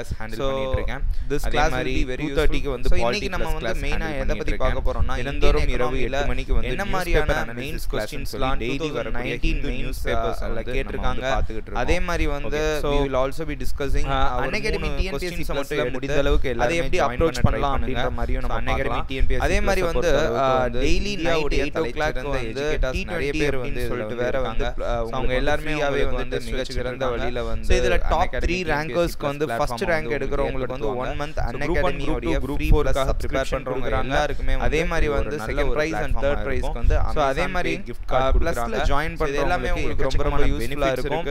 இருக்கேன். திஸ் கிளாஸ் மாதிரி வெரி தேர்ட்டிக்கு வந்து இன்னைக்கு நம்ம வந்து மெயினா எதை பத்தி பார்க்க போறோம்னா தினந்தோறும் இரவு எட்டு மணிக்கு வந்து என்ன மாதிரியான மெயின்ஸ் கொஸ்டின்ஸ்லாம் டெய்லி வர நைன்டீன் நியூஸ் பேப்பர்ஸ் கேட்டிருக்காங்க. அதே மாதிரி வந்து so will also be discussing Unacademy TNPSC மட்டும் முடிந்த அளவுக்கு அதை எப்படி அப்ரோச் பண்ணலாம் அப்படின்ற மாதிரியும் நம்ம அன்அகாடமி டிஎன்பிஎஸ்சி அதே மாதிரி வந்து daily night eight o'clock வந்து டி நிறைய பேர் வந்து சொல்லிட்டு வேற வந்து அவங்க எல்லாருமே வந்து மிகச்சிறந்த வழியில வந்து இதுல டாப் த்ரீ ரேங்கர்ஸ்க்கு வந்து ஃபர்ஸ்ட் ரேங்க் எடுக்கிறவங்களுக்கு வந்து ஒன் மந்த் அன்அகாடமி நம்மளுடைய குரூப் 4 காக ப்ரிப்பேர் பண்றவங்க எல்லாருக்குமே அதே மாதிரி வந்து செகண்ட் பிரைஸ் அண்ட் தேர்ட் பிரைஸ்க்கு வந்து அதே மாதிரி கிஃப்ட் கார்டு பிளஸ்ல ஜாயின் பண்றது எல்லாமே உங்களுக்கு ரொம்ப ரொம்ப யூஸ்ஃபுல்லா இருக்கும்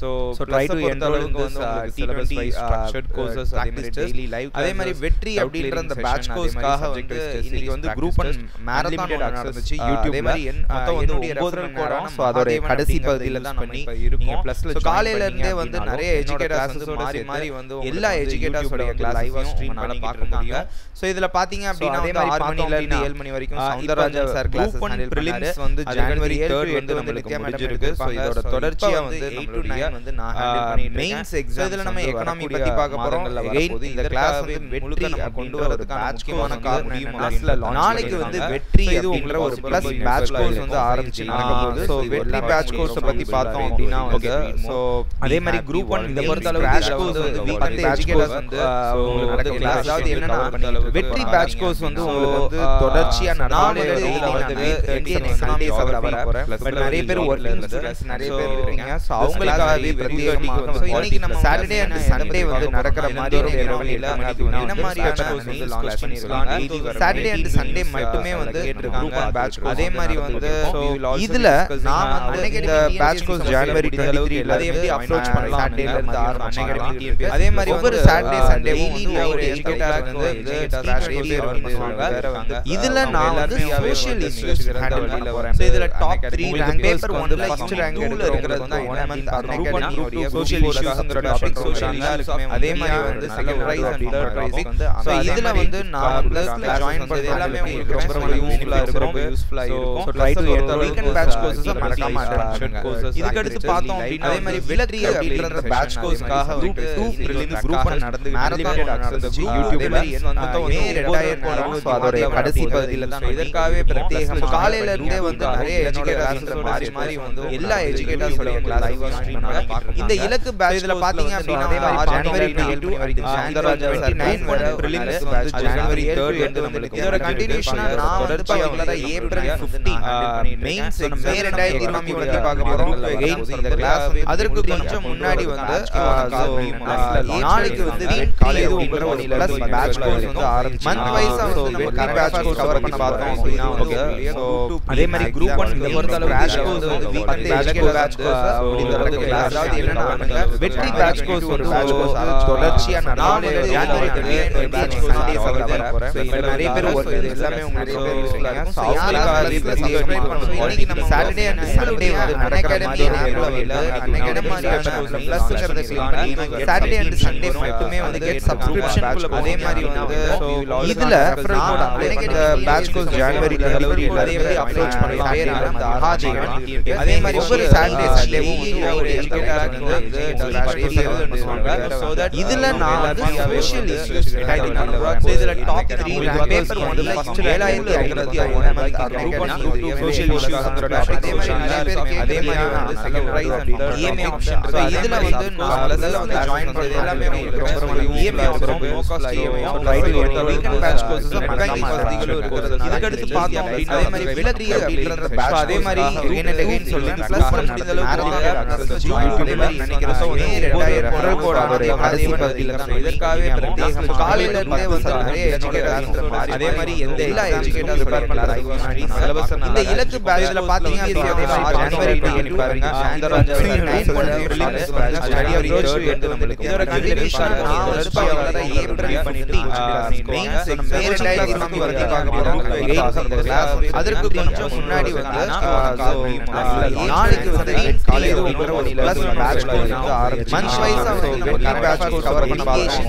ஸோ ட்ரை டு என்ரோல் வந்து சிலபஸ் வைஸ் ஸ்ட்ரக்சர்ட் கோர்சஸ் அதே மாதிரி டெய்லி லைவ் அதே மாதிரி வெற்றி அப்படின்ற அந்த பேட்ச் கோர்ஸ்க்காக வந்து இன்னைக்கு வந்து குரூப் அண்ட் மேரத்தான் நடந்துச்சு. யூடியூப்ல மொத்தம் வந்து ஒன்பது கோடம் ஸோ அதோட கடைசி பகுதியில தான் பண்ணி நீங்க பிளஸ்ல காலையில இருந்தே வந்து நிறைய எஜுகேட்டர்ஸ் வந்து மாறி மாறி வந்து எல்லா எஜுகேட்டர்ஸோட கிளாஸ் லைவா ஸ்ட்ரீம் பண்ணி பார்க்க முடியும். ஸோ இதுல பாத்தீங்க அப்படின்னா மாதிரி ஆறு மணில இருந்து ஏழு மணி வரைக்கும் சௌந்தரராஜன் சார் கிளாஸ் பிரிலிம்ஸ் வந்து ஜனவரி தேர்ட் வந்து நம்மளுக்கு முடிஞ்சிருக்கு. ஸோ இதோட தொடர்ச்சியா வந்து நம்மளுடைய வந்து நான் மெயின்ஸ் எக்ஸாம் இதுல நம்ம எக்கனாமி பத்தி பார்க்க போறோம். எகைன் இந்த கிளாஸ் வந்து வெற்றி நம்ம கொண்டு வரதுக்கான முக்கியமான காரணம் நாளைக்கு வந்து வெற்றி இது உங்கள ஒரு பிளஸ் பேட்ச் கோர்ஸ் வந்து ஆரம்பிச்சு ஸோ வெற்றி பேட்ச் கோர்ஸ் பத்தி பார்த்தோம் அப்படின்னா வந்து ஸோ அதே மாதிரி குரூப் ஒன் இந்த பொறுத்த அளவு பேட்ச் கோர்ஸ் வந்து வந்து உங்களுக்கு நடக்க கிளாஸ் அதாவது என்னன்னா வெற்றி பேட்ச் கோர்ஸ் வந்து உங்களுக்கு வந்து தொடர்ச்சியா நடந்து நிறைய பேர் ஒர்க்கிங் ஸ்டூடெண்ட்ஸ் நிறைய பேர் இருக்கீங்க. ஸோ அவங்களுக்காகவே பிரத்யேகமாக இன்னைக்கு நம்ம சாட்டர்டே அண்ட் சண்டே வந்து நடக்கிற மாதிரி ஒரு வழியில என்ன மாதிரியான வந்து லான்ச் பண்ணிருக்காங்க. சாட்டர்டே அண்ட் சண்டே மட்டுமே வந்து பேட்ச் அதே மாதிரி வந்து இதுல நான் வந்து இந்த பேட்ச் கோர்ஸ் ஜனவரி 23 ல எப்படி அப்ரோச் பண்ணலாம் சாட்டர்டேல இருந்து ஆரம்பிச்சு அதே மாதிரி ஒவ்வொரு சாட்டர்டே சண்டேவும் ஒரு எஜுகேட்டர் வந்து இதுல நான் வந்து சோஷியல் இஷ்யூஸ் ஹேண்டில் பண்ண போறேன். சோ இதுல டாப் 3 ரேங்க் பேப்பர் 1 ல ஃபர்ஸ்ட் ரேங்க் எடுக்கிறது வந்து ஒன் மந்த் அகாடமி சோஷியல் இஷ்யூஸ்ங்கற டாபிக் சோஷியல் அதே மாதிரி வந்து second prize and third prize வந்து சோ இதுல வந்து நான் பிளஸ்ல ஜாயின் பண்ணது எல்லாமே உங்களுக்கு ரொம்ப ரொம்ப யூஸ்ஃபுல்லா இருக்கும் ரொம்ப யூஸ்ஃபுல்லா இருக்கும். சோ ட்ரை டு எட் வீக்கெண்ட் பேட்ச் கோர்சஸ் மறக்காம அட்டென்ட் கோர்சஸ் இதுக்கு அடுத்து பார்த்தோம் அப்படினா அதே மாதிரி விலட்ரி அப்படிங்கற பேட்ச் கோர்ஸ்க்காக வந்து 2 பிரிலிம்ஸ் குரூப் நடந்து மேரத்தான் நடந்துச்சு யூடியூப்ல மொத்தம் மே 2020 சோ அதோட கடைசி பகுதியில தான் இதற்காகவே பிரத்யேகம் காலையில இருந்தே வந்து நிறைய எஜுகேட்டர்ஸ் மாறி மாறி வந்து எல்லா எஜுகேட்டர்ஸோட கிளாஸ் இந்த இலக்கு பேட்ச் இதுல பாத்தீங்க அப்படினா அதே மாதிரி ஜனவரி 7 வரைக்கும் சாந்தராஜா 29 வரை பிரிலிம்ஸ் பேட்ச் ஜனவரி 3 வந்து நம்மளுக்கு இதோட கண்டினியூஷனா நான் வந்து பாத்தீங்கன்னா ஏப்ரல் 15 மெயின்ஸ் மே 2020 பத்தி பார்க்க போறோம். எகைன் இந்த கிளாஸ் அதற்கு கொஞ்சம் முன்னாடி வந்து நாளைக்கு வந்து காலையில ஒரு பிளஸ் பேட்ச் கோர்ஸ் வந்து ஆரம்பிச்சு மந்த் வைஸா வந்து நம்ம கரெக்ட் பேட்ச் கோர்ஸ் கவர் பண்ணி பார்த்தோம் அப்படினா வந்து சோ அதே மாதிரி குரூப் 1 இந்த பொறுத்த அளவு கிராஷ் கோர்ஸ் வந்து week batch course batch course அப்படிங்கறது அதாவது என்னன்னா வெற்றி பேட்ச் கோர்ஸ் ஒரு பேட்ச் கோர்ஸ் தொடர்ச்சியா நடந்து ஜனவரி 20 பேட்ச் கோர்ஸ் சண்டே கவர் போறேன். நிறைய பேர் இது எல்லாமே உங்களுக்கு யூஸ்ஃபுல்லா இருக்கும். சோ யாருக்காக சப்ஸ்கிரைப் பண்ணுங்க இன்னைக்கு நம்ம சாட்டர்டே அண்ட் சண்டே வந்து அகாடமி ஆப்ல அகாடமி பிளஸ்ங்கிறது கிளிக் பண்ணி சாட்டர்டே அண்ட் சண்டே மட்டுமே வந்து சப்ஸ்கிரிப்ஷன் அதே மாதிரி வந்து இதுல இந்த பேட்ச் கோர்ஸ் ஜனவரி டெலிவரி அதே மாதிரி அப்ரோச் பண்ணலாம் பேர் அந்த ஆஜிகன் அதே மாதிரி ஒவ்வொரு சாட்டர்டே சண்டேவும் ஒரு எஜுகேட்டர் வந்து சோ தட் இதுல நான் வந்து சோஷியல் இஷ்யூஸ் இதுல டாப் 3 ரேங்க் பேப்பர் வந்து ஃபர்ஸ்ட் 7501 சோஷியல் இஷ்யூஸ் அதே மாதிரி நிறைய பேருக்கு அதே மாதிரி வந்து second prize and EMI option so இதுல வந்து நான் லெவல்ல வந்து ஜாயின் பண்ணது எல்லாமே உங்களுக்கு ரொம்ப ரொம்ப EMI option no cost EMI எடுத்த அதே மாதிரி அதே மாதிரி again and again சொல்றேன் பிளஸ் முடிந்த அளவுக்கு யூடியூப்ல நினைக்கிறேன் சோ மே 2000 ரெஃபரல் கோட் அதோட கடைசி பகுதியில தான் இதற்காகவே பிரத்யேகம் காலையில இருந்தே வந்து நிறைய எஜுகேட்டர்ஸ் அதே மாதிரி எந்த எல்லா எஜுகேட்டர் ப்ரிப்பேர் மாதிரி சிலபஸ் இந்த இலக்கு பேட்ச்ல பாத்தீங்க அப்படின்னா ஜனவரி 20 பாருங்க சாந்தராஜா 9 பண்ணி ரிலீஸ் பேட்ச் ஜனவரி 3 வந்து நம்மளுக்கு இதோட கண்டினியூஷன் தொடர்ச்சியா வர ஏப்ரல் 15 மெயின்ஸ் மே 2020 வரைக்கும் பார்க்க போறோம் இந்த கிளாஸ் அதற்கு கொஞ்சம் முன்னாடி வந்து நாளைக்கு வந்து காலையில ஒரு மணி பிளஸ் பேட்ச் கோர்ஸ் வந்து ஆரம்பிச்சு மந்த் வைஸ் வந்து பேட்ச் கோர்ஸ் கவர் பண்ண பார்த்தோம்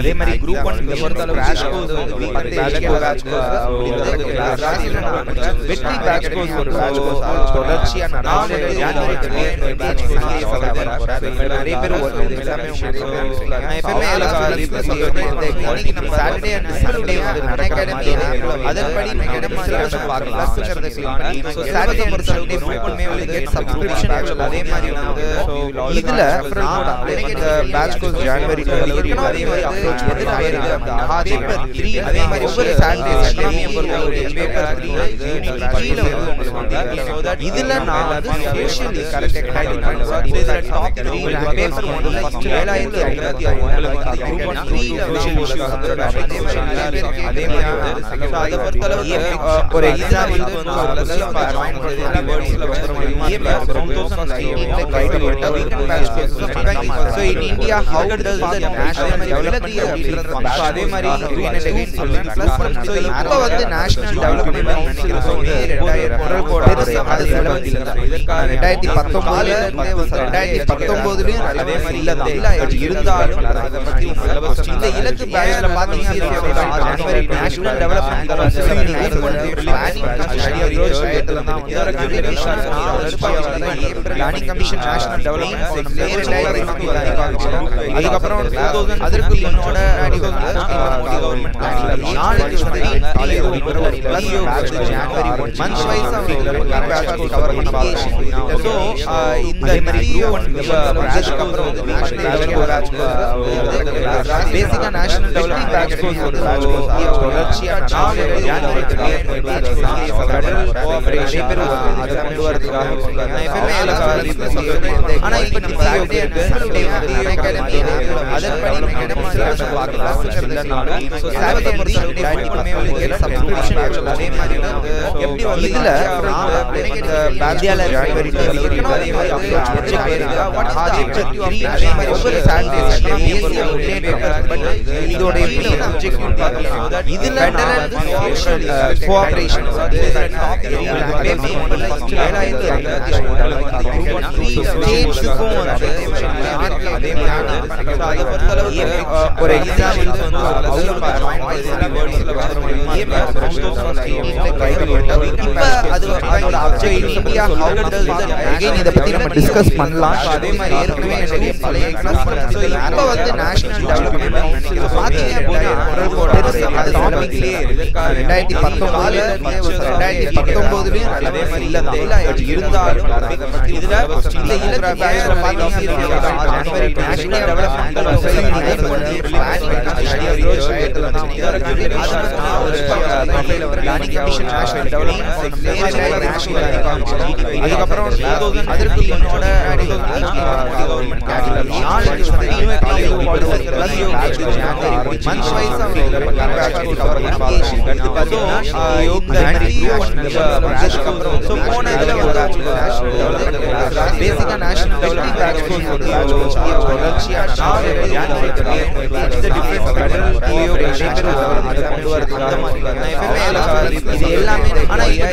அதே மாதிரி குரூப் 1 இந்த பொறுத்த அளவு பேட்ச் கோர்ஸ் வந்து வீக் பேட்ச் கோர்ஸ் வெற்றி பேட்ச் கோர்ஸ் ஒரு பேட்ச் கோர்ஸ் தொடர்ச்சியா நடந்து ஜனவரி பேட்ச் நிறைய பேர் ஒர்க் எல்லாமே உங்களுக்கு நான் எப்பவுமே இன்னைக்கு நம்ம சாட்டர்டே அண்ட் சண்டே வந்து அகாடமி அதன்படி என்ன மாதிரி பார்க்கலாம் சோ சாட்டர்டே அண்ட் சண்டே மட்டுமே வந்து கெட் சப்ஸ்கிரிப்ஷன் அதே மாதிரி வந்து இதுல இந்த பேட்ச் கோர்ஸ் ஜனவரி டெலிவரி அதே மாதிரி அப்ரோச் எது பேர் அந்த ஆஜி பேப்பர் 3 அதே மாதிரி ஒவ்வொரு சாட்டர்டே எக்கனாமி ஒரு பேப்பர் 3 யூனிட் 3 ல வந்து உங்களுக்கு வந்து சோ தட் இதுல நான் வந்து சோஷியல் கரெக்ட் ஹேண்டில் பண்ணுவேன் இதுல டாப் 3 பேப்பர் 1 ல ஃபர்ஸ்ட் 7501 உங்களுக்கு ஒரு example So in India, how does the national development? So அதே மாதிரி. So இப்போ வந்து வந்து செலவு இதற்காக ரெண்டாயிரத்தி பத்தொன்பதுல ரெண்டாயிரத்தி பத்தொன்பதுலயும் அதே மாதிரி இல்ல இருந்தாலும் அதை பத்தி இந்த இலக்கு பேஸ்ல பாத்தீங்க ஜனவரி நேஷனல் டெவலப்மெண்ட் அதுக்கப்புறம் அதற்கு என்னோட இந்த பேசிக்கா நேஷனல் டெவலப்மெண்ட் கோர்ஸ் வந்து தொடர்ச்சியா ஆனா இப்ப நம்ம இதுல கோஆபரேஷன் ஒரு இதை பத்தி நம்ம டிஸ்கஸ் பண்ணலாம் அதே மாதிரி ஏற்கனவே பழைய இப்போ வந்து நேஷனல் டெவலப்மெண்ட் ரெண்டாயிரத்தி பத்தொன்பதுல ரெண்டாயிரத்தி பத்தொன்பதுலயும் அதே மாதிரி இல்ல இருந்தாலும் இதுல அதுக்கப்புறம் அதற்கு என்னோட மந்த் வைஸ் போன இதுல பேசிக்கா நேஷனல் டெவலப்மெண்ட் பேட்ச் கோர்ஸ் தொடர்ச்சியா இது எல்லாமே ஆனா இதுல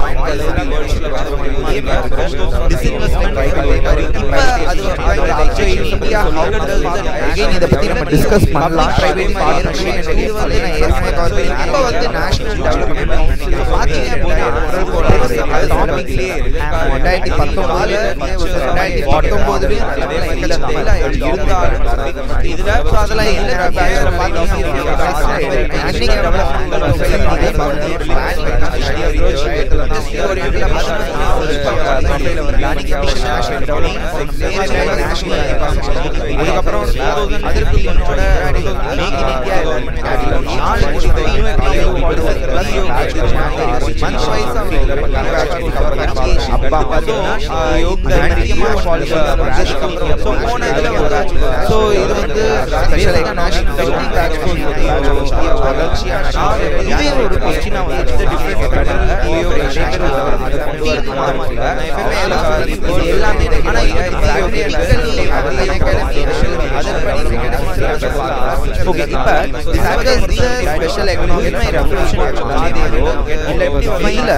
டிஸ்கஸ் பண்ணலாம் பிரைவேட் பார்ட்னர்ஷிப் இது வந்து நான் ஏற்கனவே கவர் பண்ணி இப்போ வந்து நேஷனல் டெவலப்மெண்ட் பாத்தீங்க அப்படின்னா டாபிக்லயே ரெண்டாயிரத்தி பத்தொன்பதுல ரெண்டாயிரத்தி பத்தொன்பதுலயும் இருந்தாலும் இதுல அதெல்லாம் அதுக்கப்புறம் அதற்கு என்னோட make in India month wise அப்பா போன இதுல ஸோ இது வந்து இதே ஒரு கொஸ்டினா வந்து எல்லாமே ஆனா அதன்படி ஓகே இப்போ ஸ்பெஷல் எக்கனாமிக் மை ரெவல்யூஷன் இல்ல file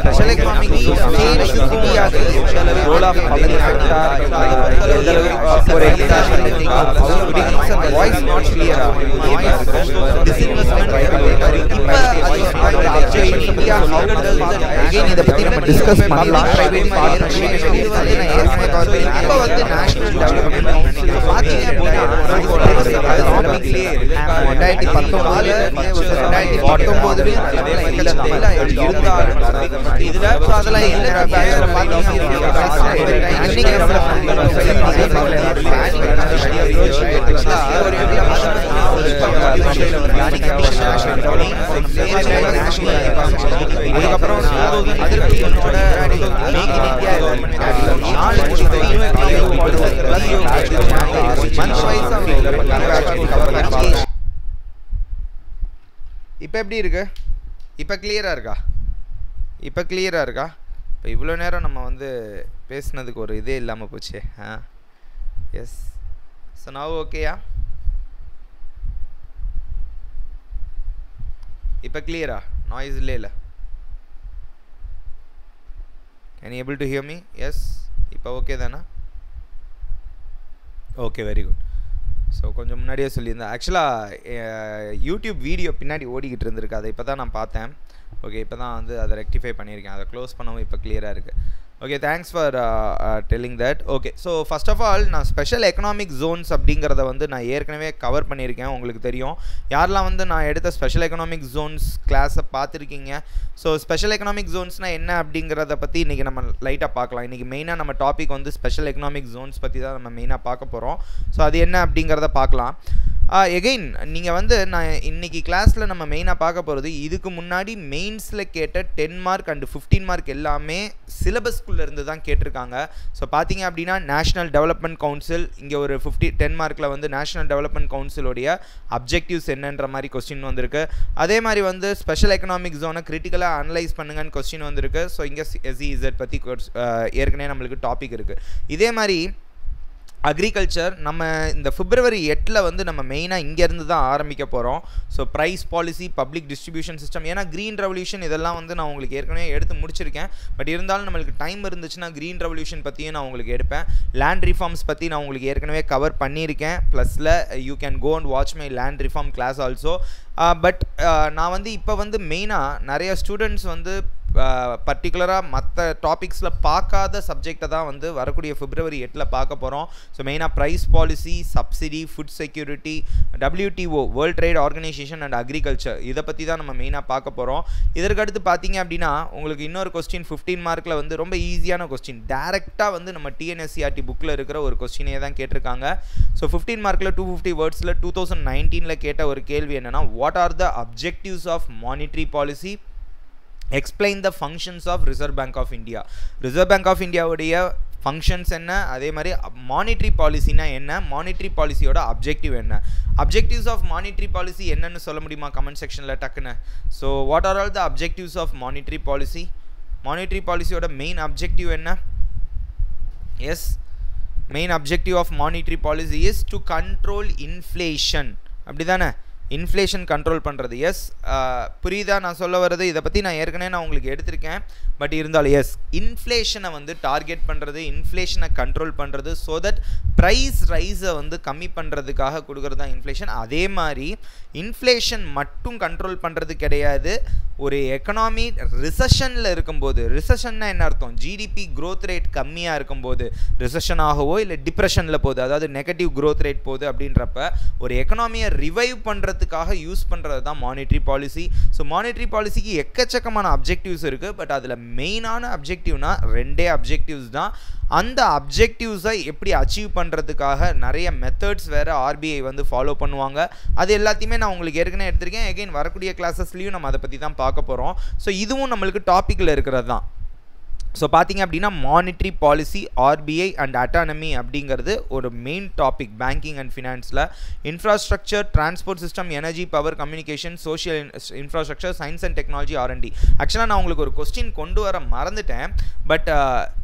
special economic role of public for example, the voice not clear. Disinvestment India again இதை பத்தி நம்ம டிஸ்கஸ் பண்ணலாம் பிரைவேட் பார்ட்னர்ஷிப் இது வந்து நான் ஏற்கனவே கவர் பண்ணி இப்போ வந்து நேஷனல் டெவலப்மெண்ட் பாத்தீங்க அப்படின்னா டாபிக்லயே ரெண்டாயிரத்தி பத்தொன்பதுல ரெண்டாயிரத்தி பத்தொன்பதுலயும் இருந்தாலும் இதுல அதெல்லாம் இல்லை அதுக்கப்புறம் இப்போ எப்படி இருக்கு? இப்போ கிளியராக இருக்கா? இப்போ கிளியராக இருக்கா? இப்போ இவ்வளோ நேரம் நம்ம வந்து பேசுனதுக்கு ஒரு இதே இல்லாமல் போச்சு ஆ? எஸ் ஸோ நான் ஓகேயா இப்போ கிளியரா நாய்ஸ் இல்லை இல்லை. Can able to hear me yes இப்போ ஓகே தானே? ஓகே வெரி குட் ஸோ கொஞ்சம் முன்னாடியே சொல்லியிருந்தேன். ஆக்சுவலாக யூடியூப் வீடியோ பின்னாடி ஓடிக்கிட்டு இருந்திருக்கு. அதை இப்போ தான் நான் பார்த்தேன். ஓகே இப்போ தான் வந்து அதை ரெக்டிஃபை பண்ணியிருக்கேன். அதை க்ளோஸ் பண்ணவும் இப்போ கிளியராக இருக்குது okay thanks for telling that okay so first of all நான் ஸ்பெஷல் எக்கனாமிக் ஜோன்ஸ் அப்படிங்கிறத வந்து நான் ஏற்கனவே கவர் பண்ணியிருக்கேன் உங்களுக்கு தெரியும். யாரெல்லாம் வந்து நான் எடுத்த ஸ்பெஷல் எக்கனாமிக் ஜோன்ஸ் கிளாஸை பார்த்துருக்கீங்க? ஸோ ஸ்பெஷல் எக்கனாமிக் ஜோன்ஸ்னால் என்ன அப்படிங்கிறத பற்றி இன்றைக்கி நம்ம லைட்டாக பார்க்கலாம். இன்றைக்கி மெயினாக நம்ம டாபிக் வந்து ஸ்பெஷல் எக்கனாமிக் ஜோன்ஸ் பற்றி தான் நம்ம மெயினாக பார்க்க போகிறோம் ஸோ அது என்ன அப்படிங்கிறத பார்க்கலாம். எகெயின் நீங்கள் வந்து நான் இன்றைக்கி கிளாஸில் நம்ம மெயினாக பார்க்க போகிறது இதுக்கு முன்னாடி மெயின்ஸில் கேட்ட ten mark and fifteen mark எல்லாமே சிலபஸ்க்குள்ளேருந்து தான் கேட்டிருக்காங்க. ஸோ பார்த்தீங்க அப்படின்னா நேஷனல் டெவலப்மெண்ட் கவுன்சில் இங்கே ஒரு ஃபிஃப்டி டென் மார்க்கில் வந்து நேஷனல் டெவலப்மெண்ட் கவுன்சிலோடைய அப்ஜெக்டிவ்ஸ் என்னன்ற மாதிரி கொஸ்டின் வந்திருக்கு. அதே மாதிரி வந்து ஸ்பெஷல் எக்கனாமிக் ஜோனை கிரிட்டிக்கலாக அனலைஸ் பண்ணுங்கன்னு கொஸ்டின் வந்திருக்கு. ஸோ இங்கே எஸ்இஇசட் பற்றி ஏற்கனவே நம்மளுக்கு டாபிக் இருக்குது இதே மாதிரி அக்ரிகல்ச்சர் நம்ம இந்த பிப்ரவரி எட்டில் வந்து நம்ம மெயினாக இங்கேருந்து தான் ஆரம்பிக்க போகிறோம் so price policy public distribution system ஏன்னா க்ரீன் ரெவல்யூஷன் இதெல்லாம் வந்து நான் உங்களுக்கு ஏற்கனவே எடுத்து முடிச்சிருக்கேன். பட் இருந்தாலும் நம்மளுக்கு டைம் இருந்துச்சுன்னா க்ரீன் ரெவல்யூஷன் பற்றியும் நான் உங்களுக்கு எடுப்பேன். லேண்ட் ரிஃபார்ம்ஸ் பற்றி நான் உங்களுக்கு ஏற்கனவே கவர் பண்ணியிருக்கேன். ப்ளஸில் you can go and watch my land reform class also but நான் வந்து இப்போ வந்து மெயினாக நிறைய ஸ்டூடெண்ட்ஸ் வந்து பர்டிகுலராக மற்ற டாபிக்ஸில் பார்க்காத சப்ஜெக்டை தான் வந்து வரக்கூடிய பிப்ரவரி எட்டில் பார்க்க போகிறோம் ஸோ மெயினாக price policy subsidy food security WTO world trade organisation and agriculture இதை பற்றி தான் நம்ம மெயினாக பார்க்க போகிறோம் இதற்கடுத்து பார்த்தீங்க அப்படின்னா உங்களுக்கு இன்னொரு கொஸ்டின் ஃபிஃப்டீன் மார்க்கில் வந்து ரொம்ப ஈஸியான கொஸ்டின் டேரெக்டாக வந்து நம்ம டிஎன்எஸ்சிஆர்டி புக்கில் இருக்கிற ஒரு கொஸ்டினே தான் கேட்டிருக்காங்க. ஸோ ஃபிஃப்டீன் மார்க்கில் டூ ஃபிஃப்டி வேர்ட்ஸில் டூ தௌசண்ட் நைன்டீனில் கேட்ட ஒரு கேள்வி என்னென்னா what are the objectives of monetary policy explain the functions of reserve bank of India reserve bank of இந்தியாவுடைய ஃபங்க்ஷன்ஸ் என்ன? அதே மாதிரி மானிட்ரி பாலிசினா என்ன? மானிட்ரி பாலிசியோட அப்ஜெக்டிவ் என்ன? அப்ஜெக்டிவ்ஸ் ஆஃப் மானிட்ரி பாலிசி என்னன்னு சொல்ல முடியுமா? கமெண்ட் செக்ஷனில் டக்குன்னு. So what are all the objectives of monetary policy monetary பாலிசியோட main objective என்ன? Yes main objective of monetary policy is to control inflation அப்படி தானே இன்ஃப்ளேஷன் கண்ட்ரோல் பண்ணுறது எஸ் புரியுதா? நான் சொல்ல வர்றது? இதை பற்றி நான் ஏற்கனவே நான் உங்களுக்கு எடுத்திருக்கேன். பட் இருந்தாலும் எஸ் இன்ஃப்ளேஷனை வந்து டார்கெட் பண்ணுறது இன்ஃப்ளேஷனை கண்ட்ரோல் பண்ணுறது ஸோ தட் ப்ரைஸ் ரைஸை வந்து கம்மி பண்ணுறதுக்காக கொடுக்குறது தான் இன்ஃப்ளேஷன் அதே மாதிரி இன்ஃப்ளேஷன் மட்டும் கண்ட்ரோல் பண்ணுறது கிடையாது. ஒரு எக்கனாமி ரிசஷனில் இருக்கும்போது ரிசஷன்னா என்ன அர்த்தம்? ஜிடிபி க்ரோத் ரேட் கம்மியாக இருக்கும்போது ரிசஷன் ஆகவோ இல்லை டிப்ரெஷனில் போகுது அதாவது நெகட்டிவ் க்ரோத் ரேட் போகுது அப்படின்றப்ப ஒரு எக்கனாமியை ரிவைவ் பண்ணுறதுக்காக யூஸ் பண்ணுறது தான் மானிட்ரி பாலிசி ஸோ மானிட்ரி பாலிசிக்கு எக்கச்சக்கமான அப்ஜெக்டிவ்ஸ் இருக்குது பட் அதில் மெயினான அப்ஜெக்டிவ்னா ரெண்டே அப்ஜெக்டிவ்ஸ் தான். அந்த அப்ஜெக்டிவ்ஸை எப்படி அச்சீவ் பண்ணுறதுக்காக நிறைய மெத்தட்ஸ் வேறு ஆர்பிஐ வந்து ஃபாலோ பண்ணுவாங்க. அது எல்லாத்தையுமே நான் உங்களுக்கு ஏற்கனவே எடுத்திருக்கேன். எகைன் வரக்கூடிய கிளாஸஸ்லேயும் நம்ம அதை பற்றி தான் பார்க்க போகிறோம் ஸோ இதுவும் நம்மளுக்கு டாப்பிக்கில் இருக்கிறது தான் ஸோ பார்த்தீங்க அப்படின்னா monetary policy RBI and autonomy அப்படிங்கிறது ஒரு main topic banking and ஃபினான்ஸில் infrastructure transport system energy power communication social infrastructure science and technology R and D ஆக்சுவலாக நான் உங்களுக்கு ஒரு கொஸ்டின் கொண்டு வர மறந்துட்டேன். பட்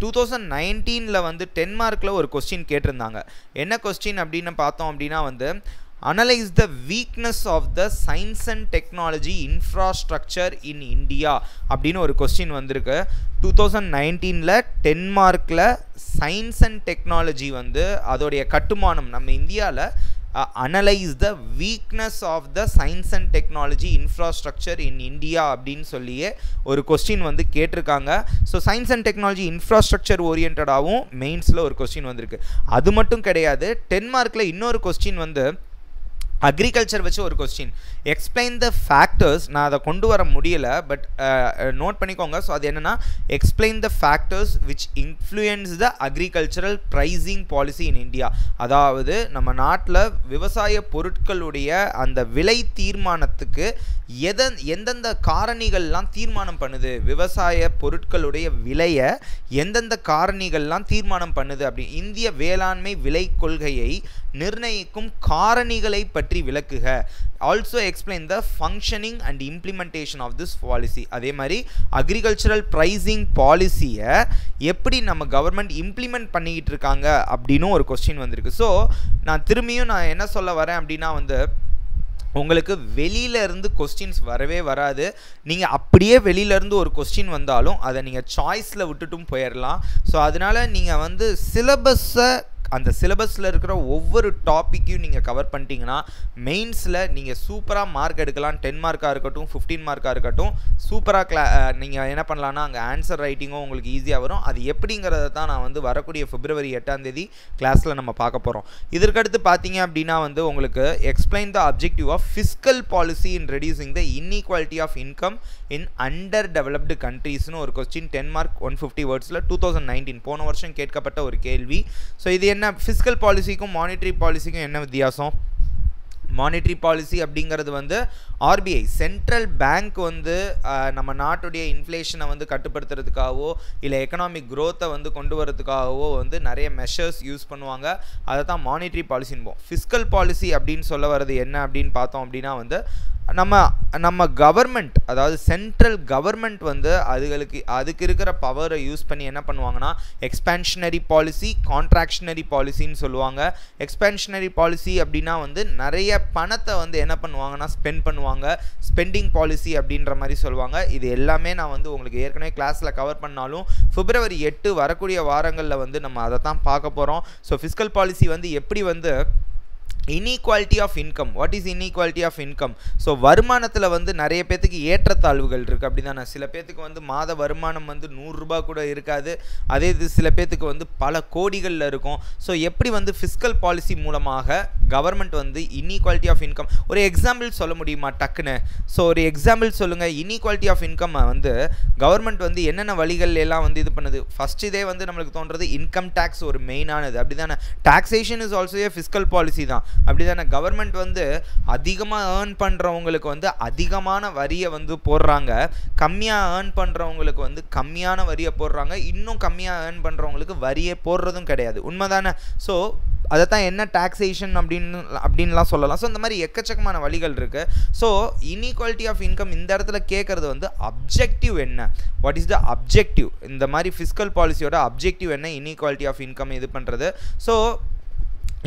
டூ தௌசண்ட் நைன்டீனில் வந்து டென் மார்க்கில் ஒரு கொஸ்டின் கேட்டிருந்தாங்க. என்ன கொஸ்டின் அப்படின்னு பார்த்தோம் அப்படின்னா வந்து analyse the weakness of the science and technology infrastructure in India அப்படின்னு ஒரு கொஸ்டின் வந்திருக்கு. டூ தௌசண்ட் நைன்டீனில் டென்மார்க்கில் சயின்ஸ் அண்ட் டெக்னாலஜி வந்து அதோடைய கட்டுமானம். நம்ம இந்தியாவில் analyse the weakness of the science and technology infrastructure in India அப்படின்னு சொல்லியே ஒரு கொஸ்டின் வந்து கேட்டிருக்காங்க. So science and technology infrastructure ஓரியன்டாகவும் மெயின்ஸில் ஒரு கொஸ்டின் வந்திருக்கு. அது மட்டும் கிடையாது டென்மார்க்கில் இன்னொரு கொஸ்டின் வந்து அக்ரிகல்ச்சர் வச்சு ஒரு கொஸ்டின் எக்ஸ்பிளைன் த ஃபேக்டர்ஸ் நான் அதை கொண்டு வர முடியலை பட் நோட் uh, பண்ணிக்கோங்க. ஸோ அது என்னென்னா explain the factors which influence the agricultural pricing policy in India அதாவது நம்ம நாட்டில் விவசாய பொருட்களுடைய அந்த விலை தீர்மானத்துக்கு எதன் எந்தெந்த காரணிகள்லாம் தீர்மானம் பண்ணுது? விவசாய பொருட்களுடைய விலையை எந்தெந்த காரணிகள்லாம் தீர்மானம் பண்ணுது? அப்படி இந்திய வேளாண்மை விலை கொள்கையை நிர்ணயிக்கும் காரணிகளை பற்றி விளக்குக. Also explain the functioning and implementation of this policy அதே மாதிரி அக்ரிகல்ச்சரல் ப்ரைஸிங் பாலிசியை எப்படி நம்ம கவர்மெண்ட் இம்ப்ளிமெண்ட் பண்ணிக்கிட்டு இருக்காங்க அப்படின்னு ஒரு கொஸ்டின் வந்திருக்கு. ஸோ நான் திரும்பியும் நான் என்ன சொல்ல வரேன் அப்படின்னா வந்து உங்களுக்கு வெளியிலேருந்து கொஸ்டின்ஸ் வரவே வராது. நீங்கள் அப்படியே வெளியிலேருந்து ஒரு கொஸ்டின் வந்தாலும் அதை நீங்கள் சாய்ஸில் விட்டுட்டும் போயிடலாம் ஸோ அதனால் நீங்கள் வந்து சிலபஸை அந்த சிலபஸில் இருக்கிற ஒவ்வொரு டாப்பிக்கையும் நீங்கள் கவர் பண்ணிட்டீங்கன்னா மெயின்ஸில் நீங்கள் சூப்பராக மார்க் எடுக்கலாம். டென் மார்க்காக இருக்கட்டும் ஃபிஃப்டீன் மார்க்காக இருக்கட்டும் சூப்பராக கிளா நீங்கள் என்ன பண்ணலான்னா அங்கே ஆன்சர் ரைட்டிங்கும் உங்களுக்கு ஈஸியாக வரும். அது எப்படிங்கிறத தான் நான் வந்து வரக்கூடிய பிப்ரவரி எட்டாம் தேதி கிளாஸில் நம்ம பார்க்க போகிறோம் இதற்கடுத்து பார்த்தீங்க அப்படின்னா வந்து உங்களுக்கு explain the objective of fiscal policy in reducing the inequality of income in underdeveloped கண்ட்ரீஸ்னு ஒரு question ten mark one fifty வேர்ட்ஸில் two thousand nineteen போன வருஷம் கேட்கப்பட்ட ஒரு கேள்வி. ஸோ இது என்ன ஃபிஸ்கல் பாலிசிக்கும் மானிட்டரி பாலிசிக்கும் என்ன வித்தியாசம்? மானிட்ரி பாலிசி அப்படிங்கிறது வந்து ஆர்பிஐ சென்ட்ரல் பேங்க் வந்து நம்ம நாட்டுடைய இன்ஃப்ளேஷனை வந்து கட்டுப்படுத்துறதுக்காகவோ இல்லை எக்கனாமிக் க்ரோத்தை வந்து கொண்டு வரதுக்காகவோ வந்து நிறைய மெஷர்ஸ் யூஸ் பண்ணுவாங்க. அதை தான் மானிட்ரி பாலிசின்போம் ஃபிஸ்கல் பாலிசி அப்படின்னு சொல்ல வர்றது என்ன அப்படின்னு பார்த்தோம் அப்படின்னா வந்து நம்ம நம்ம கவர்மெண்ட் அதாவது சென்ட்ரல் கவர்மெண்ட் வந்து அதுகளுக்கு அதுக்கு இருக்கிற பவரை யூஸ் பண்ணி என்ன பண்ணுவாங்கன்னா எக்ஸ்பேன்ஷனரி பாலிசி கான்ட்ராக்ஷனரி பாலிசின்னு சொல்லுவாங்க. எக்ஸ்பேன்ஷனரி பாலிசி அப்படின்னா வந்து நிறைய பணத்தை வந்து என்ன பண்ணுவாங்கன்னா ஸ்பெண்ட் பண்ணுவாங்க. ஸ்பெண்டிங் பாலிசி அப்படின்ற மாதிரி சொல்லுவாங்க. இது எல்லாமே நான் வந்து உங்களுக்கு ஏற்கனவே கிளாஸில் கவர் பண்ணாலும் பிப்ரவரி எட்டு வரக்கூடிய வாரங்களில் வந்து நம்ம அதை தான் பார்க்க போகிறோம் ஸோ ஃபிஸ்கல் பாலிசி வந்து எப்படி வந்து inequality of income what is inequality of income so வருமானத்தில் வந்து நிறைய பேத்துக்கு ஏற்றத்தாழ்வுகள் இருக்குது அப்படி தானே சில பேத்துக்கு வந்து மாத வருமானம் வந்து நூறுரூபா கூட இருக்காது. அதே இது சில பேத்துக்கு வந்து பல கோடிகளில் இருக்கும். ஸோ எப்படி வந்து ஃபிஸ்கல் பாலிசி மூலமாக கவர்மெண்ட் வந்து இன்இக்வாலிட்டி ஆஃப் இன்கம் ஒரு எக்ஸாம்பிள் சொல்ல முடியுமா? டக்குன்னு. ஸோ ஒரு எக்ஸாம்பிள் சொல்லுங்கள் இன்இக்வாலிட்டி ஆஃப் இன்கம் வந்து கவர்மெண்ட் வந்து என்னென்ன வழிகள் எல்லாம் வந்து இது பண்ணுது? ஃபஸ்ட் இதே வந்து நம்மளுக்கு தோன்றது இன்கம் டேக்ஸ் ஒரு மெயினானது அப்படி தானே taxation is also a fiscal policy தான். அப்படி தானே கவர்மெண்ட் வந்து அதிகமாக ஏர்ன் பண்ணுறவங்களுக்கு வந்து அதிகமான வரியை வந்து போடுறாங்க. கம்மியாக ஏர்ன் பண்ணுறவங்களுக்கு வந்து கம்மியான வரியை போடுறாங்க. இன்னும் கம்மியாக ஏர்ன் பண்ணுறவங்களுக்கு வரியை போடுறதும் கிடையாது. உண்மைதானே? ஸோ அதை தான் என்ன டாக்ஸேஷன் அப்படின்னு அப்படின்லாம் சொல்லலாம். ஸோ இந்த மாதிரி எக்கச்சக்கமான வழிகள் இருக்குது ஸோ இன்இக்வாலிட்டி ஆஃப் இன்கம் இந்த இடத்துல கேட்குறது வந்து அப்ஜெக்டிவ் என்ன? வாட் இஸ் த அப்ஜெக்டிவ் இந்த மாதிரி ஃபிஸ்கல் பாலிசியோட அப்ஜெக்டிவ் என்ன? இன்இக்வாலிட்டி ஆஃப் இன்கம் இது பண்ணுறது ஸோ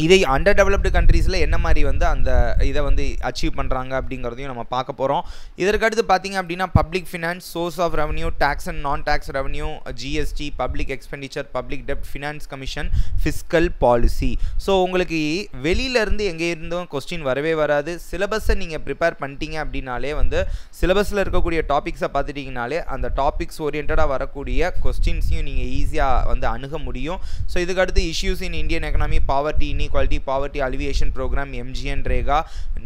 இதை அண்டர் டெவலப்டு கண்ட்ரீஸில் என்ன மாதிரி வந்து அந்த இதை வந்து அச்சீவ் பண்ணுறாங்க அப்படிங்கிறதையும் நம்ம பார்க்க போகிறோம் இதற்கடுத்து பார்த்தீங்க அப்படின்னா public finance source of revenue tax and non tax revenue GST public expenditure public dept finance commission fiscal policy so உங்களுக்கு வெளியிலேருந்து எங்கே இருந்தும் கொஸ்டின் வரவே வராது. சிலபஸை நீங்கள் ப்ரிப்பேர் பண்ணிட்டீங்க அப்படின்னாலே வந்து சிலபஸில் இருக்கக்கூடிய டாபிக்ஸை பார்த்துட்டிங்கனாலே அந்த டாபிக்ஸ் ஓரியன்டாக வரக்கூடிய கொஸ்டின்ஸையும் நீங்கள் ஈஸியாக வந்து அணுக முடியும். ஸோ இதுக்கடுத்து issues in Indian economy poverty inequality poverty alleviation program MGNREGA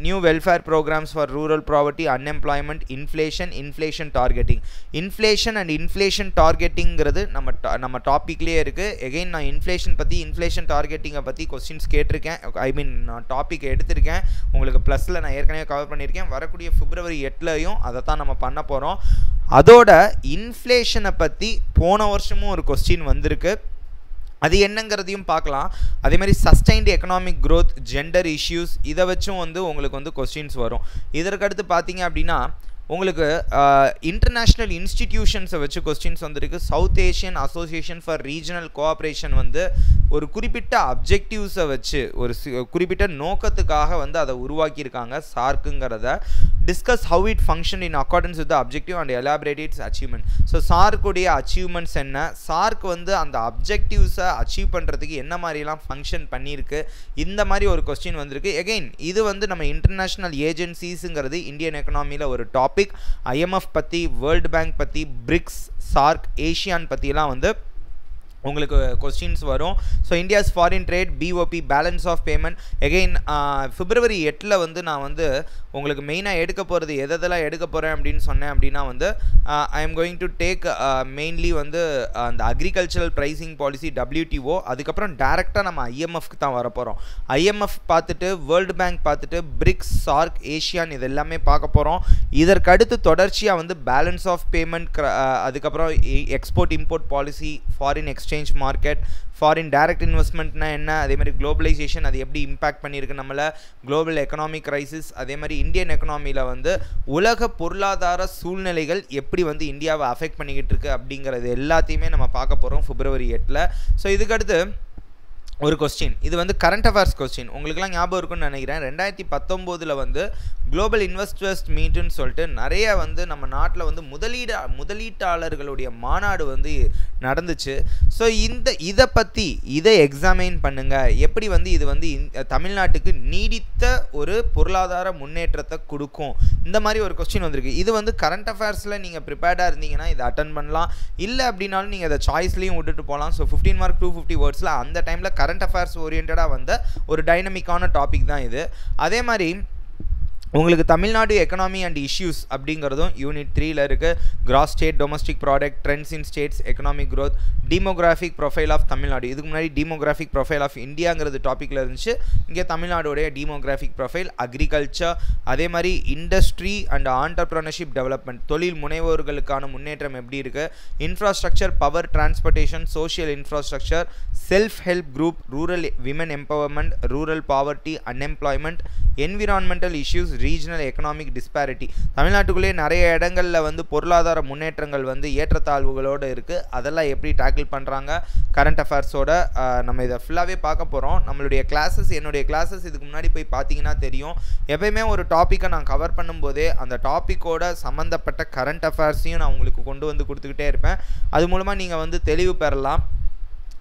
new welfare programs for rural poverty unemployment inflation inflation targeting. Inflation and inflation targetingங்கிறது நம்ம நம்ம டாப்பிக்லேயே இருக்குது எகைன் நான் இன்ஃப்ளேஷன் பற்றி இன்ஃப்ளேஷன் டார்கெட்டிங்கை பற்றி கொஸ்டின்ஸ் கேட்டிருக்கேன். ஐ மீன் நான் டாபிக் எடுத்திருக்கேன். உங்களுக்கு ப்ளஸில் நான் ஏற்கனவே கவர் பண்ணியிருக்கேன். வரக்கூடிய பிப்ரவரி எட்டுலையும் அதை தான் நம்ம பண்ண போகிறோம் அதோட இன்ஃப்ளேஷனை பற்றி போன வருஷமும் ஒரு கொஸ்டின் வந்திருக்கு. அது என்னங்கிறதையும் பார்க்கலாம். அதே மாதிரி sustained economic growth gender issues இதை வச்சும் வந்து உங்களுக்கு வந்து கொஸ்டின்ஸ் வரும். இதற்கடுத்து பார்த்தீங்க அப்படின்னா உங்களுக்கு இன்டர்நேஷ்னல் இன்ஸ்டிடியூஷன்ஸை வச்சு கொஸ்டின்ஸ் வந்திருக்கு. South Asian Association for Regional Cooperation வந்து ஒரு குறிப்பிட்ட அப்ஜெக்டிவ்ஸை வச்சு ஒரு குறிப்பிட்ட நோக்கத்துக்காக வந்து அதை உருவாக்கியிருக்காங்க சார்க்குங்கிறத discuss how it function in accordance with objective and elaborate its achievement so சார்க்குடைய achievements என்ன? சார்க் வந்து அந்த அப்ஜெக்டிவ்ஸை அச்சீவ் பண்ணுறதுக்கு என்ன மாதிரிலாம் ஃபங்க்ஷன் பண்ணியிருக்கு? இந்த மாதிரி ஒரு கொஸ்டின் வந்திருக்கு. எகெயின் இது வந்து நம்ம இன்டர்நேஷ்னல் ஏஜென்சிஸுங்கிறது இந்தியன் எக்கனாமியில் ஒரு டாபிக் ஐஎம்எஃப் பற்றி வேர்ல்டு பேங்க் பற்றி பிரிக்ஸ் சார்க் ஏஷியான் பற்றிலாம் வந்து உங்களுக்கு கொஸ்டின்ஸ் வரும். So India's foreign trade BOP balance of payment again பிப்ரவரி எட்டில் வந்து நான் வந்து உங்களுக்கு மெயினாக எடுக்க போகிறது எதெல்லாம் எடுக்க போகிறேன் அப்படின்னு சொன்னேன் அப்படின்னா வந்து I am going to take mainly வந்து அந்த அக்ரிகல்ச்சரல் ப்ரைசிங் பாலிசி டபிள்யூடிஓ அதுக்கப்புறம் டேரெக்டாக நம்ம ஐஎம்எஃப்க்கு தான் வரப்போகிறோம் ஐஎம்எஃப் பார்த்துட்டு வேர்ல்டு பேங்க் பார்த்துட்டு பிரிக்ஸ் சார்க் ஏஷியான் இது எல்லாமே பார்க்க போகிறோம் இதற்கடுத்து தொடர்ச்சியாக வந்து பேலன்ஸ் ஆஃப் பேமெண்ட் அதுக்கப்புறம் export import policy foreign exchange exchange market foreign direct இன்வெஸ்ட்மெண்ட்னா என்ன அதே மாதிரி குளோபலைசேஷன் அது எப்படி இம்பாக்ட் பண்ணியிருக்கு நம்மளை? குளோபல் எக்கனாமிக் கிரைசிஸ் அதே மாதிரி இந்தியன் எக்கனாமியில் வந்து உலக பொருளாதார சூழ்நிலைகள் எப்படி வந்து இந்தியாவை அஃபெக்ட் பண்ணிக்கிட்டு இருக்கு அப்படிங்கிறது எல்லாத்தையுமே நம்ம பார்க்க போகிறோம் பிப்ரவரி எட்டில் ஸோ இதுக்கடுத்து ஒரு கொஸ்டின் இது வந்து கரண்ட் அஃபேர்ஸ் கொஸ்டின் உங்களுக்குலாம் ஞாபகம் இருக்குன்னு நினைக்கிறேன். ரெண்டாயிரத்தி பத்தொம்போதில் வந்து குளோபல் இன்வெஸ்டர்ஸ் மீட்டுன்னு சொல்லிட்டு நிறைய வந்து நம்ம நாட்டில் வந்து முதலீடு முதலீட்டாளர்களுடைய மாநாடு வந்து நடந்துச்சு. ஸோ இந்த இதை பற்றி இதை எக்ஸாமைன் பண்ணுங்கள் எப்படி வந்து இது வந்து தமிழ்நாட்டுக்கு நீடித்த ஒரு பொருளாதார முன்னேற்றத்தை கொடுக்கும்? இந்த மாதிரி ஒரு கொஸ்டின் வந்திருக்கு. இது வந்து கரண்ட் அஃபேர்ஸில் நீங்கள் ப்ரிப்பேர்டாக இருந்தீங்கன்னா இதை அட்டன் பண்ணலாம். இல்லை அப்படின்னாலும் நீங்கள் அதை சாய்ஸ்லேயும் விட்டுட்டு போகலாம். So fifteen mark two fifty வேர்ட்ஸில் அந்த டைமில் கரண்ட் அஃபேர்ஸ் ஓரியன்டாக வந்த ஒரு டைனமிக்கான டாபிக் தான் இது. அதே மாதிரி உங்களுக்கு தமிழ்நாடு எக்கனாமி அண்ட் இஷ்யூஸ் அப்படிங்கிறதும் யூனிட் த்ரீல இருக்குது gross state domestic product trends in states economic growth demographic profile of Tamil Nadu. இதுக்கு முன்னாடி டீமோகிராஃபிக் ப்ரொஃபைல் ஆஃப் இந்தியாங்கிறது டாப்பிக்கில் இருந்துச்சு. இங்கே தமிழ்நாடுடைய டீமோகிராஃபிக் ப்ரொஃபைல் அக்ரிகல்ச்சர் அதே மாதிரி இண்டஸ்ட்ரி அண்ட் ஆண்டர்ப்ரனர்ஷிப் டெவலப்மெண்ட் தொழில் முனைவோர்களுக்கான முன்னேற்றம் எப்படி இருக்குது infrastructure power transportation social infrastructure self help group rural women empowerment rural poverty unemployment environmental issues regional economic disparity தமிழ்நாட்டுக்குள்ளேயே நிறைய இடங்களில் வந்து பொருளாதார முன்னேற்றங்கள் வந்து ஏற்றத்தாழ்வுகளோடு இருக்குது அதெல்லாம் எப்படி டேக்கிள் பண்ணுறாங்க கரண்ட் அஃபேர்ஸோட நம்ம இதை ஃபுல்லாகவே பார்க்க போகிறோம் நம்மளுடைய கிளாஸஸ் என்னுடைய கிளாஸஸ் இதுக்கு முன்னாடி போய் பார்த்தீங்கன்னா தெரியும். எப்பயுமே ஒரு டாப்பிக்கை நான் கவர் பண்ணும்போதே அந்த டாப்பிக்கோட சம்மந்தப்பட்ட கரண்ட் அஃபேர்ஸையும் நான் உங்களுக்கு கொண்டு வந்து கொடுத்துக்கிட்டே இருப்பேன். அது மூலமாக நீங்கள் வந்து தெளிவு பெறலாம்.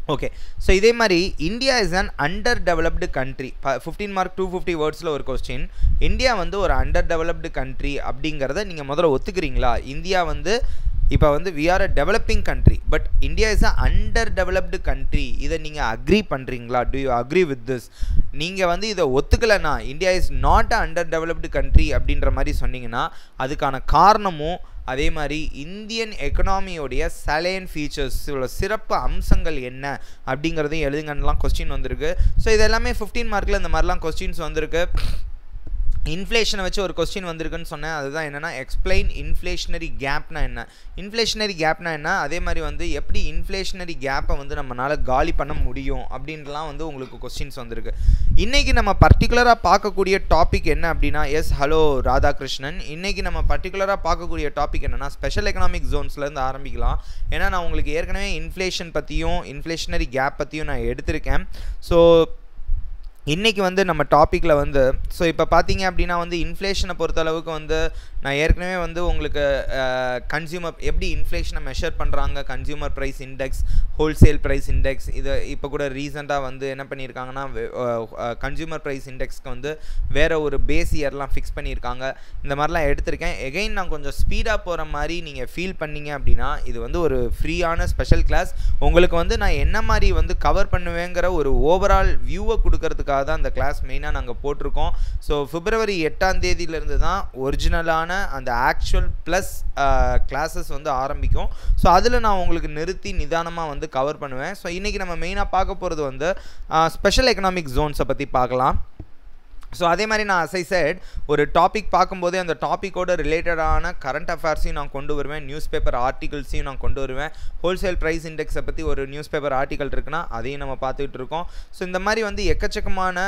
ஓகே ஸோ இதே மாதிரி India is an underdeveloped country fifteen mark two fifty வேர்ட்ஸில் ஒரு கொஸ்டின் இந்தியா வந்து ஒரு அண்டர் டெவலப்டு கண்ட்ரி அப்படிங்கிறத நீங்கள் முதல்ல ஒத்துக்கிறீங்களா? இந்தியா வந்து இப்போ வந்து we are a developing country but India is a underdeveloped country இதை நீங்கள் அக்ரி பண்ணுறீங்களா do you agree with this நீங்கள் வந்து இதை ஒத்துக்கலைன்னா India is not a underdeveloped country அப்படின்ற மாதிரி சொன்னீங்கன்னா அதுக்கான காரணமும் அதே மாதிரி இந்தியன் எக்கனாமியோடைய சலைன் ஃபீச்சர்ஸ் இவ்வளோ சிறப்பு அம்சங்கள் என்ன அப்படிங்கிறதையும் எழுதுங்கன்னெலாம் கொஸ்டின் வந்திருக்கு. ஸோ இது எல்லாமே ஃபிஃப்டீன் மார்க்கில் இந்த மாதிரிலாம் கொஸ்டின்ஸ் வந்திருக்கு. இன்ஃப்ளேஷனை வச்சு ஒரு கொஸ்டின் வந்திருக்குன்னு சொன்னேன். அதுதான் என்னென்னா எக்ஸ்பிளைன் இன்ஃப்ளேஷனரி கேப்னா என்ன? இன்ஃப்ளேஷனரி கேப்னா என்ன? அதே மாதிரி வந்து எப்படி இன்ஃப்ளேஷனரி கேப்பை வந்து நம்மளால் காலி பண்ண முடியும்? அப்படின்லாம் வந்து உங்களுக்கு கொஸ்டின்ஸ் வந்திருக்கு. இன்றைக்கி நம்ம பர்டிகுலராக பார்க்கக்கூடிய டாபிக் என்ன அப்படின்னா எஸ் ஹலோ ராதாகிருஷ்ணன். இன்றைக்கி நம்ம பர்டிகுலராக பார்க்கக்கூடிய டாபிக் என்னென்னா ஸ்பெஷல் எக்கனாமிக் ஜோன்ஸ்லேருந்து ஆரம்பிக்கலாம். ஏன்னா நான் உங்களுக்கு ஏற்கனவே இன்ஃப்ளேஷன் பற்றியும் இன்ஃப்ளேஷனரி கேப் பற்றியும் நான் எடுத்திருக்கேன். ஸோ இன்றைக்கி வந்து நம்ம டாப்பிக்கில் வந்து ஸோ இப்போ பார்த்தீங்க அப்படின்னா வந்து இன்ஃப்ளேஷனை பொறுத்தளவுக்கு வந்து நான் ஏற்கனவே வந்து உங்களுக்கு கன்சியூமர் எப்படி இன்ஃப்ளேஷனை மெஷர் பண்ணுறாங்க consumer price index wholesale price index இது இப்போ கூட ரீசெண்டாக வந்து என்ன பண்ணியிருக்காங்கன்னா கன்சியூமர் ப்ரைஸ் இண்டெக்ஸ்க்கு வந்து வேறு ஒரு பேஸ் இயர்லாம் ஃபிக்ஸ் பண்ணியிருக்காங்க. இந்த மாதிரிலாம் எடுத்திருக்கேன். எகைன் நான் கொஞ்சம் ஸ்பீடாக போகிற மாதிரி நீங்கள் ஃபீல் பண்ணீங்க அப்படின்னா இது வந்து ஒரு ஃப்ரீயான ஸ்பெஷல் கிளாஸ் உங்களுக்கு வந்து நான் என்ன மாதிரி வந்து கவர் பண்ணுவேங்கிற ஒரு ஓவரால் வியூவை கொடுக்கறதுக்காக தான் அந்த கிளாஸ் மெயினாக நாங்கள் போட்டிருக்கோம். ஸோ பிப்ரவரி எட்டாம் தேதியிலேருந்து தான் ஒரிஜினலான அந்த ஆக்சுவல் ப்ளஸ் கிளாஸஸ் வந்து ஆரம்பிக்கும். ஸோ அதில் நான் உங்களுக்கு நிறுத்தி நிதானமாக வந்து கவர் பண்ணுவேன். ஸோ இன்றைக்கி நம்ம மெயினாக பார்க்க போகிறது வந்து ஸ்பெஷல் எக்கனாமிக் ஜோன்ஸை பற்றி பார்க்கலாம். ஸோ அதே மாதிரி நான் அசை சைட் ஒரு டாபிக் பார்க்கும்போதே அந்த டாப்பிக்கோட ரிலேட்டடான கரண்ட் அஃபேர்ஸையும் நான் கொண்டு வருவேன். நியூஸ் பேப்பர் ஆர்டிகல்ஸையும் நான் கொண்டு வருவேன். ஹோல்சேல் ப்ரைஸ் இண்டெக்ஸை பற்றி ஒரு நியூஸ் பேப்பர் ஆர்டிகல் இருக்குன்னா அதையும் நம்ம பார்த்துக்கிட்டு இருக்கோம். ஸோ இந்த மாதிரி வந்து எக்கச்சக்கமான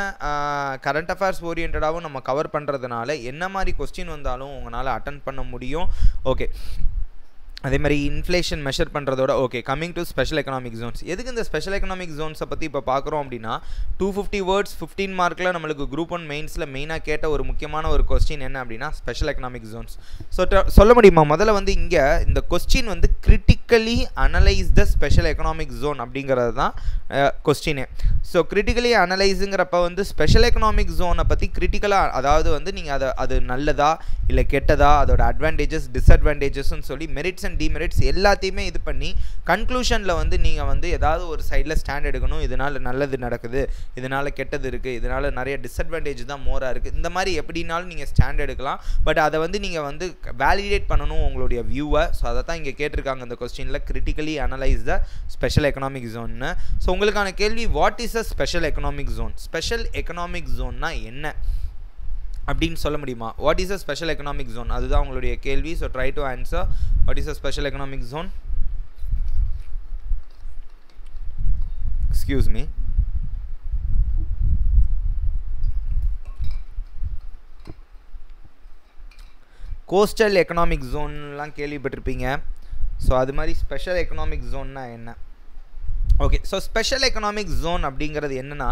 கரண்ட் அஃபேர்ஸ் ஓரியன்டாகவும் நம்ம கவர் பண்ணுறதுனால என்ன மாதிரி கொஸ்டின் வந்தாலும் உங்களால் அட்டன் பண்ண முடியும். ஓகே அதே மாதிரி இன்ஃப்ளேஷன் மெஷர் பண்ணுறதோட okay coming to special economic zones எதுக்கு இந்த ஸ்பெஷல் எக்கனாமிக் ஜோன்ஸை பற்றி இப்போ பார்க்குறோம் அப்படின்னா டூ ஃபிஃப்டி வேர்ட்ஸ் ஃபிஃப்டீன் மார்க்கில் நம்மளுக்கு குரூப் ஒன் மெயின்ஸில் மெயினாக கேட்ட ஒரு முக்கியமான ஒரு கொஸ்டின் என்ன அப்படின்னா ஸ்பெஷல் எக்கனாமிக் ஜோன்ஸ் ஸோ சொல்ல முடியுமா? முதல்ல வந்து இங்கே இந்த கொஸ்டின் வந்து critically analyse the special economic zone அப்படிங்கிறது தான் கொஸ்டினே ஸோ கிரிட்டிக்கலி அனலைஸுங்கிறப்ப வந்து ஸ்பெஷல் எக்கனாமிக் ஜோனை பற்றி கிரிட்டிக்கலாக அதாவது வந்து நீங்கள் அதை அது நல்லதா இல்லை கெட்டதா அதோட அட்வான்டேஜஸ் டிஸ்அட்வான்டேஜஸ்ன்னு சொல்லி மெரிட்ஸ் அண்ட் டிமெரிட்ஸ் எல்லாத்தையுமே இது பண்ணி கன்க்ளூஷனில் வந்து நீங்கள் வந்து ஏதாவது ஒரு சைடில் ஸ்டாண்ட் எடுக்கணும். இதனால் நல்லது நடக்குது. இதனால் கெட்டது இருக்குது இதனால் நிறைய டிஸ்அட்வான்டேஜ் தான் மோராக இருக்குது இந்த மாதிரி எப்படினாலும் நீங்கள் ஸ்டாண்ட் எடுக்கலாம். பட் அதை வந்து நீங்கள் வந்து வேலிடேட் பண்ணணும் உங்களுடைய வியூவை ஸோ அதை தான் இங்கே கேட்டிருக்காங்க இந்த கொஸ்டினில் critically analyse the special economic ஜோன்னு so உங்களுக்கான கேள்வி what is a special economic zone special economic ஜோன்னா என்ன? அப்படின்னு சொல்ல முடியுமா? What is a special economic zone அதுதான் உங்களுடைய கேள்வி. So try to answer what is a special economic zone excuse me coastal economic ஜோன்லாம் கேள்விப்பட்டிருப்பீங்க. ஸோ அது மாதிரி ஸ்பெஷல் எக்கனாமிக் ஜோன்னா என்ன? Okay so special economic zone அப்படிங்கிறது என்னென்னா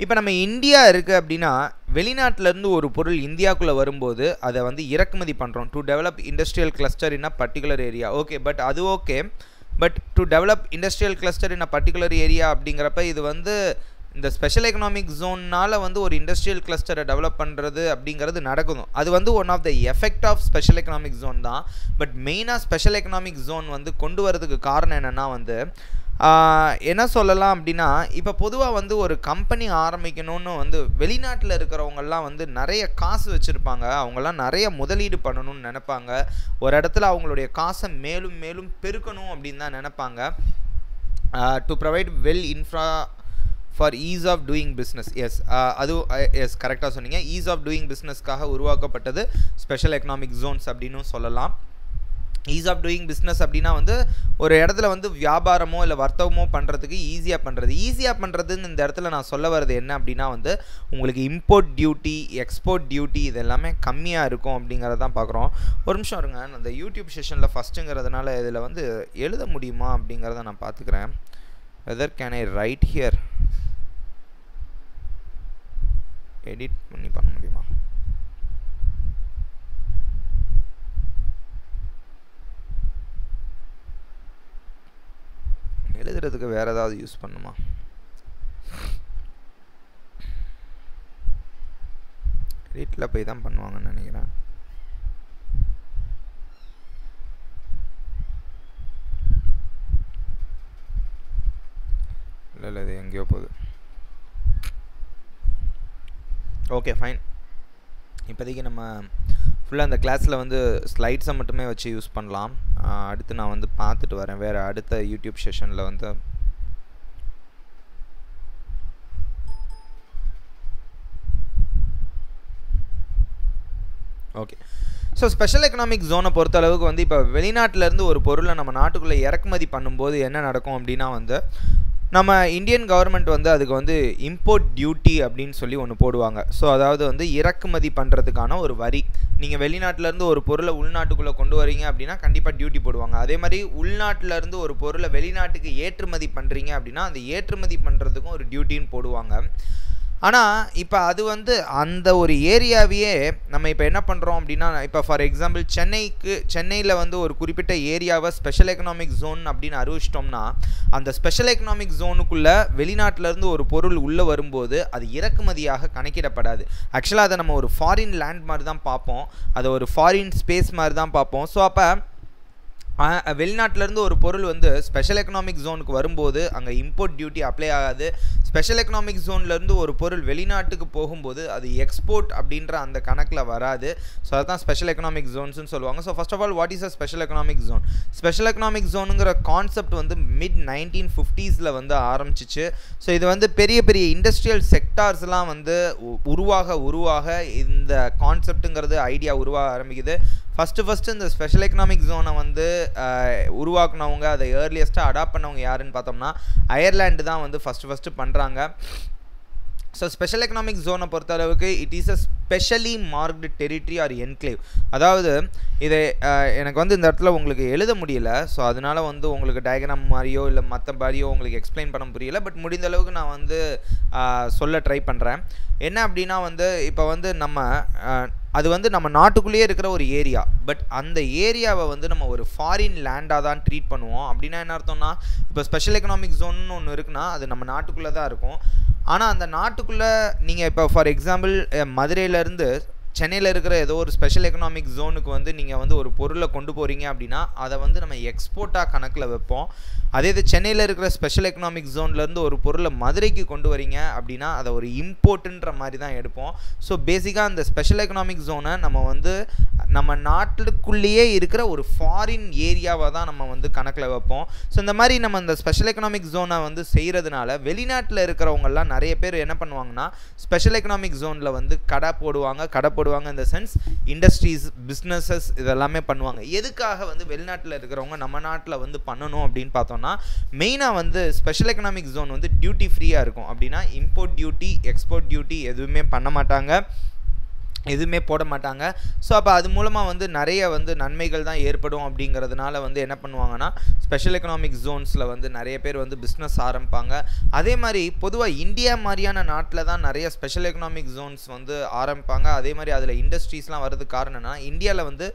இப்போ நம்ம இந்தியா இருக்குது அப்படின்னா வெளிநாட்டிலேருந்து ஒரு பொருள் இந்தியாவுக்குள்ளே வரும்போது அதை வந்து இறக்குமதி பண்ணுறோம் to develop industrial cluster in a particular area okay but அது okay but to develop industrial cluster in a particular area அப்படிங்கிறப்ப இது வந்து இந்த ஸ்பெஷல் எக்கனாமிக் ஜோன்னால் வந்து ஒரு இண்டஸ்ட்ரியல் கிளஸ்டரை டெவலப் பண்ணுறது அப்படிங்கிறது நடக்கும் அது வந்து one of the effect of special economic zone தான். பட் மெயினாக ஸ்பெஷல் எக்கனாமிக் ஜோன் வந்து கொண்டு வரதுக்கு காரணம் என்னென்னா வந்து என்ன சொல்லலாம் அப்படின்னா இப்போ பொதுவாக வந்து ஒரு கம்பெனி ஆரம்பிக்கணும்னு வந்து வெளிநாட்டில் இருக்கிறவங்கெல்லாம் வந்து நிறைய காசு வச்சுருப்பாங்க. அவங்கெல்லாம் நிறைய முதலீடு பண்ணணும்னு நினைப்பாங்க. ஒரு இடத்துல அவங்களுடைய காசை மேலும் மேலும் பெருக்கணும் அப்படின்னு தான் நினைப்பாங்க. To provide well infra for ease of doing business yes அது எஸ் கரெக்டாக சொன்னீங்க. ஈஸ் ஆஃப் டூயிங் பிஸ்னஸ்க்காக உருவாக்கப்பட்டது ஸ்பெஷல் எக்கனாமிக் ஜோன்ஸ் அப்படின்னு சொல்லலாம். ஈஸ் ஆஃப் டூயிங் பிஸ்னஸ் அப்படின்னா வந்து ஒரு இடத்துல வந்து வியாபாரமோ இல்லை வர்த்தகமோ பண்ணுறதுக்கு ஈஸியாக பண்ணுறது ஈஸியாக பண்ணுறதுன்னு இந்த இடத்துல நான் சொல்ல வர்றது என்ன அப்படின்னா வந்து உங்களுக்கு இம்போர்ட் டியூட்டி எக்ஸ்போர்ட் டியூட்டி இது எல்லாமே கம்மியாக இருக்கும் அப்படிங்கிறத தான் பார்க்குறோம் ஒரு நிமிஷம் இருங்க அந்த யூடியூப் செஷனில் ஃபஸ்ட்டுங்கிறதுனால இதில் வந்து எழுத முடியுமா அப்படிங்கிறத நான் பார்த்துக்கிறேன் whether can I write here edit பண்ணி பண்ண முடியுமா? எழுதுறதுக்கு வேறு ஏதாவது யூஸ் பண்ணுமா? வீட்டில் போய் தான் பண்ணுவாங்கன்னு நினைக்கிறேன். இல்லை இல்லை இது எங்கேயோ போகுது. ஓகே ஃபைன் இப்போதைக்கு நம்ம ஃபுல்லாக அந்த கிளாஸில் வந்து ஸ்லைட்ஸை மட்டுமே வச்சு யூஸ் பண்ணலாம். அடுத்து நான் வந்து பார்த்துட்டு வரேன். வேறு அடுத்த யூடியூப் செஷனில் வந்து. ஓகே ஸோ ஸ்பெஷல் எக்கனாமிக் ஜோனை பொறுத்த அளவுக்கு வந்து இப்போ வெளிநாட்டிலேருந்து ஒரு பொருளை நம்ம நாட்டுக்குள்ளே இறக்குமதி பண்ணும்போது என்ன நடக்கும் அப்படின்னா வந்து நம்ம இந்தியன் கவர்மெண்ட் வந்து அதுக்கு வந்து இம்போர்ட் டியூட்டி அப்படின்னு சொல்லி ஒன்று போடுவாங்க. ஸோ அதாவது வந்து இறக்குமதி பண்ணுறதுக்கான ஒரு வரி. நீங்கள் வெளிநாட்டிலேருந்து ஒரு பொருளை உள்நாட்டுக்குள்ளே கொண்டு வரீங்க அப்படின்னா கண்டிப்பாக டியூட்டி போடுவாங்க. அதே மாதிரி உள்நாட்டிலேருந்து ஒரு பொருளை வெளிநாட்டுக்கு ஏற்றுமதி பண்ணுறீங்க அப்படின்னா அந்த ஏற்றுமதி பண்ணுறதுக்கும் ஒரு டியூட்டின்னு போடுவாங்க. ஆனால் இப்போ அது வந்து அந்த ஒரு ஏரியாவையே நம்ம இப்போ என்ன பண்ணுறோம் அப்படின்னா இப்போ ஃபார் எக்ஸாம்பிள் சென்னைக்கு சென்னையில் வந்து ஒரு குறிப்பிட்ட ஏரியாவை ஸ்பெஷல் எக்கனாமிக் ஜோன் அப்படின்னு அறிவிச்சிட்டோம்னா அந்த ஸ்பெஷல் எக்கனாமிக் ஜோனுக்குள்ளே வெளிநாட்டிலேருந்து ஒரு பொருள் உள்ளே வரும்போது அது இறக்குமதியாக கணக்கிடப்படாது. ஆக்சுவலாக அதை நம்ம ஒரு ஃபாரின் லேண்ட் மாதிரி தான் பார்ப்போம். அதை ஒரு ஃபாரின் ஸ்பேஸ் மாதிரி தான் பார்ப்போம். ஸோ அப்போ வெளிநாட்டிலேருந்து ஒரு பொருள் வந்து ஸ்பெஷல் எக்கனாமிக் ஜோனுக்கு வரும்போது அங்கே இம்போர்ட் டியூட்டி அப்ளை ஆகாது. ஸ்பெஷல் எக்கனாமிக் ஜோன்லேருந்து ஒரு பொருள் வெளிநாட்டுக்கு போகும்போது அது எக்ஸ்போர்ட் அப்படின்ற அந்த கணக்கில் வராது. ஸோ அதுதான் ஸ்பெஷல் எக்கனாமிக் ஜோன்ஸ்னு சொல்லுவாங்க. So first of all what is a special economic zone special economic ஜோனுங்கிற concept வந்து மிட் நைன்டீன் ஃபிஃப்டீஸில் வந்து ஆரம்பிச்சிச்சு. ஸோ இது வந்து பெரிய பெரிய இண்டஸ்ட்ரியல் செக்டார்ஸ்லாம் வந்து உருவாக உருவாக இந்த கான்செப்ட்டுங்கிறது ஐடியா உருவாக ஆரம்பிக்குது. ஃபஸ்ட்டு ஃபஸ்ட்டு இந்த ஸ்பெஷல் எக்கனாமிக் ஜோனை வந்து உருவாக்குனவங்க அதை ஏர்லியஸ்ட்டாக அடாப்ட் பண்ணவங்க யாருன்னு பார்த்தோம்னா அயர்லாண்டு தான் வந்து ஃபஸ்ட்டு ஃபஸ்ட்டு பண்ணுறாங்க ஸோ ஸ்பெஷல் எக்கனாமிக் ஜோனை பொறுத்தளவுக்கு it is a specially marked territory or enclave அதாவது இதை எனக்கு வந்து இந்த இடத்துல உங்களுக்கு எழுத முடியல. ஸோ அதனால் வந்து உங்களுக்கு டயக்ராம் மாதிரியோ இல்லை மற்ற மாதிரியோ உங்களுக்கு எக்ஸ்பிளைன் பண்ண புரியல பட் முடிந்த அளவுக்கு நான் வந்து சொல்ல ட்ரை பண்ணுறேன் என்ன அப்படின்னா வந்து இப்போ வந்து நம்ம அது வந்து நம்ம நாட்டுக்குள்ளேயே இருக்கிற ஒரு ஏரியா. பட் அந்த ஏரியாவை வந்து நம்ம ஒரு ஃபாரின் லேண்டாக தான் ட்ரீட் பண்ணுவோம். அப்படின்னா என்ன அர்த்தம்னா இப்போ ஸ்பெஷல் எக்கனாமிக் ஜோன்னு ஒன்று இருக்குன்னா அது நம்ம நாட்டுக்குள்ளே தான் இருக்கும். ஆனால் அந்த நாட்டுக்குள்ளே நீங்கள் இப்போ ஃபார் எக்ஸாம்பிள் மதுரையிலேருந்து சென்னையில் இருக்கிற ஏதோ ஒரு ஸ்பெஷல் எக்கனாமிக் ஜோனுக்கு வந்து நீங்கள் வந்து ஒரு பொருளை கொண்டு போகிறீங்க அப்படின்னா அதை வந்து நம்ம எக்ஸ்போர்ட்டாக கணக்கில் வைப்போம். அதே இது சென்னையில் இருக்கிற ஸ்பெஷல் எக்கனாமிக் ஜோன்லேருந்து ஒரு பொருளை மதுரைக்கு கொண்டு வரீங்க அப்படின்னா அதை ஒரு இம்போர்ட்டுன்ற மாதிரி தான் எடுப்போம். ஸோ பேசிக்காக அந்த ஸ்பெஷல் எக்கனாமிக் ஜோனை நம்ம வந்து நம்ம நாட்டுக்குள்ளேயே இருக்கிற ஒரு ஃபாரின் ஏரியாவை தான் நம்ம வந்து கணக்கில் வைப்போம். ஸோ இந்த மாதிரி நம்ம இந்த ஸ்பெஷல் எக்கனாமிக் ஜோனை வந்து செய்கிறதுனால வெளிநாட்டில் இருக்கிறவங்கெல்லாம் நிறைய பேர் என்ன பண்ணுவாங்கன்னா ஸ்பெஷல் எக்கனாமிக் ஜோனில் வந்து கடை போடுவாங்க. கடை போடுவாங்க இந்த சென்ஸ் இண்டஸ்ட்ரீஸ் பிஸ்னஸஸ் இதெல்லாமே பண்ணுவாங்க. எதுக்காக வந்து வெளிநாட்டில் இருக்கிறவங்க நம்ம நாட்டில் வந்து பண்ணணும் அப்படின்னு பார்த்தோம்னா மெயினாக வந்து ஸ்பெஷல் எக்கனாமிக் ஜோன் வந்து டியூட்டி ஃப்ரீயாக இருக்கும். அப்படின்னா இம்போர்ட் டியூட்டி எக்ஸ்போர்ட் டியூட்டி எதுவுமே பண்ண மாட்டாங்க. எதுவுமே போட மாட்டாங்க. ஸோ அப்போ அது மூலமாக வந்து நிறைய வந்து நன்மைகள் தான் ஏற்படும் அப்படிங்கிறதுனால வந்து என்ன பண்ணுவாங்கன்னா ஸ்பெஷல் எக்கனாமிக் ஜோன்ஸில் வந்து நிறைய பேர் வந்து பிஸ்னஸ் ஆரம்பிப்பாங்க. அதே மாதிரி பொதுவாக இந்தியா மாதிரியான நாட்டில் தான் நிறைய ஸ்பெஷல் எக்கனாமிக் ஜோன்ஸ் வந்து ஆரம்பிப்பாங்க. அதே மாதிரி அதில் இண்டஸ்ட்ரீஸ்லாம் வரது காரணம்னா இந்தியாவில் வந்து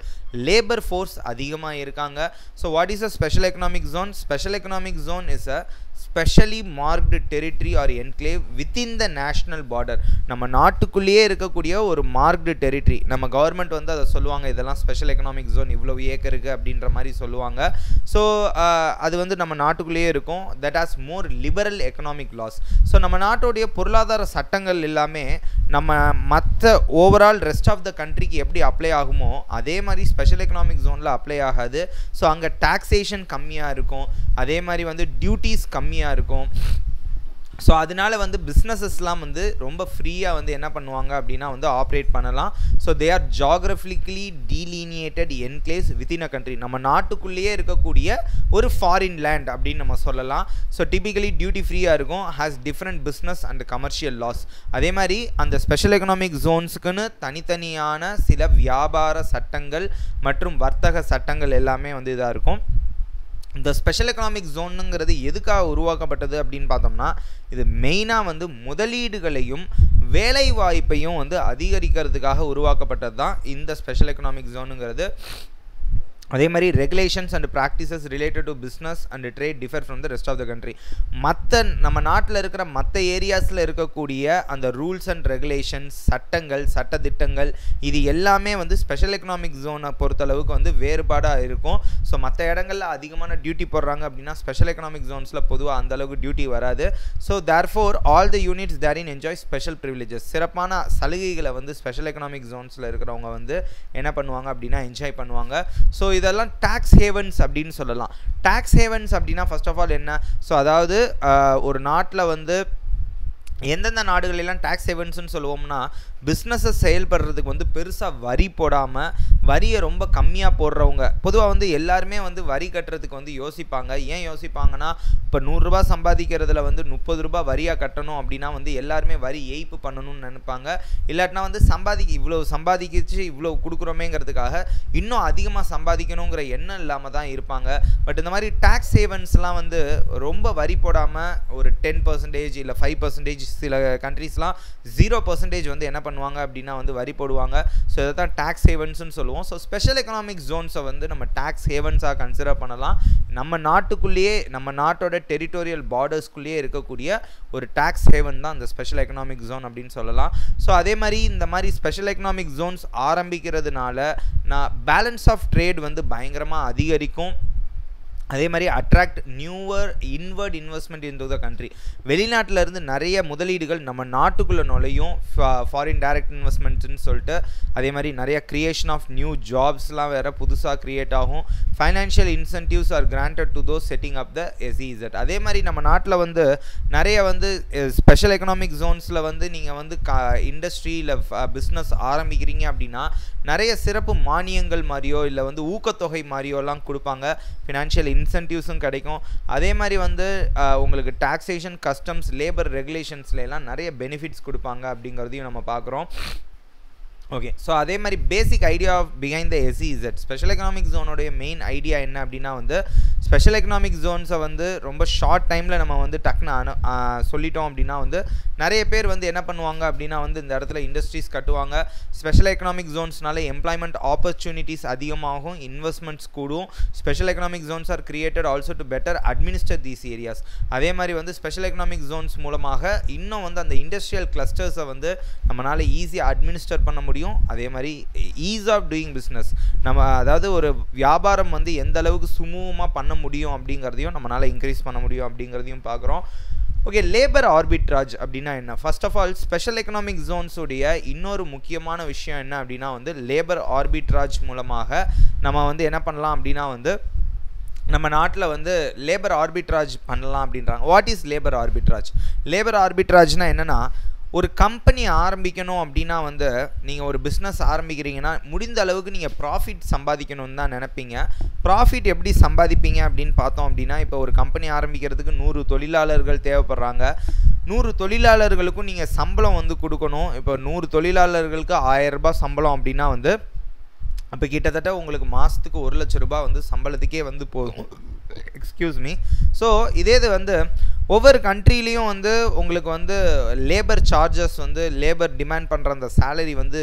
லேபர் ஃபோர்ஸ் அதிகமாக இருக்காங்க. So what is a special economic zone special economic zone is a specially marked territory or enclave within the national border நம்ம நாட்டுக்குள்ளேயே இருக்கக்கூடிய ஒரு மார்க்டு டெரிட்டரி நம்ம கவர்மெண்ட் வந்து அதை சொல்லுவாங்க இதெல்லாம் ஸ்பெஷல் எக்கனாமிக் ஜோன் இவ்வளோ ஏக்கருக்கு அப்படின்ற மாதிரி சொல்லுவாங்க. ஸோ அது வந்து நம்ம நாட்டுக்குள்ளேயே இருக்கும். That has more liberal economic laws so நம்ம நாட்டுடைய பொருளாதார சட்டங்கள் எல்லாமே நம்ம மற்ற ஓவரால் ரெஸ்ட் ஆஃப் த கண்ட்ரிக்கு எப்படி அப்ளை ஆகுமோ அதே மாதிரி ஸ்பெஷல் எக்கனாமிக் ஜோனில் அப்ளை ஆகாது. ஸோ அங்கே டாக்ஸேஷன் கம்மியாக இருக்கும். அதே மாதிரி வந்து டியூட்டிஸ் கம்மியாக இருக்கும். ஸோ அதனால வந்து பிஸ்னஸஸ்லாம் வந்து ரொம்ப ஃப்ரீயாக வந்து என்ன பண்ணுவாங்க அப்படின்னா வந்து ஆப்ரேட் பண்ணலாம். So they are geographically delineated enclaves within a country நம்ம நாட்டுக்குள்ளேயே இருக்கக்கூடிய ஒரு ஃபாரின் லேண்ட் அப்படின்னு நம்ம சொல்லலாம். ஸோ டிபிக்கலி டியூட்டி ஃப்ரீயாக இருக்கும் has different business and commercial laws அதே மாதிரி அந்த ஸ்பெஷல் எக்கனாமிக் ஜோன்ஸுக்குன்னு தனித்தனியான சில வியாபார சட்டங்கள் மற்றும் வர்த்தக சட்டங்கள் எல்லாமே வந்து இதாக இருக்கும். இந்த ஸ்பெஷல் எக்கனாமிக் ஜோனுங்கிறது எதுக்காக உருவாக்கப்பட்டது அப்படின்னு பார்த்தோம்னா இது மெயினாக வந்து முதலீடுகளையும் வேலை வாய்ப்பையும் வந்து அதிகரிக்கிறதுக்காக உருவாக்கப்பட்டது தான் இந்த ஸ்பெஷல் எக்கனாமிக் ஜோனுங்கிறது அதே மாதிரி regulations and practices related to business and trade differ from the rest of the country மற்ற நம்ம நாட்டில் இருக்கிற மற்ற ஏரியாஸில் இருக்கக்கூடிய அந்த ரூல்ஸ் அண்ட் ரெகுலேஷன்ஸ் சட்டங்கள் சட்டத்திட்டங்கள் இது எல்லாமே வந்து ஸ்பெஷல் எக்கனாமிக் ஜோனை பொறுத்தளவுக்கு வந்து வேறுபாடாக இருக்கும். ஸோ மற்ற இடங்களில் அதிகமான டியூட்டி போடுறாங்க அப்படின்னா ஸ்பெஷல் எக்கனாமிக் ஜோன்ஸில் பொதுவாக அந்தளவுக்கு டியூட்டி வராது so therefore all the units therein enjoy special privileges சிறப்பான சலுகைகளை வந்து ஸ்பெஷல் எக்கனாமிக் ஜோன்ஸில் இருக்கிறவங்க வந்து என்ன பண்ணுவாங்க அப்படின்னா என்ஜாய் பண்ணுவாங்க. ஸோ இதெல்லாம் டேக்ஸ் ஹேவன்ஸ் அப்படின்னு சொல்லலாம். டேக்ஸ் ஹேவன்ஸ் அப்படின்னா ஃபர்ஸ்ட் ஆஃப் ஆல் என்ன? ஸோ அதாவது ஒரு நாட்டில் வந்து எந்தெந்த நாடுகளெல்லாம் டேக்ஸ் ஹேவன்ஸ்னு சொல்லுவோம்னா பிஸ்னஸை செயல்படுறதுக்கு வந்து பெருசாக வரி போடாமல் வரியை ரொம்ப கம்மியாக போடுறவங்க. பொதுவாக வந்து எல்லாருமே வந்து வரி கட்டுறதுக்கு வந்து யோசிப்பாங்க. ஏன் யோசிப்பாங்கன்னா இப்போ நூறுரூபா சம்பாதிக்கிறதுல வந்து முப்பது ரூபா வரியாக கட்டணும் அப்படின்னா வந்து எல்லாருமே வரி ஏய்ப்பு பண்ணணும்னு நினைப்பாங்க. இல்லாட்டினா வந்து சம்பாதிக்க இவ்வளோ சம்பாதிக்கிச்சு இவ்வளோ கொடுக்குறோமேங்கிறதுக்காக இன்னும் அதிகமாக சம்பாதிக்கணுங்கிற எண்ணம் இல்லாமல் தான் இருப்பாங்க. பட் இந்த மாதிரி டேக்ஸ் சேவன்ஸ்லாம் வந்து ரொம்ப வரி போடாமல் ஒரு டென் பர்சன்டேஜ் இல்லை ஃபைவ் பர்சன்டேஜ் சில கண்ட்ரீஸ்லாம் ஜீரோ பர்சன்டேஜ் வந்து என்ன பண்ணுவாங்க அப்படின்னா வந்து வரி போடுவாங்க. ஸோ இதை தான் டேக்ஸ் ஹேவன்ஸ்னு சொல்லுவோம். ஸோ ஸ்பெஷல் எக்கனாமிக் ஜோன்ஸை வந்து நம்ம டேக்ஸ் ஹேவன்ஸாக கன்சிடர் பண்ணலாம். நம்ம நாட்டுக்குள்ளேயே நம்ம நாட்டோட டெரிட்டோரியல் பார்டர்ஸ்குள்ளேயே இருக்கக்கூடிய ஒரு டேக்ஸ் ஹேவன் தான் அந்த ஸ்பெஷல் எக்கனாமிக் ஜோன் அப்படின்னு சொல்லலாம். ஸோ அதே மாதிரி இந்த மாதிரி ஸ்பெஷல் எக்கனாமிக் ஜோன்ஸ் ஆரம்பிக்கிறதுனால நான் பேலன்ஸ் ஆஃப் ட்ரேட் வந்து பயங்கரமாக அதிகரிக்கும். அதே மாதிரி attract newer inward investment in the country வெளிநாட்டில் இருந்து நிறைய முதலீடுகள் நம்ம நாட்டுக்குள்ளே நுழையும் ஃபாரின் டைரக்ட் இன்வெஸ்ட்மெண்ட்ஸ்னு சொல்லிட்டு அதே மாதிரி நிறைய க்ரியேஷன் ஆஃப் நியூ ஜாப்ஸ்லாம் வேறு புதுசாக க்ரியேட் ஆகும். Financial incentives are granted to those setting up the SEZ அதே மாதிரி நம்ம நாட்டில் வந்து நிறைய வந்து ஸ்பெஷல் எக்கனாமிக் ஜோன்ஸில் வந்து நீங்கள் வந்து க இண்டஸ்ட்ரியில் பிஸ்னஸ் ஆரம்பிக்கிறீங்க அப்படின்னா நிறைய சிறப்பு மானியங்கள் மாதிரியோ இல்லை வந்து ஊக்கத்தொகை மாதிரியோலாம் கொடுப்பாங்க. ஃபினான்ஷியல் இன்சென்டிவ்ஸும் கிடைக்கும். அதே மாதிரி வந்து உங்களுக்கு டாக்ஸேஷன் கஸ்டம்ஸ் லேபர் ரெகுலேஷன்ஸ்லாம் நிறைய பெனிஃபிட்ஸ் கொடுப்பாங்க அப்படிங்கிறதையும் நம்ம பார்க்குறோம். ஓகே ஸோ அதே மாதிரி basic idea of behind the SEZ special economic ஜோனுடைய main idea என்ன அப்படின்னா வந்து ஸ்பெஷல் எக்கனாமிக் ஜோன்ஸை வந்து ரொம்ப ஷார்ட் டைமில் நம்ம வந்து டக்குன்னு அனு சொல்லிட்டோம் அப்படின்னா வந்து நிறைய பேர் வந்து என்ன பண்ணுவாங்க அப்படின்னா வந்து இந்த இடத்துல இண்டஸ்ட்ரீஸ் கட்டுவாங்க. ஸ்பெஷல் எக்கனாமிக் ஜோன்ஸ்னால எம்ப்ளாய்மெண்ட் ஆப்பர்ச்சுனிட்டிஸ் அதிகமாகும் இன்வெஸ்ட்மெண்ட்ஸ் கூடும். Special economic zones are created also to better administer these areas அதே மாதிரி வந்து ஸ்பெஷல் எக்கனாமிக் ஜோன்ஸ் மூலமாக இன்னும் வந்து அந்த இண்டஸ்ட்ரியல் கிளஸ்டர்ஸை வந்து நம்மளால் ஈஸியாக அட்மினிஸ்டர் பண்ண முடியும். அதே மாதிரி ஈஸ் ஆஃப் டூயிங் பிஸ்னஸ் நம்ம அதாவது ஒரு வியாபாரம் வந்து எந்த அளவுக்கு சுமூகமாக பண்ண முடியும் அப்படிங்கிறதையும் நம்மளால் இன்க்ரீஸ் பண்ண முடியும் அப்படிங்கிறதையும் பார்க்குறோம். ஓகே லேபர் ஆர்பிட்ராஜ் அப்படின்னா என்ன? First of all special economic ஜோன்ஸுடைய இன்னொரு முக்கியமான விஷயம் என்ன அப்படின்னா வந்து லேபர் ஆர்பிட்ராஜ் மூலமாக நம்ம வந்து என்ன பண்ணலாம் அப்படின்னா வந்து நம்ம நாட்டில் வந்து லேபர் ஆர்பிட்ராஜ் பண்ணலாம் அப்படின்றாங்க. What is labour arbitrage labour ஆர்பிட்ராஜ்னால் என்னென்னா ஒரு கம்பெனி ஆரம்பிக்கணும் அப்படின்னா வந்து நீங்கள் ஒரு பிஸ்னஸ் ஆரம்பிக்கிறீங்கன்னா முடிந்த அளவுக்கு நீங்கள் ப்ராஃபிட் சம்பாதிக்கணும்னு தான் நினைப்பீங்க. ப்ராஃபிட் எப்படி சம்பாதிப்பீங்க அப்படின்னு பார்த்தோம் அப்படின்னா இப்போ ஒரு கம்பெனி ஆரம்பிக்கிறதுக்கு நூறு தொழிலாளர்கள் தேவைப்படுறாங்க. நூறு தொழிலாளர்களுக்கும் நீங்கள் சம்பளம் வந்து கொடுக்கணும். இப்போ நூறு தொழிலாளர்களுக்கு ஆயரரூபா சம்பளம் அப்படின்னா வந்து அப்போ கிட்டத்தட்ட உங்களுக்கு மாதத்துக்கு ஒரு லட்ச ரூபாய் வந்து சம்பளத்துக்கே வந்து போதும். எக்ஸ்கியூஸ் மீ ஸோ இதே இது வந்து ஒவ்வொரு கண்ட்ரிலையும் வந்து உங்களுக்கு வந்து லேபர் சார்ஜஸ் வந்து லேபர் டிமாண்ட் பண்ணுற அந்த சேலரி வந்து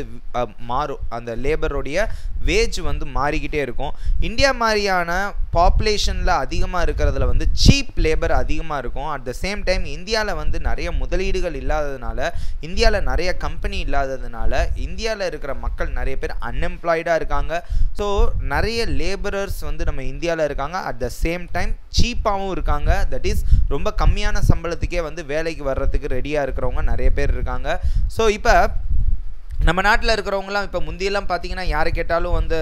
மாறும். அந்த லேபருடைய வேஜ் வந்து மாறிக்கிட்டே இருக்கும். இந்தியா மாதிரியான பாப்புலேஷனில் அதிகமாக இருக்கிறதுல வந்து சீப் லேபர் அதிகமாக இருக்கும். அட் த சேம் டைம் இந்தியாவில் வந்து நிறைய முதலீடுகள் இல்லாததுனால இந்தியாவில் நிறைய கம்பெனி இல்லாததுனால இந்தியாவில் இருக்கிற மக்கள் நிறைய பேர் அன்எம்ப்ளாய்டாக இருக்காங்க. ஸோ நிறைய லேபரர்ஸ் வந்து நம்ம இந்தியாவில் இருக்காங்க. அட் த சேம் டைம் சீப்பாகவும் இருக்காங்க. தட் இஸ் ரொம்ப கம்மியான சம்பளத்துக்கே வந்து வேலைக்கு வர்றதுக்கு ரெடியாக இருக்கிறவங்க நிறைய பேர் இருக்காங்க. ஸோ இப்போ நம்ம நாட்டில் இருக்கிறவங்களாம் இப்போ முந்தியெல்லாம் பார்த்தீங்கன்னா யாரை கேட்டாலும் வந்து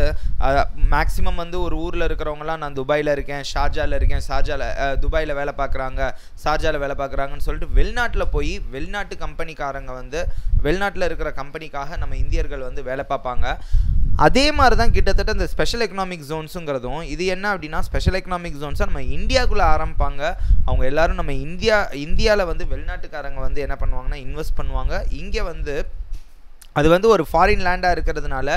மேக்ஸிமம் வந்து ஒரு ஊரில் இருக்கிறவங்களாம் நான் துபாயில் இருக்கேன் ஷார்ஜாவில் இருக்கேன் ஷார்ஜாவில் துபாயில் வேலை பார்க்குறாங்க ஷார்ஜாவில் வேலை பார்க்குறாங்கன்னு சொல்லிட்டு வெளிநாட்டில் போய் வெளிநாட்டு கம்பெனிக்காரங்க வந்து வெளிநாட்டில் இருக்கிற கம்பெனிக்காக நம்ம இந்தியர்கள் வந்து வேலை பார்ப்பாங்க அதே மாதிரி தான் கிட்டத்தட்ட இந்த ஸ்பெஷல் எக்கனாமிக் ஜோன்ஸுங்கிறதும் இது என்ன அப்படின்னா ஸ்பெஷல் எக்கனாமிக் ஜோன்ஸாக நம்ம இந்தியாவுக்குள்ளே ஆரம்பிப்பாங்க. அவங்க எல்லாரும் நம்ம இந்தியா இந்தியாவில் வந்து வெளிநாட்டுக்காரங்க வந்து என்ன பண்ணுவாங்கன்னா இன்வெஸ்ட் பண்ணுவாங்க. இங்கே வந்து அது வந்து ஒரு ஃபாரின் லேண்டாக இருக்கிறதுனால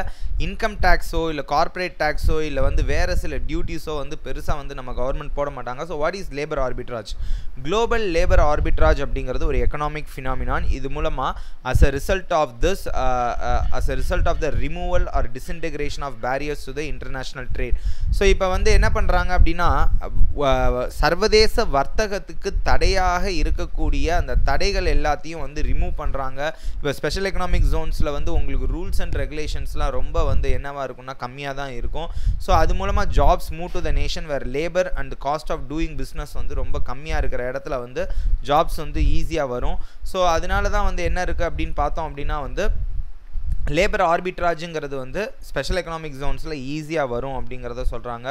இன்கம் டேக்ஸோ இல்லை கார்ப்பரேட் டேக்ஸோ இல்லை வந்து வேறு சில டியூட்டிஸோ வந்து பெருசாக வந்து நம்ம கவர்மெண்ட் போட மாட்டாங்க. So what is labour arbitrage global labour arbitrage அப்படிங்கிறது ஒரு எக்கனாமிக் ஃபினாமினான் இது மூலமாக as a result of this as a result of the removal or disintegration of barriers to the international trade so இப்போ வந்து என்ன பண்ணுறாங்க அப்படின்னா சர்வதேச வர்த்தகத்துக்கு தடையாக இருக்கக்கூடிய அந்த தடைகள் எல்லாத்தையும் வந்து ரிமூவ் பண்ணுறாங்க இப்போ ஸ்பெஷல் எக்கனாமிக் ஜோன்ஸில் வந்து உங்களுக்கு ரூல்ஸ் அண்ட் ரெகுலேஷன்ஸ்லாம் ரொம்ப வந்து என்னவாக இருக்கும்னா கம்மியாக தான் இருக்கும். ஸோ அது மூலமாக jobs move to the nation where labour and cost of doing business வந்து ரொம்ப கம்மியாக இருக்கிற இடத்துல வந்து ஜாப்ஸ் வந்து ஈஸியாக வரும். ஸோ அதனால தான் வந்து என்ன இருக்குது அப்படின்னு பார்த்தோம் அப்படின்னா வந்து லேபர் ஆர்பிட்ராஜுங்கிறது வந்து ஸ்பெஷல் எக்கனாமிக் ஜோன்ஸில் ஈஸியாக வரும் அப்படிங்கிறத சொல்கிறாங்க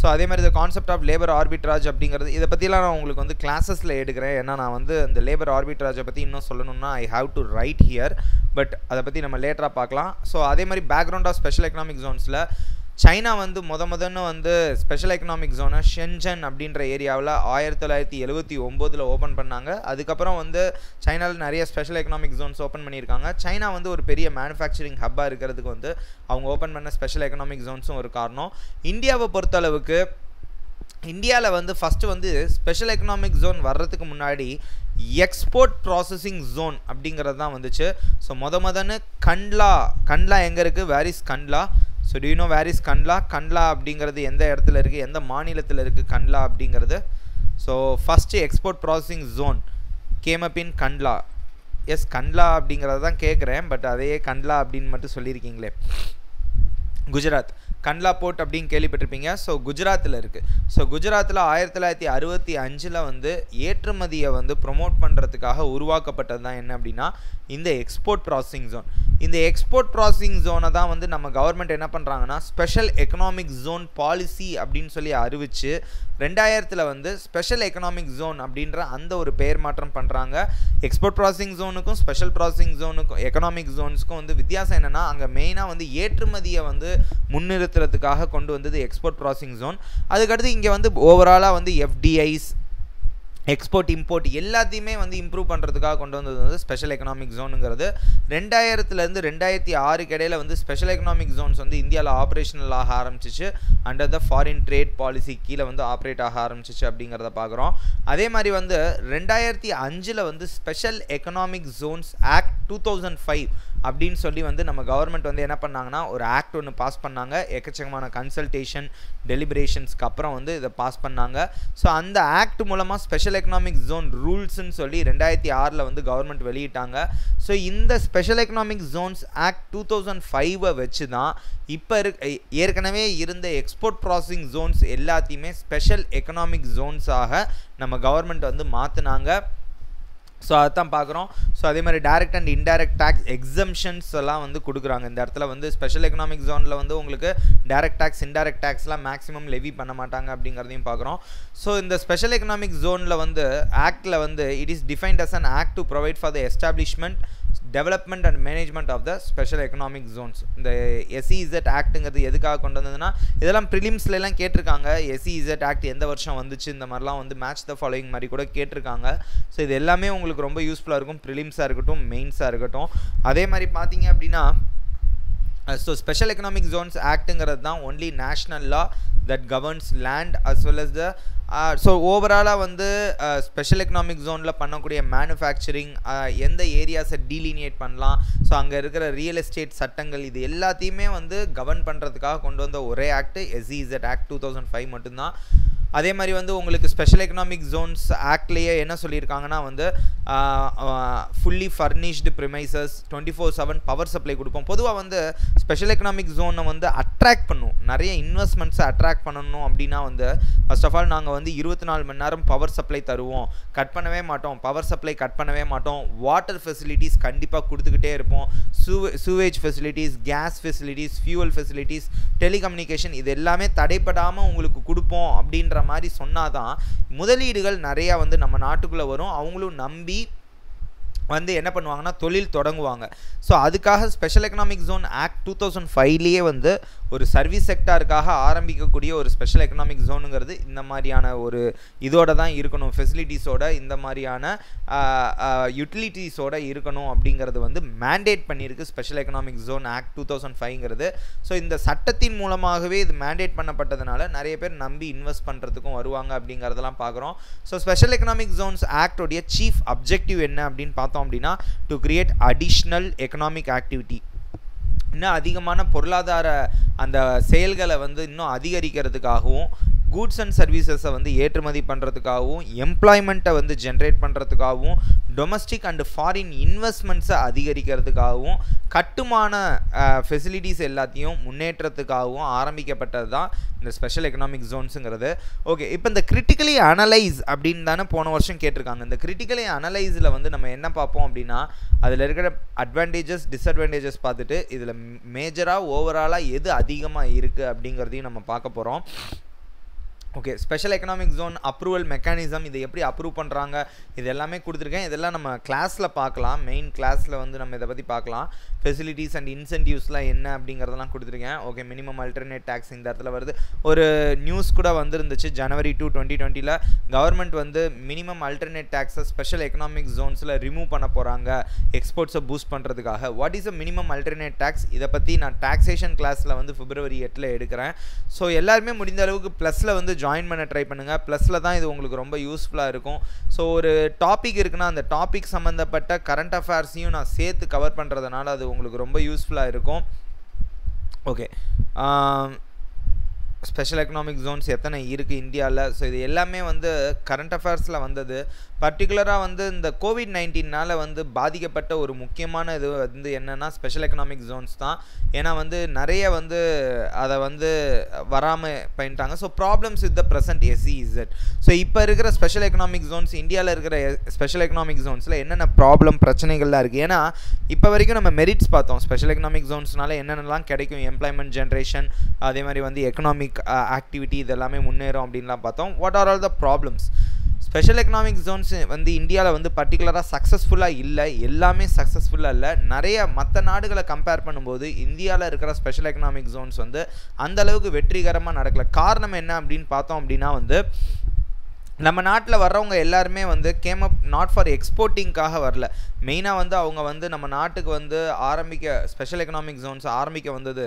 ஸோ அதே மாதிரி இந்த கான்செப்ட் ஆஃப் லேபர் ஆர்பிட்ராஜ் அப்படிங்கிறது இதை பற்றிலாம் நான் உங்களுக்கு வந்து கிளாஸஸில் எடுக்கிறேன். ஏன்னா நான் வந்து இந்த லேபர் ஆர்பிட்ராஜை பற்றி இன்னும் சொல்லணும்னா I have to write here but அதை பற்றி நம்ம லேட்டராக பார்க்கலாம். ஸோ அதே மாதிரி பேக்ரவுண்ட் ஆஃப் ஸ்பெஷல் எக்கனாமிக் ஜோன்ஸில் சைனா வந்து முத முதன்னு வந்து ஸ்பெஷல் எக்கனாமிக் ஜோனை ஷென்ஜன் அப்படின்ற ஏரியாவில் ஆயிரத்தி தொள்ளாயிரத்தி எழுபத்தி ஒம்போதில் ஓப்பன் பண்ணாங்க. அதுக்கப்புறம் வந்து சைனாவில் நிறைய ஸ்பெஷல் எக்கனாமிக் ஜோன்ஸ் ஓப்பன் பண்ணியிருக்காங்க. சைனா வந்து ஒரு பெரிய மேனுஃபேக்சரிங் ஹப்பாக இருக்கிறதுக்கு வந்து அவங்க ஓப்பன் பண்ண ஸ்பெஷல் எக்கனாமிக் ஜோன்ஸும் ஒரு காரணம். இந்தியாவை பொறுத்தளவுக்கு இந்தியாவில் வந்து ஃபஸ்ட்டு வந்து ஸ்பெஷல் எக்கனாமிக் ஜோன் வர்றதுக்கு முன்னாடி எக்ஸ்போர்ட் ப்ராசஸிங் ஜோன் அப்படிங்கிறது தான் வந்துச்சு. ஸோ மொத மொதன்னு கண்ட்லா கண்ட்லா எங்கே இருக்குது where is Kandla? So do you know where is Kandla Kandla அப்படிங்கிறது எந்த இடத்துல இருக்குது எந்த மாநிலத்தில் இருக்குது கண்ட்லா அப்படிங்கிறது? So first export processing zone came up in Kandla yes Kandla அப்படிங்கிறத தான் கேட்குறேன் பட் அதையே கண்ட்லா அப்படின்னு மட்டும் சொல்லியிருக்கீங்களே. குஜராத். கன்லா போர்ட் அப்படின்னு கேள்விப்பட்டிருப்பீங்க. ஸோ குஜராத்தில் இருக்குது ஸோ குஜராத்தில் ஆயிரத்தி தொள்ளாயிரத்தி அறுபத்தி அஞ்சில் வந்து ஏற்றுமதியை வந்து ப்ரொமோட் பண்ணுறதுக்காக உருவாக்கப்பட்டது தான் என்ன அப்படின்னா இந்த எக்ஸ்போர்ட் ப்ராசஸிங் ஜோன் இந்த எக்ஸ்போர்ட் ப்ராசஸிங் ஜோனை தான் வந்து நம்ம கவர்மெண்ட் என்ன பண்ணுறாங்கன்னா ஸ்பெஷல் எக்கனாமிக் ஜோன் பாலிசி அப்படின்னு சொல்லி அறிவித்து ரெண்டாயிரத்தில் வந்து ஸ்பெஷல் எக்கனாமிக் ஜோன் அப்படின்ற அந்த ஒரு பெயர் மாற்றம் பண்ணுறாங்க எக்ஸ்போர்ட் ப்ராசஸிங் ஜோனுக்கும் ஸ்பெஷல் ப்ராசஸிங் ஜோனுக்கும் எக்கனாமிக் ஜோன்ஸுக்கும் வந்து வித்தியாசம் என்னென்னா அங்கே மெயினாக வந்து ஏற்றுமதியை வந்து முன்னிறுத்துறதுக்காக கொண்டு வந்தது எக்ஸ்போர்ட் ப்ராசஸிங் ஜோன் அதுக்கடுத்து இங்கே வந்து ஓவராலாக வந்து எஃப்டிஐஸ் எக்ஸ்போர்ட் இம்போர்ட் எல்லாத்தையுமே வந்து இம்ப்ரூவ் பண்ணுறதுக்காக கொண்டு வந்தது வந்து ஸ்பெஷல் எக்கனாமிக் ஜோனுங்கிறது ரெண்டாயிரத்துலேருந்து ரெண்டாயிரத்தி ஆறுக்கு இடையில வந்து ஸ்பெஷல் எக்கனாமிக் ஜோன்ஸ் வந்து இந்தியாவில் ஆப்ரேஷனல் ஆக ஆரம்பிச்சிச்சு. Under the foreign trade policy கீழே வந்து ஆப்ரேட் ஆக ஆரம்பிச்சிச்சு அப்படிங்கிறத பார்க்குறோம் அதே மாதிரி வந்து ரெண்டாயிரத்தி அஞ்சில் வந்து special economic zones act two thousand five அப்படின்னு சொல்லி வந்து நம்ம கவர்மெண்ட் வந்து என்ன பண்ணாங்கன்னா ஒரு ஆக்ட் ஒன்று பாஸ் பண்ணாங்க. எக்கச்சக்கமான கன்சல்டேஷன் டெலிபரேஷன்ஸ்க்கு அப்புறம் வந்து இதை பாஸ் பண்ணாங்க. ஸோ அந்த ஆக்ட் மூலமாக ஸ்பெஷல் எக்கனாமிக் ஜோன் ரூல்ஸ்ன்னு சொல்லி ரெண்டாயிரத்தி ஆறில் வந்து கவர்மெண்ட் வெளியிட்டாங்க. ஸோ இந்த special economic zones act two thousand ஃபைவை வச்சு தான் இப்போ இரு ஏற்கனவே இருந்த எக்ஸ்போர்ட் ப்ராசஸிங் ஜோன்ஸ் எல்லாத்தையுமே ஸ்பெஷல் எக்கனாமிக் ஜோன்ஸாக நம்ம கவர்மெண்ட் வந்து மாற்றினாங்க ஸோ அதுதான் பார்க்குறோம். ஸோ அதே மாதிரி direct and indirect tax exemptions எல்லாம் வந்து கொடுக்குறாங்க. இந்த இடத்துல வந்து ஸ்பெஷல் எக்கனாமிக் ஜோனில் வந்து உங்களுக்கு டேரக்ட் டேக்ஸ் இன்டைரக்ட் டேக்ஸ்லாம் மேக்ஸிமம் லெவி பண்ண மாட்டாங்க அப்படிங்கிறதையும் பார்க்குறோம். ஸோ இந்த ஸ்பெஷல் எக்கனாமிக் ஜோனில் வந்து ஆக்டில் வந்து it is defined as an act to provide for the establishment development and management of the special economic zones இந்த எஸ்இஇசட் ஆக்ட்டுங்கிறது எதுக்காக கொண்டு வந்ததுன்னா இதெல்லாம் ப்ரிலிம்ஸ்லாம் கேட்டிருக்காங்க. எஸ்இஇசட் ஆக்ட் எந்த வருஷம் வந்துச்சு இந்த மாதிரிலாம் வந்து மேட்ச் த ஃபாலோயிங் மாதிரி கூட கேட்டிருக்காங்க. ஸோ இது எல்லாமே உங்களுக்கு ரொம்ப யூஸ்ஃபுல்லாக இருக்கும். ப்ரிலிம்ஸாக இருக்கட்டும் மெயின்ஸாக இருக்கட்டும். அதே மாதிரி பார்த்தீங்க அப்படின்னா ஸோ ஸ்பெஷல் எக்கனாமிக் ஜோன்ஸ் ஆக்ட்டுங்கிறது தான் only national law that governs land as well as the so ஓவராலாக வந்து ஸ்பெஷல் எக்கனாமிக் ஜோனில் பண்ணக்கூடிய மேனுஃபேக்சரிங் எந்த ஏரியாஸை டீலினியேட் பண்ணலாம்? ஸோ அங்கே இருக்கிற ரியல் எஸ்டேட் சட்டங்கள் இது எல்லாத்தையுமே வந்து கவர்ன் பண்ணுறதுக்காக கொண்டு வந்த ஒரே act SEZ act two thousand five மட்டும்தான். அதே மாதிரி வந்து உங்களுக்கு ஸ்பெஷல் எக்கனாமிக் ஜோன்ஸ் ஆக்ட்லேயே என்ன சொல்லியிருக்காங்கன்னா வந்து fully furnished premises twenty four seven power supply கொடுப்போம். பொதுவாக வந்து ஸ்பெஷல் எக்கனாமிக் ஜோனை வந்து அட்ராக்ட் பண்ணும். நிறைய இன்வெஸ்ட்மெண்ட்ஸை அட்ராக்ட் பண்ணணும் அப்படின்னா வந்து ஃபர்ஸ்ட் ஆஃப் ஆல் நாங்கள் வந்து இருபத்தி நாலு மணி நேரம் பவர் சப்ளை தருவோம். கட் பண்ணவே மாட்டோம். பவர் சப்ளை கட் பண்ணவே மாட்டோம். வாட்டர் ஃபெசிலிட்டிஸ் கண்டிப்பாக கொடுத்துக்கிட்டே இருப்போம். சூவே sewage facilities gas facilities fuel facilities telecommunication இது எல்லாமே தடைப்படாமல் உங்களுக்கு கொடுப்போம் அப்படின்ற மாதிரி சொன்னாதான் முதலீடுகள் நிறையா வந்து நம்ம நாட்டுக்குள்ளே வரும். அவங்களும் நம்பி வந்து என்ன பண்ணுவாங்கன்னா தொழில் தொடங்குவாங்க. ஸோ அதுக்காக special economic zone act two thousand ஃபைவ்லேயே வந்து ஒரு சர்வீஸ் செக்டாருக்காக ஆரம்பிக்கக்கூடிய ஒரு ஸ்பெஷல் எக்கனாமிக் ஜோனுங்கிறது இந்த மாதிரியான ஒரு இதோட தான் இருக்கணும். ஃபெசிலிட்டிஸோட இந்த மாதிரியான யூட்டிலிட்டிஸோட இருக்கணும் அப்படிங்கிறது வந்து மேண்டேட் பண்ணியிருக்கு special economic zone act two thousand ஃபைவ்ங்கிறது so இந்த சட்டத்தின் மூலமாகவே இது மேண்டேட் பண்ணப்பட்டதுனால நிறைய பேர் நம்பி இன்வெஸ்ட் பண்ணுறதுக்கும் வருவாங்க அப்படிங்கிறதெல்லாம் பார்க்குறோம் ஸோ ஸ்பெஷல் எக்கனாமிக் ஜோன்ஸ் ஆக்டோடைய சீஃப் அப்ஜெக்டிவ் என்ன அப்படின்னு பார்த்தோம் அப்படின்னா to create additional economic activity இன்னும் அதிகமான பொருளாதார அந்த செயல்களை வந்து இன்னும் அதிகரிக்கிறதுக்காகவும் கூட்ஸ் அண்ட் சர்வீசஸை வந்து ஏற்றுமதி பண்ணுறதுக்காகவும் எம்ப்ளாய்மெண்ட்டை வந்து ஜென்ரேட் பண்ணுறதுக்காகவும் டொமஸ்டிக் அண்டு ஃபாரின் இன்வெஸ்ட்மெண்ட்ஸை அதிகரிக்கிறதுக்காகவும் கட்டுமான ஃபெசிலிட்டிஸ் எல்லாத்தையும் முன்னேற்றத்துக்காகவும் ஆரம்பிக்கப்பட்டது தான் இந்த ஸ்பெஷல் எக்கனாமிக் ஜோன்ஸுங்கிறது ஓகே இப்போ இந்த கிரிட்டிக்கலி அனலைஸ் அப்படின்னு தானே போன வருஷம் கேட்டிருக்காங்க. இந்த கிரிட்டிக்கலி அனலைஸில் வந்து நம்ம என்ன பார்ப்போம் அப்படின்னா அதில் இருக்கிற அட்வான்டேஜஸ் டிஸ்அட்வான்டேஜஸ் பார்த்துட்டு இதில் மேஜராக ஓவராலாக எது அதிகமாக இருக்குது அப்படிங்கிறதையும் நம்ம பார்க்க போகிறோம் okay special economic zone approval mechanism இதை எப்படி அப்ரூவ் பண்ணுறாங்க இது எல்லாமே கொடுத்துருக்கேன். இதெல்லாம் நம்ம கிளாஸில் பார்க்கலாம். மெயின் கிளாஸில் வந்து நம்ம இதை பற்றி பார்க்கலாம். ஃபெசிலிட்டிஸ் அண்ட் இன்சென்டிவ்ஸ்லாம் என்ன அப்படிங்கிறதெல்லாம் கொடுத்துருக்கேன். ஓகே மினிமம் அல்டர்னேட் டேக்ஸ் இந்த இடத்துல வருது. ஒரு நியூஸ் கூட வந்துருந்துச்சு ஜனவரி டூ டுவெண்ட்டி டுவெண்ட்டியில் கவர்மெண்ட் வந்து மினிமம் அல்டர்னேட் டேக்ஸை ஸ்பெஷல் எக்கனாமிக் ஜோன்ஸில் ரிமூவ் பண்ண போகிறாங்க எக்ஸ்போர்ட்ஸை பூஸ்ட் பண்ணுறதுக்காக what is a minimum alternate tax இதை பற்றி நான் டாக்ஸேஷன் கிளாஸில் வந்து பிப்ரவரி எட்டில் எடுக்கிறேன். ஸோ எல்லாருமே முடிந்த அளவுக்கு ப்ளஸில் வந்து ஜாயின் பண்ண ட்ரை பண்ணுங்கள் ப்ளஸில் தான் இது உங்களுக்கு ரொம்ப யூஸ்ஃபுல்லாக இருக்கும். ஸோ ஒரு டாபிக் இருக்குன்னா அந்த டாபிக் சம்மந்தப்பட்ட கரண்ட் அஃபேர்ஸையும் நான் சேர்த்து கவர் பண்ணுறதுனால அது உங்களுக்கு ரொம்ப யூஸ்ஃபுல்லாக இருக்கும். ஓகே ஸ்பெஷல் எக்கனாமிக் ஜோன்ஸ் எத்தனை இருக்குது இந்தியாவில் ஸோ இது எல்லாமே வந்து கரண்ட் அஃபேர்ஸில் வந்தது. பர்டிகுலராக வந்து இந்த கோவிட் நைன்டீனால் வந்து பாதிக்கப்பட்ட ஒரு முக்கியமான இது வந்து என்னென்னா ஸ்பெஷல் எக்கனாமிக் ஜோன்ஸ் தான். ஏன்னா வந்து நிறைய வந்து அதை வந்து வராமல் பண்ணிட்டாங்க so problems with the present SEZ so இப்போ இருக்கிற ஸ்பெஷல் எக்கனாமிக் ஜோன்ஸ் இந்தியாவில் இருக்கிற ஸ்பெஷல் எக்கனாமிக் ஜோன்ஸில் என்னென்ன ப்ராப்ளம் பிரச்சனைகள்லாம் இருக்குது ஏன்னா இப்போ வரைக்கும் நம்ம மெரிட்ஸ் பார்த்தோம். ஸ்பெஷல் எக்கனாமிக் ஜோன்ஸ்னால என்னென்னலாம் கிடைக்கும்? எம்ப்ளாய்மெண்ட் ஜென்ரேஷன் அதே மாதிரி வந்து எக்கனாமிக் ஆக்டிவிட்டி இதெல்லாமே முன்னேறும் அப்படின்லாம் பார்த்தோம். What are all the problems special economic zones வந்து இந்தியாவில் வந்து பர்டிகுலராக சக்ஸஸ்ஃபுல்லாக இல்லை. எல்லாமே சக்ஸஸ்ஃபுல்லாக இல்லை நிறைய மற்ற நாடுகளை கம்பேர் பண்ணும்போது இந்தியாவில் இருக்கிற ஸ்பெஷல் எக்கனாமிக் ஜோன்ஸ் வந்து அந்தளவுக்கு வெற்றிகரமாக நடக்கல. காரணம் என்ன அப்படின்னு பார்த்தோம் அப்படின்னா வந்து நம்ம நாட்டில் வர்றவங்க எல்லாருமே வந்து கேம் அப் நாட் ஃபார் எக்ஸ்போர்ட்டிங்காக வரல. மெயினாக வந்து அவங்க வந்து நம்ம நாட்டுக்கு வந்து ஆரம்பிக்க ஸ்பெஷல் எக்கனாமிக் ஜோன்ஸ் ஆரம்பிக்க வந்தது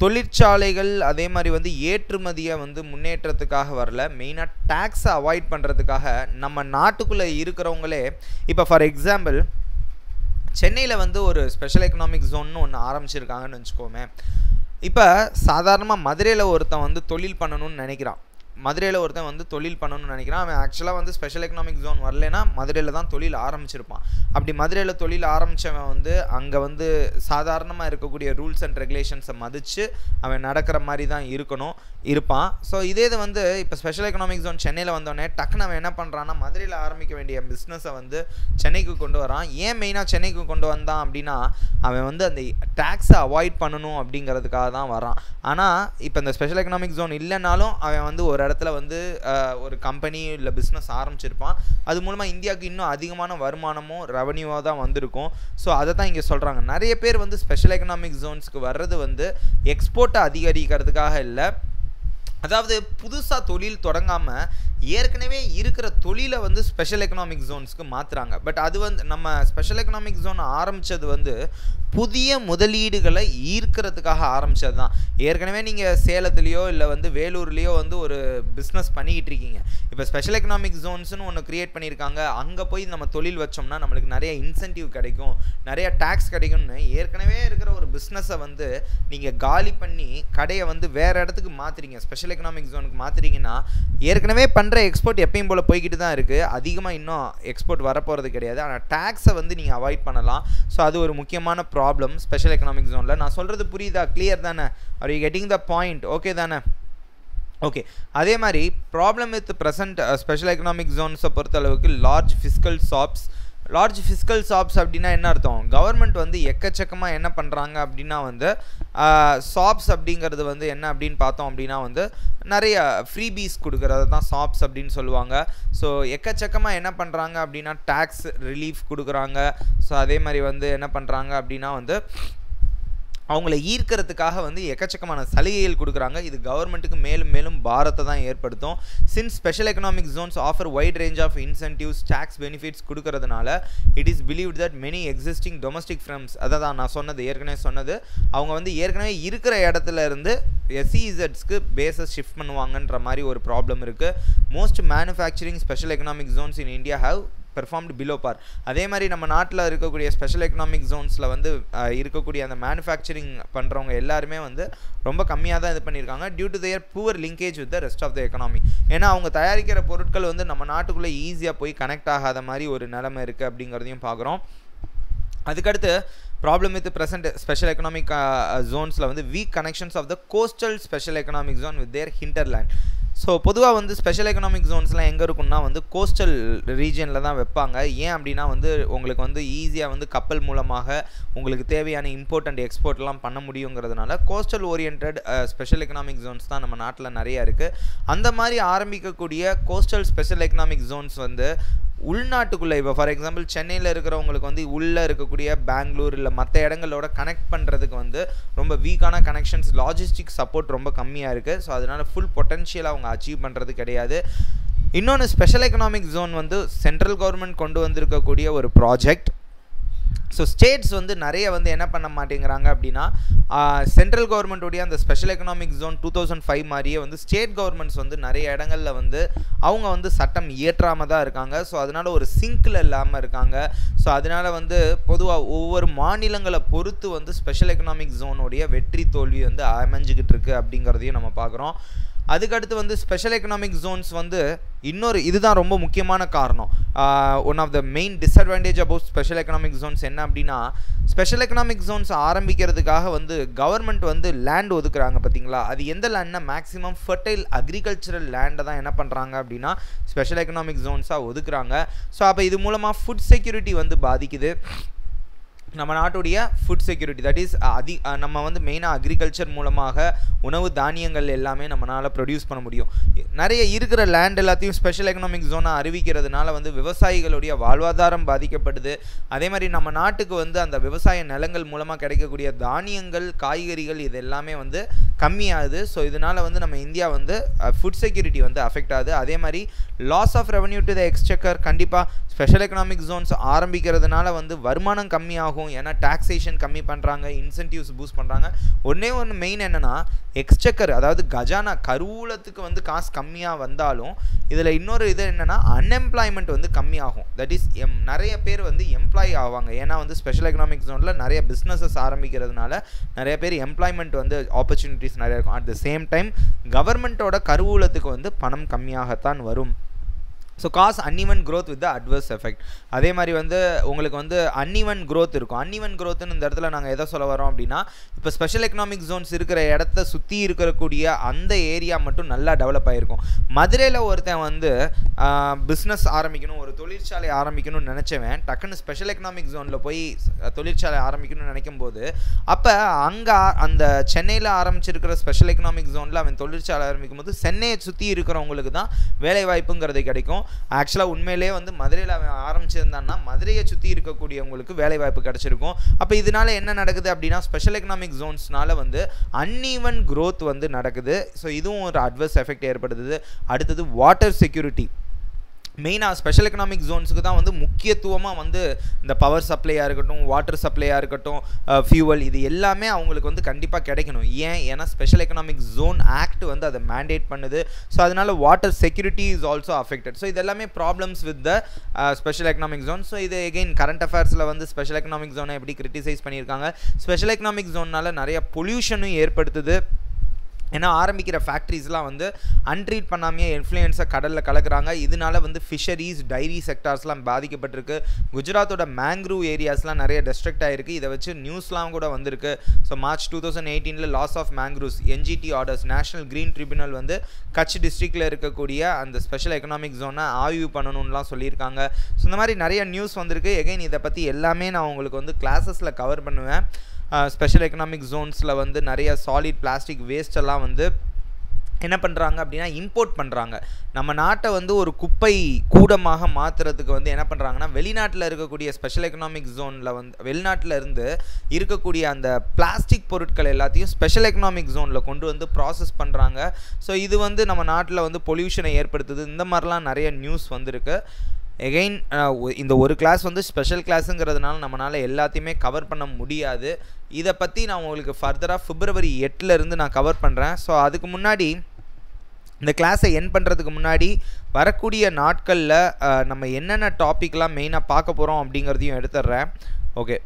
தொழிற்சாலைகள் அதே மாதிரி வந்து ஏற்றுமதியை வந்து முன்னேற்றத்துக்காக வரல. மெயினாக டேக்ஸை அவாய்ட் பண்ணுறதுக்காக நம்ம நாட்டுக்குள்ளே இருக்கிறவங்களே இப்போ ஃபார் எக்ஸாம்பிள் சென்னையில் வந்து ஒரு ஸ்பெஷல் எக்கனாமிக் ஜோன்னு ஒன்று ஆரம்பிச்சிருக்காங்கன்னு வச்சுக்கோமே. இப்போ சாதாரணமாக மதுரையில் ஒருத்தன் வந்து தொழில் பண்ணணும்னு நினைக்கிறான். மதுரையில் ஒருத்தன் வந்து தொழில் பண்ணணும்னு நினைக்கிறான். அவன் ஆக்சுவலாக வந்து ஸ்பெஷல் எக்கனாமிக் ஜோன் வரலனா மதுரையில் தான் தொழில் ஆரம்பிச்சிருப்பான். அப்படி மதுரையில் தொழில் ஆரம்பித்தவன் வந்து அங்கே வந்து சாதாரணமாக இருக்கக்கூடிய ரூல்ஸ் அண்ட் ரெகுலேஷன்ஸை மதித்து அவன் நடக்கிற மாதிரி தான் இருக்கணும் இருப்பான். ஸோ இதே இது வந்து இப்போ ஸ்பெஷல் எக்கனாமிக் ஜோன் சென்னையில் வந்தோடனே டக்குன்னு அவன் என்ன பண்ணுறான்னா மதுரையில் ஆரம்பிக்க வேண்டிய பிஸ்னஸை வந்து சென்னைக்கு கொண்டு வரான். ஏன் மெயினாக சென்னைக்கு கொண்டு வந்தான் அப்படின்னா அவன் வந்து அந்த டேக்ஸை அவாய்ட் பண்ணணும் அப்படிங்கிறதுக்காக தான் வரான். ஆனால் இப்போ இந்த ஸ்பெஷல் எக்கனாமிக் ஜோன் இல்லைனாலும் அவன் வந்து ஒரு இடத்துல வந்து ஒரு கம்பெனி இல்லை பிஸ்னஸ் ஆரம்பிச்சிருப்பான். அது மூலமாக இந்தியாவுக்கு இன்னும் அதிகமான வருமானமும் ரெவன்யூவாக தான் வந்திருக்கும். ஸோ அதை தான் இங்கே சொல்கிறாங்க நிறைய பேர் வந்து ஸ்பெஷல் எக்கனாமிக் ஜோன்ஸ்க்கு வர்றது வந்து எக்ஸ்போர்ட்டை அதிகரிக்கிறதுக்காக இல்லை. அதாவது புதுசாக தொழில் தொடங்காமல் ஏற்கனவே இருக்கிற தொழிலை வந்து ஸ்பெஷல் எக்கனாமிக் ஜோன்ஸ்க்கு மாற்றுறாங்க பட் அது வந்து நம்ம ஸ்பெஷல் எக்கனாமிக் ஜோன் ஆரம்பித்தது வந்து புதிய முதலீடுகளை ஈர்க்கிறதுக்காக ஆரம்பித்தது தான். ஏற்கனவே நீங்கள் சேலத்துலேயோ இல்லை வந்து வேலூர்லேயோ வந்து ஒரு பிஸ்னஸ் பண்ணிக்கிட்டு இருக்கீங்க. இப்போ ஸ்பெஷல் எக்கனாமிக் ஜோன்ஸ்னு ஒன்று க்ரியேட் பண்ணியிருக்காங்க. அங்கே போய் நம்ம தொழில் வச்சோம்னா நம்மளுக்கு நிறைய இன்சென்டிவ் கிடைக்கும். நிறைய டேக்ஸ் கிடைக்கும்னு ஏற்கனவே இருக்கிற ஒரு பிஸ்னஸை வந்து நீங்கள் காலி பண்ணி கடையை வந்து வேறு இடத்துக்கு மாற்றுறீங்க ஸ்பெஷல் எக்கனாமிக் ஜோனுக்கு மாற்றுறீங்கன்னா ஏற்கனவே பண்ணுற பண்ணுற எக்ஸ்போர்ட் எப்பயும் போல் போய்கிட்டு தான் இருக்குது அதிகமாக இன்னும் எக்ஸ்போர்ட் வரப்போகிறது கிடையாது. ஆனால் டேக்ஸை வந்து நீங்கள் அவாய்ட் பண்ணலாம். ஸோ அது ஒரு முக்கியமான ப்ராப்ளம் ஸ்பெஷல் எக்கனாமிக் ஜோனில் நான் சொல்கிறது புரியுதா? கிளியர் தானே? Are you getting the point okay தானே? ஓகே அதே மாதிரி problem with present special economic ஜோன்ஸை பொறுத்தளவுக்கு large fiscal sops large fiscal sops அப்படின்னா என்ன அர்த்தம்? கவர்மெண்ட் வந்து எக்கச்சக்கமாக என்ன பண்ணுறாங்க அப்படின்னா வந்து ஷாப்ஸ் அப்படிங்கிறது வந்து என்ன அப்படின்னு பார்த்தோம் அப்படின்னா வந்து நிறைய ஃப்ரீபீஸ் கொடுக்குறது தான் ஷாப்ஸ் அப்படின்னு சொல்லுவாங்க. ஸோ எக்கச்சக்கமாக என்ன பண்ணுறாங்க அப்படின்னா டேக்ஸ் ரிலீஃப் கொடுக்குறாங்க. ஸோ அதே மாதிரி வந்து என்ன பண்ணுறாங்க அப்படின்னா வந்து அவங்கள ஈர்க்கிறதுக்காக வந்து எக்கச்சக்கமான சலுகைகள் கொடுக்குறாங்க. இது கவர்மெண்ட்டுக்கு மேலும் மேலும் பாரத்தை தான் ஏற்படுத்தும். Since special economic zones offer wide range of incentives tax benefits கொடுக்கறதுனால it is believe that many existing domestic firms அதை தான் நான் சொன்னது ஏற்கனவே சொன்னது அவங்க வந்து ஏற்கனவே இருக்கிற இடத்துல இருந்து எஸ்இசட்ஸ்க்கு பேஸஸ் ஷிஃப்ட் பண்ணுவாங்கன்ற மாதிரி ஒரு ப்ராப்ளம் இருக்குது most manufacturing special economic zones in India have performed below par அதே மாதிரி நம்ம நாட்டில் இருக்கக்கூடிய ஸ்பெஷல் எக்கனாமிக் ஜோன்ஸில் வந்து இருக்கக்கூடிய அந்த மேனுஃபேக்சரிங் பண்ணுறவங்க எல்லாருமே வந்து ரொம்ப கம்மியாக தான் இது பண்ணியிருக்காங்க due to their poor linkage with the rest of the economy ஏன்னா அவங்க தயாரிக்கிற பொருட்கள் வந்து நம்ம நாட்டுக்குள்ளே ஈஸியாக போய் கனெக்ட் ஆகாத மாதிரி ஒரு நிலைமை இருக்குது அப்படிங்கிறதையும் பார்க்குறோம் அதுக்கடுத்து problem with present special economic ஜோன்ஸில் வந்து weak connections of the coastal special economic zone with their hinterland so பொதுவாக வந்து ஸ்பெஷல் எக்கனாமிக் ஜோன்ஸ்லாம் எங்கே இருக்குன்னா வந்து கோஸ்டல் ரீஜனில் தான் வைப்பாங்க. ஏன் அப்படின்னா வந்து உங்களுக்கு வந்து ஈஸியாக வந்து கப்பல் மூலமாக உங்களுக்கு தேவையான இம்போர்ட் அண்ட் எக்ஸ்போர்ட்லாம் பண்ண முடியுங்கிறதுனால coastal orient special economic zones தான் நம்ம நாட்டில் நிறையா இருக்குது அந்த மாதிரி ஆரம்பிக்கக்கூடிய கோஸ்டல் ஸ்பெஷல் எக்கனாமிக் ஜோன்ஸ் வந்து உள்நாட்டுக்குள்ளே இப்போ ஃபார் எக்ஸாம்பிள் சென்னையில் இருக்கிறவங்களுக்கு வந்து உள்ளே இருக்கக்கூடிய பெங்களூர் இல்லை மற்ற இடங்களோட கனெக்ட் பண்ணுறதுக்கு வந்து ரொம்ப வீக்கான கனெக்ஷன்ஸ் லாஜிஸ்டிக் சப்போர்ட் ரொம்ப கம்மியாக இருக்குது ஸோ அதனால் ஃபுல் பொட்டன்ஷியல் அவங்க அச்சீவ் பண்ணுறது கிடையாது. இன்னொன்று ஸ்பெஷல் எக்கனாமிக் ஜோன் வந்து சென்ட்ரல் கவர்மெண்ட் கொண்டு வந்திருக்கக்கூடிய ஒரு ப்ராஜெக்ட் ஸோ ஸ்டேட்ஸ் வந்து நிறைய வந்து என்ன பண்ண மாட்டேங்கிறாங்க அப்படின்னா சென்ட்ரல் கவர்மெண்ட்டுடைய அந்த special economic zone two thousand five மாதிரியே வந்து ஸ்டேட் கவர்மெண்ட்ஸ் வந்து நிறைய இடங்களில் வந்து அவங்க வந்து சட்டம் இயற்றாமல் தான் இருக்காங்க. ஸோ அதனால் ஒரு சிங்கில் இல்லாமல் இருக்காங்க. ஸோ அதனால் வந்து பொதுவாக ஒவ்வொரு மாநிலங்களை பொறுத்து வந்து ஸ்பெஷல் எக்கனாமிக் ஜோனுடைய வெற்றி தோல்வி வந்து அமைஞ்சிக்கிட்டு இருக்குது அப்படிங்கிறதையும் நம்ம பார்க்குறோம். அதுக்கடுத்து வந்து ஸ்பெஷல் எக்கனாமிக் ஜோன்ஸ் வந்து இன்னொரு இதுதான் ரொம்ப முக்கியமான காரணம். One of the main disadvantage about special economic zones என்ன அப்படின்னா ஸ்பெஷல் எக்கனாமிக் ஜோன்ஸ் ஆரம்பிக்கிறதுக்காக வந்து கவர்மெண்ட் வந்து லேண்ட் ஒதுக்குறாங்க பார்த்தீங்களா? அது எந்த லேண்ட்னா மேக்ஸிமம் ஃபர்டைல் அக்ரிகல்ச்சரல் லேண்டை தான் என்ன பண்ணுறாங்க அப்படின்னா ஸ்பெஷல் எக்கனாமிக் ஜோன்ஸாக ஒதுக்குறாங்க. ஸோ அப்போ இது மூலமாக ஃபுட் செக்யூரிட்டி வந்து பாதிக்குது. நம்ம நாட்டுடைய ஃபுட் செக்யூரிட்டி தட் இஸ் அதி நம்ம வந்து மெயினாக அக்ரிகல்ச்சர் மூலமாக உணவு தானியங்கள் எல்லாமே நம்மளால் ப்ரொடியூஸ் பண்ண முடியும். நிறைய இருக்கிற லேண்ட் எல்லாத்தையும் ஸ்பெஷல் எக்கனாமிக் ஜோனாக அறிவிக்கிறதுனால வந்து விவசாயிகளுடைய வாழ்வாதாரம் பாதிக்கப்படுது. அதே மாதிரி நம்ம நாட்டுக்கு வந்து அந்த விவசாய நிலங்கள் மூலமாக கிடைக்கக்கூடிய தானியங்கள் காய்கறிகள் இது எல்லாமே வந்து கம்மியாகுது. ஸோ இதனால் வந்து நம்ம இந்தியா வந்து ஃபுட் செக்யூரிட்டி வந்து அஃபெக்ட் ஆகுது. அதே மாதிரி loss of revenue to the exchequer கண்டிப்பாக ஸ்பெஷல் எக்கனாமிக் ஜோன்ஸ் ஆரம்பிக்கிறதுனால வந்து வருமானம் கம்மியாகும். ஏன்னா டாக்ஸேஷன் கம்மி பண்ணுறாங்க இன்சென்டிவ்ஸ் பூஸ்ட் பண்ணுறாங்க ஒன்றே ஒன்று மெயின் என்னென்னா எக்ஸ்செக்கர் அதாவது கஜானா கருவூலத்துக்கு வந்து காசு கம்மியாக வந்தாலும் இதில் இன்னொரு இது என்னென்னா அன்எம்ப்ளாய்மெண்ட் வந்து கம்மியாகும். தட் இஸ் எம் நிறைய பேர் வந்து எம்ப்ளாய் ஆவாங்க. ஏன்னா வந்து ஸ்பெஷல் எக்கனாமிக் ஜோனில் நிறைய பிஸ்னஸஸ் ஆரம்பிக்கிறதுனால நிறைய பேர் எம்ப்ளாய்மெண்ட் வந்து ஆப்பர்ச்சுனிட்டிஸ் நிறைய இருக்கும். அட் த சேம் டைம் கவர்மெண்ட்டோட கருவூலத்துக்கு வந்து பணம் கம்மியாகத்தான் வரும். So cause uneven growth with adverse effect அதே மாதிரி வந்து உங்களுக்கு வந்து அன்இவன் க்ரோத் இருக்கும். அன்இவன் க்ரோத்துன்னு இந்த இடத்துல நாங்கள் எதை சொல்ல வரோம் அப்படின்னா இப்போ ஸ்பெஷல் எக்கனாமிக் ஜோன்ஸ் இருக்கிற இடத்த சுற்றி இருக்கக்கூடிய அந்த ஏரியா மட்டும் நல்லா டெவலப் ஆகிருக்கும் மதுரையில் ஒருத்தன் வந்து பிஸ்னஸ் ஆரம்பிக்கணும் ஒரு தொழிற்சாலை ஆரம்பிக்கணும்னு நினச்சவன் டக்குன்னு ஸ்பெஷல் எக்கனாமிக் ஜோனில் போய் தொழிற்சாலை ஆரம்பிக்கணும்னு நினைக்கும் போது அப்போ அங்கே அந்த சென்னையில் ஆரம்பிச்சிருக்கிற ஸ்பெஷல் எக்கனாமிக் ஜோனில் அவன் தொழிற்சாலை ஆரம்பிக்கும் போது சென்னையை சுற்றி இருக்கிறவங்களுக்கு தான் வேலை வாய்ப்புங்கிறது கிடைக்கும். ஆக்சுவலாக உண்மையிலே வந்து மதுரையில் அவன் ஆரம்பிச்சிருந்தான்னா மதுரையை சுற்றி இருக்கக்கூடியவங்களுக்கு வேலைவாய்ப்பு கிடச்சிருக்கும். அப்போ இதனால என்ன நடக்குது அப்படின்னா ஸ்பெஷல் எக்கனாமிக் ஜோன்ஸ்னால வந்து அன்ஈவன் க்ரோத் வந்து நடக்குது. ஸோ இதுவும் ஒரு அட்வர்ஸ் எஃபெக்ட் ஏற்படுத்துது. அடுத்தது வாட்டர் செக்யூரிட்டி மெயினாக ஸ்பெஷல் எக்கனாமிக் ஜோன்ஸுக்கு தான் வந்து முக்கியத்துவமாக வந்து இந்த பவர் சப்ளையாக இருக்கட்டும் வாட்டர் சப்ளையாக இருக்கட்டும் ஃபியூவல் இது எல்லாமே அவங்களுக்கு வந்து கண்டிப்பாக கிடைக்கணும். ஏன்? ஏன்னா ஸ்பெஷல் எக்கனாமிக் ஜோன் ஆக்ட் வந்து அதை மேண்டேட் பண்ணுது. ஸோ அதனால் water security is also affected so இது எல்லாமே problems with the special economic zone so இது எகெயின் கரண்ட் அஃபேர்ஸில் வந்து ஸ்பெஷல் எக்கனாமிக் ஜோனை எப்படி கிரிட்டிசைஸ் பண்ணியிருக்காங்க? ஸ்பெஷல் எக்கனாமிக் ஜோன்னால் நிறைய பொல்யூஷனும் ஏற்படுத்துது. ஏன்னா ஆரம்பிக்கிற ஃபேக்ட்ரிஸ்லாம் வந்து அன்ட்ரீட் பண்ணாமையே இன்ஃப்ளூயன்ஸை கடலில் கலக்குறாங்க. இதனால வந்து ஃபிஷரிஸ் டைரி செக்டார்ஸ்லாம் பாதிக்கப்பட்டிருக்கு. குஜராத்தோட மேங்க்ரூவ் ஏரியாஸ்லாம் நிறைய டெஸ்ட்ரக்ட் ஆகிருக்கு இதை வச்சு நியூஸ்லாம் கூட வந்திருக்கு. ஸோ மார்ச் டூ தௌசண்ட் எயிட்டீனில் loss of mangroves NGT orders national green tribunal வந்து கட்ச் டிஸ்ட்ரிக்டில் இருக்கக்கூடிய அந்த ஸ்பெஷல் எக்கனாமிக் ஜோனை ஆய்வு பண்ணணும்லாம் சொல்லியிருக்காங்க. ஸோ இந்த மாதிரி நிறைய நியூஸ் வந்திருக்கு. எகைன் இதை பற்றி எல்லாமே நான் உங்களுக்கு வந்து கிளாஸஸில் கவர் பண்ணுவேன். ஸ்பெஷல் எக்கனாமிக் ஜோன்ஸில் வந்து நிறைய சாலிட் பிளாஸ்டிக் வேஸ்டெல்லாம் வந்து என்ன பண்ணுறாங்க அப்படின்னா இம்போர்ட் பண்ணுறாங்க நம்ம நாட்டை வந்து ஒரு குப்பை கூடமாக மாற்றுறதுக்கு வந்து என்ன பண்ணுறாங்கன்னா வெளிநாட்டில் இருக்கக்கூடிய ஸ்பெஷல் எக்கனாமிக் ஜோனில் வந்து வெளிநாட்டில் இருந்து இருக்கக்கூடிய அந்த பிளாஸ்டிக் பொருட்கள் எல்லாத்தையும் ஸ்பெஷல் எக்கனாமிக் ஜோனில் கொண்டு வந்து ப்ராசஸ் பண்ணுறாங்க ஸோ இது வந்து நம்ம நாட்டில் வந்து பொல்யூஷனை ஏற்படுத்துது. இந்த மாதிரிலாம் நிறைய நியூஸ் வந்திருக்கு. எகெயின் இந்த ஒரு கிளாஸ் வந்து ஸ்பெஷல் கிளாஸுங்கிறதுனால நம்மளால் எல்லாத்தையுமே கவர் பண்ண முடியாது. இதை பற்றி நான் உங்களுக்கு ஃபர்தராக பிப்ரவரி எட்டில் நான் கவர் பண்ணுறேன் ஸோ அதுக்கு முன்னாடி இந்த கிளாஸை என் பண்ணுறதுக்கு முன்னாடி வரக்கூடிய நாட்களில் நம்ம என்னென்ன டாப்பிக்லாம் மெயினாக பார்க்க போகிறோம் அப்படிங்கிறதையும் எடுத்துடுறேன் ஓகே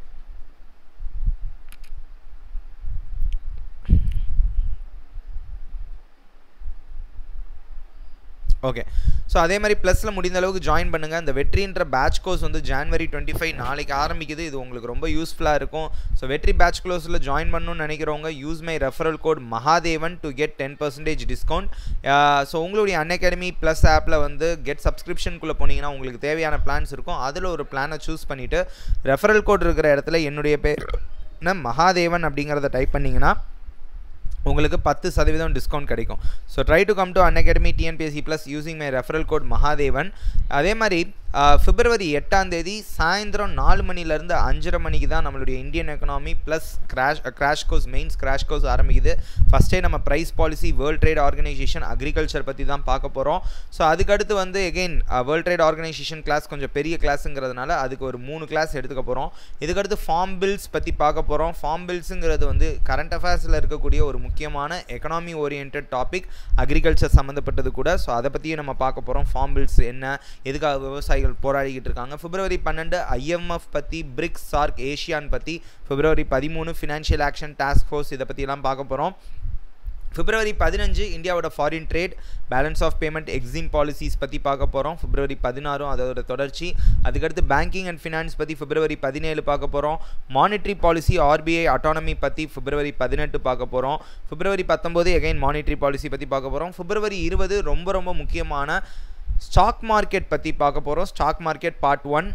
ஓகே ஸோ அதே மாதிரி ப்ளஸில் முடிந்த அளவுக்கு ஜாயின் பண்ணுங்கள் அந்த வெற்றின்ற பேட்ச் கோர்ஸ் வந்து ஜான்வரி டுவெண்ட்டி ஃபைவ் நாளைக்கு ஆரம்பிக்குது. இது உங்களுக்கு ரொம்ப யூஸ்ஃபுல்லாக இருக்கும். ஸோ வெற்றி பேட்ச் கோர்ஸில் ஜாயின் பண்ணணும்னு நினைக்கிறவங்க use my referral code Mahadevan to get ten percentage discount so உங்களுடைய அன் அகாடமி ப்ளஸ் ஆப்பில் வந்து கெட் சப்ஸ்கிரிப்ஷனுக்குள்ளே போனீங்கன்னா உங்களுக்கு தேவையான பிளான்ஸ் இருக்கும். அதில் ஒரு பிளானை சூஸ் பண்ணிவிட்டு ரெஃபரல் கோட் இருக்கிற இடத்துல என்னுடைய பேர் மகாதேவன் அப்படிங்கிறத டைப் பண்ணிங்கன்னா உங்களுக்கு பத்து சதவீதம் டிஸ்கவுண்ட் கிடைக்கும். So try to come to Unacademy TNPSC plus using my referral code Mahadevan அதே மாதிரி பிப்ரவரி எட்டாம் தேதி சாயந்தரம் நாலு மணிலேருந்து அஞ்சரை மணிக்கு தான் நம்மளுடைய Indian economy plus crash crash course mains crash course ஆரம்பிக்குது. ஃபஸ்ட்டே நம்ம price policy world trade organisation agriculture பற்றி தான் பார்க்க போகிறோம் ஸோ அதுக்கடுத்து வந்து again world trade organisation class கொஞ்சம் பெரிய கிளாஸுங்கிறதுனால அதுக்கு ஒரு மூணு கிளாஸ் எடுத்துக்க போகிறோம் இதுக்கடுத்து ஃபார்ம் பில்ஸ் பற்றி பார்க்க போகிறோம் ஃபார்ம் பில்ஸுங்கிறது வந்து கரண்ட் அஃபேர்ஸில் இருக்கக்கூடிய ஒரு முக்கிய முக்கியமான எக்கனாமி ஓரியன்ட் டாபிக் அக்ரிகல்ச்சர் சம்மந்தப்பட்டது கூட. ஸோ அதை பற்றியும் நம்ம பார்க்க போகிறோம் ஃபார்ம் பில்ஸ் என்ன எதுக்காக விவசாயிகள் போராடிக்கிட்டு இருக்காங்க. பிப்ரவரி பன்னெண்டு ஐஎம்எஃப் பற்றி பிரிக்ஸ் சார்க் ஏஷியான் பற்றி பிப்ரவரி பதிமூணு ஃபினான்ஷியல் ஆக்ஷன் டாஸ்க் ஃபோர்ஸ் இதை பற்றிலாம் பார்க்க போகிறோம் பிப்ரவரி பதினஞ்சு இந்தியாவோட foreign trade balance of payment EXIM policies பற்றி பார்க்க போகிறோம் பிப்ரவரி பதினாறும் அதோட தொடர்ச்சி. அதுக்கடுத்து பேங்கிங் அண்ட் ஃபினான்ஸ் பற்றி பிப்ரவரி பதினேழு பார்க்க போகிறோம் மானிட்ரி பாலிசி ஆர்பிஐ அட்டானமி பற்றி பிப்ரவரி பதினெட்டு பார்க்க போகிறோம் பிப்ரவரி பத்தொம்போது எகைன் மானிட்ரி பாலிசி பற்றி பார்க்க போகிறோம் பிப்ரவரி இருபது ரொம்ப ரொம்ப முக்கியமான ஸ்டாக் மார்க்கெட் பற்றி பார்க்க போகிறோம் stock market part one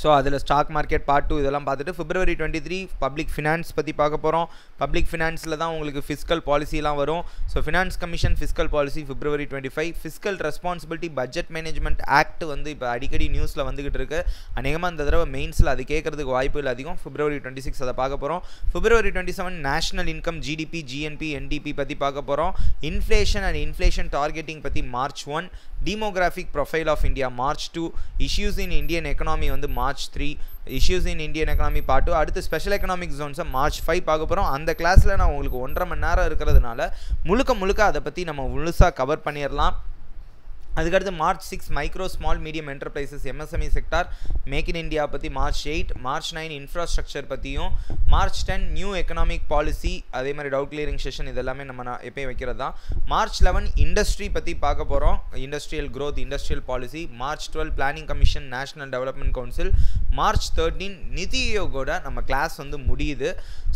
so அதில் ஸ்டாக் மார்க்கெட் பார்ட் டூ இதெல்லாம் பார்த்துட்டு பிப்ரவரி டுவெண்ட்டி த்ரீ பப்ளிக் ஃபினான்ஸ் பற்றி பார்க்க போகிறோம் பப்ளிக் ஃபினான்ஸில் தான் உங்களுக்கு ஃபிஸ்கல் பாலிசிலாம் வரும். So finance commission fiscal policy பிப்ரவரி twenty five fiscal responsibility budget management act வந்து இப்போ அடிக்கடி நியூஸில் வந்துகிட்டு இருக்கு. அநேகமாக இந்த தடவை மெயின்ஸில் அது கேட்கறதுக்கு வாய்ப்புகள் அதிகம். பிப்ரவரி டுவெண்ட்டி சிக்ஸ் அதை பார்க்க போகிறோம் பிப்ரவரி twenty seven national income GDP GNP NDP பற்றி பார்க்க போகிறோம் இன்ஃப்ளேஷன் அண்ட் இன்ஃப்ளேஷன் டார்கெட்டிங் பற்றி March one demographic profile of India March two issues in Indian economy வந்து March three issues in Indian economy part two அடுத்து special economic ஜோன்ஸை March five பார்க்க போகிறோம் அந்த கிளாஸில் நான் உங்களுக்கு ஒன்றரை மணி நேரம் இருக்கிறதுனால முழுக்க முழுக்க அதை பற்றி நம்ம முழுசாக கவர் பண்ணிடலாம். அதுக்கடுத்து March six micro small medium enterprises MSME sector make in India பற்றி March eight March nine infrastructure பற்றியும் March ten new economic policy அதே மாதிரி டவுட் கிளியரிங் செஷன் இதெல்லாமே நம்ம நான் எப்பயும் வைக்கிறது. தான் மார்ச் லெவன் இண்டஸ்ட்ரி பற்றி பார்க்க போகிறோம் industrial growth industrial policy March twelve planning commission national development council March thirteen NITI யோகோட நம்ம கிளாஸ் வந்து முடியுது.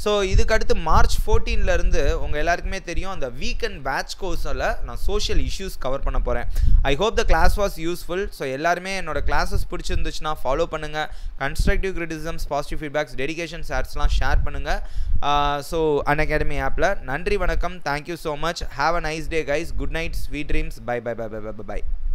ஸோ இதுக்கடுத்து மார்ச் ஃபோர்டீன்லேருந்து உங்கள் எல்லாருக்குமே தெரியும் அந்த வீக்கெண்ட் பேட்ச் கோர்ஸில் நான் சோஷியல் இஷ்யூஸ் கவர் பண்ண போகிறேன் I hope the class was useful so எல்லாருமே என்னோட கிளாஸஸ் பிடிச்சிருந்துச்சுன்னா ஃபாலோ பண்ணுங்கள் constructive criticisms positive feedbacks dedication ஷேர்ஸ்லாம் share பண்ணுங்கள் ஸோ அன் அகாடமி ஆப்பில் நன்றி வணக்கம். Thank you so much have a nice day guys good night sweet dreams bye bye bye bye bye bye